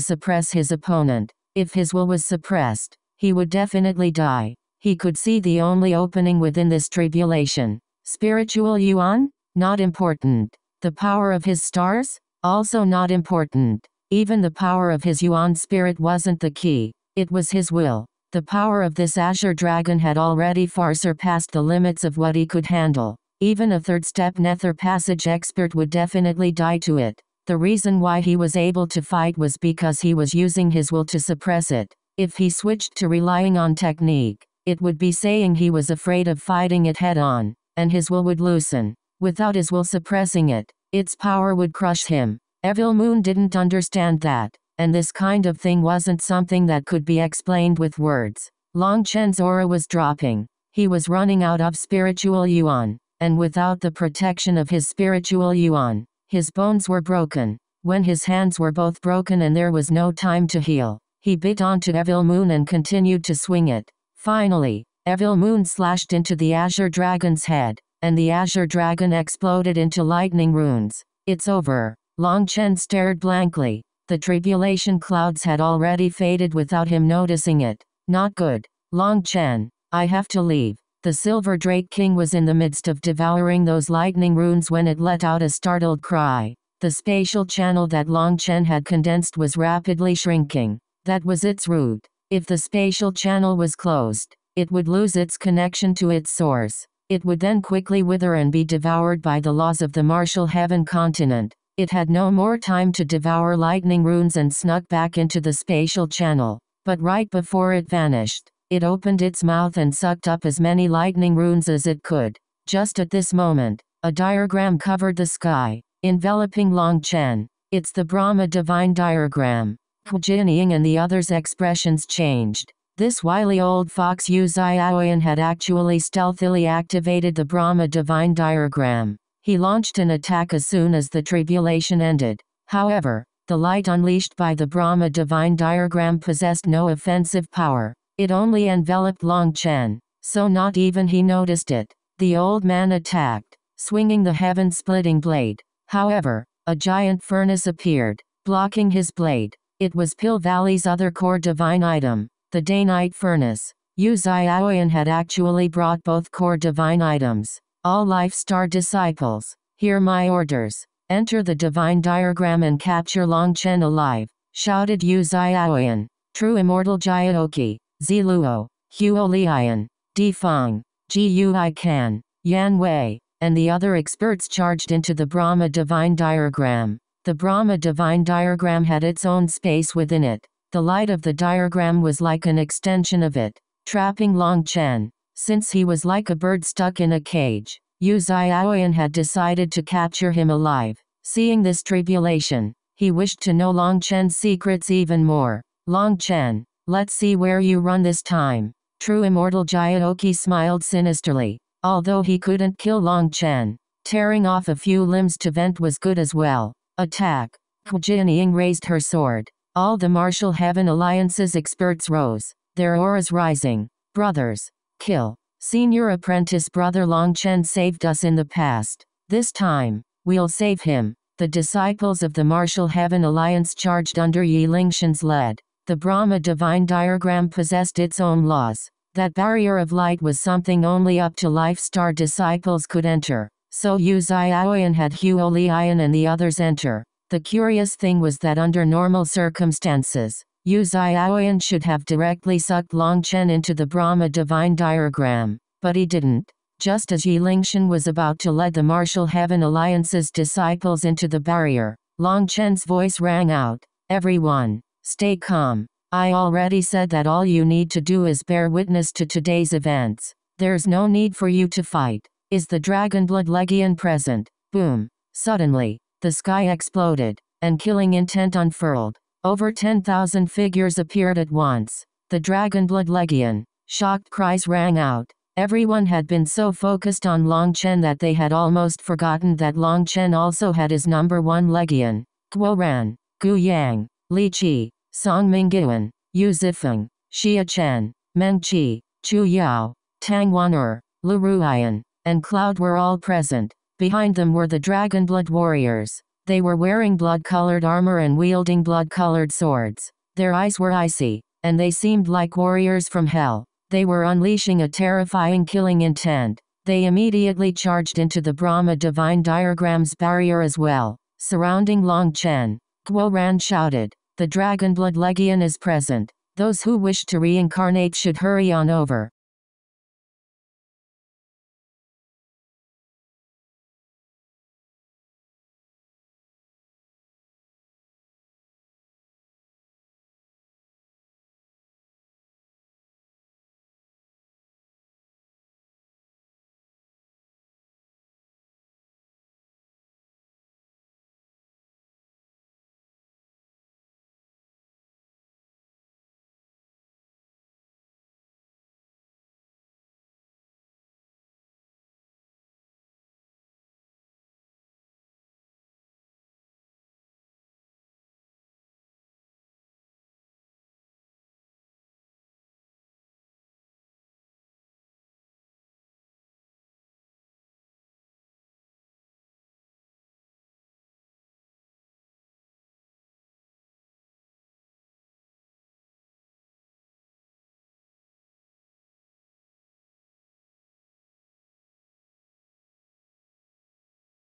suppress his opponent. If his will was suppressed, he would definitely die. He could see the only opening within this tribulation. Spiritual Yuan? Not important. The power of his stars? Also not important. Even the power of his Yuan spirit wasn't the key. It was his will. The power of this Azure Dragon had already far surpassed the limits of what he could handle. Even a third step Nether Passage expert would definitely die to it. The reason why he was able to fight was because he was using his will to suppress it. If he switched to relying on technique, it would be saying he was afraid of fighting it head on, and his will would loosen. Without his will suppressing it, its power would crush him. Evil Moon didn't understand that, and this kind of thing wasn't something that could be explained with words. Long Chen's aura was dropping. He was running out of spiritual yuan, and without the protection of his spiritual yuan, his bones were broken. When his hands were both broken and there was no time to heal, he bit onto Evil Moon and continued to swing it. Finally, Evil Moon slashed into the Azure Dragon's head, and the Azure Dragon exploded into lightning runes. It's over. Long Chen stared blankly. The tribulation clouds had already faded without him noticing it. Not good. Long Chen, I have to leave. The Silver Drake King was in the midst of devouring those lightning runes when it let out a startled cry. The spatial channel that Long Chen had condensed was rapidly shrinking. That was its root. If the spatial channel was closed, it would lose its connection to its source. It would then quickly wither and be devoured by the laws of the Martial Heaven continent. It had no more time to devour lightning runes and snuck back into the spatial channel. But right before it vanished, it opened its mouth and sucked up as many lightning runes as it could. Just at this moment, a diagram covered the sky, enveloping Long Chen. It's the Brahma divine diagram. Jianying and the others' expressions changed. This wily old fox Yu Xiaoyan had actually stealthily activated the Brahma divine diagram. He launched an attack as soon as the tribulation ended. However, the light unleashed by the Brahma divine diagram possessed no offensive power. It only enveloped Long Chen, so not even he noticed it. The old man attacked, swinging the heaven-splitting blade. However, a giant furnace appeared, blocking his blade. It was Pill Valley's other core divine item. The Day-Night Furnace. Yu Xiaoyan had actually brought both core divine items. All Life Star disciples, hear my orders. Enter the divine diagram and capture Long Chen alive, shouted Yu Xiaoyan. True Immortal Jiaoqi, Ziluo, Huo Lian, Di Feng, Ji Kan, Yan Wei, and the other experts charged into the Brahma divine diagram. The Brahma divine diagram had its own space within it. The light of the diagram was like an extension of it, trapping Long Chen. Since he was like a bird stuck in a cage, Yu Xiaoyan had decided to capture him alive. Seeing this tribulation, he wished to know Long Chen's secrets even more. Long Chen, Let's see where you run this time. True immortal Jiaoqi smiled sinisterly. Although he couldn't kill Long Chen, tearing off a few limbs to vent was good as well. Attack. Jianying raised her sword. All the Martial Heaven Alliance's experts rose, their auras rising. Brothers. Kill. Senior apprentice brother Long Chen saved us in the past. This time, we'll save him. The disciples of the Martial Heaven Alliance charged under Yi Lingshan's lead. The Brahma divine diagram possessed its own laws. That barrier of light was something only up to Life Star disciples could enter. So Yu Xiaoyan had Lian and the others enter. The curious thing was that under normal circumstances, Yu Xiaoyan should have directly sucked Long Chen into the Brahma divine diagram, but he didn't. Just as Yi Lingshan was about to lead the Martial Heaven Alliance's disciples into the barrier, Long Chen's voice rang out, Everyone, stay calm. I already said that all you need to do is bear witness to today's events. There's no need for you to fight. Is the Dragonblood Legion present? Boom. Suddenly, the sky exploded, and killing intent unfurled. Over 10,000 figures appeared at once. The Dragonblood Legion. Shocked cries rang out. Everyone had been so focused on Long Chen that they had almost forgotten that Long Chen also had his number one legion. Guo Ran, Gu Yang, Li Qi, Song Mingyuan, Yu Zifeng, Xia Chen, Meng Qi, Chu Yao, Tang Wan'er, Lu Ruian, and Cloud were all present. Behind them were the Dragon Blood warriors. They were wearing blood-colored armor and wielding blood-colored swords. Their eyes were icy, and they seemed like warriors from hell. They were unleashing a terrifying killing intent. They immediately charged into the Brahma Divine Diagram's barrier as well, surrounding Long Chen. Guo Ran shouted, The Dragonblood Legion is present. Those who wish to reincarnate should hurry on over.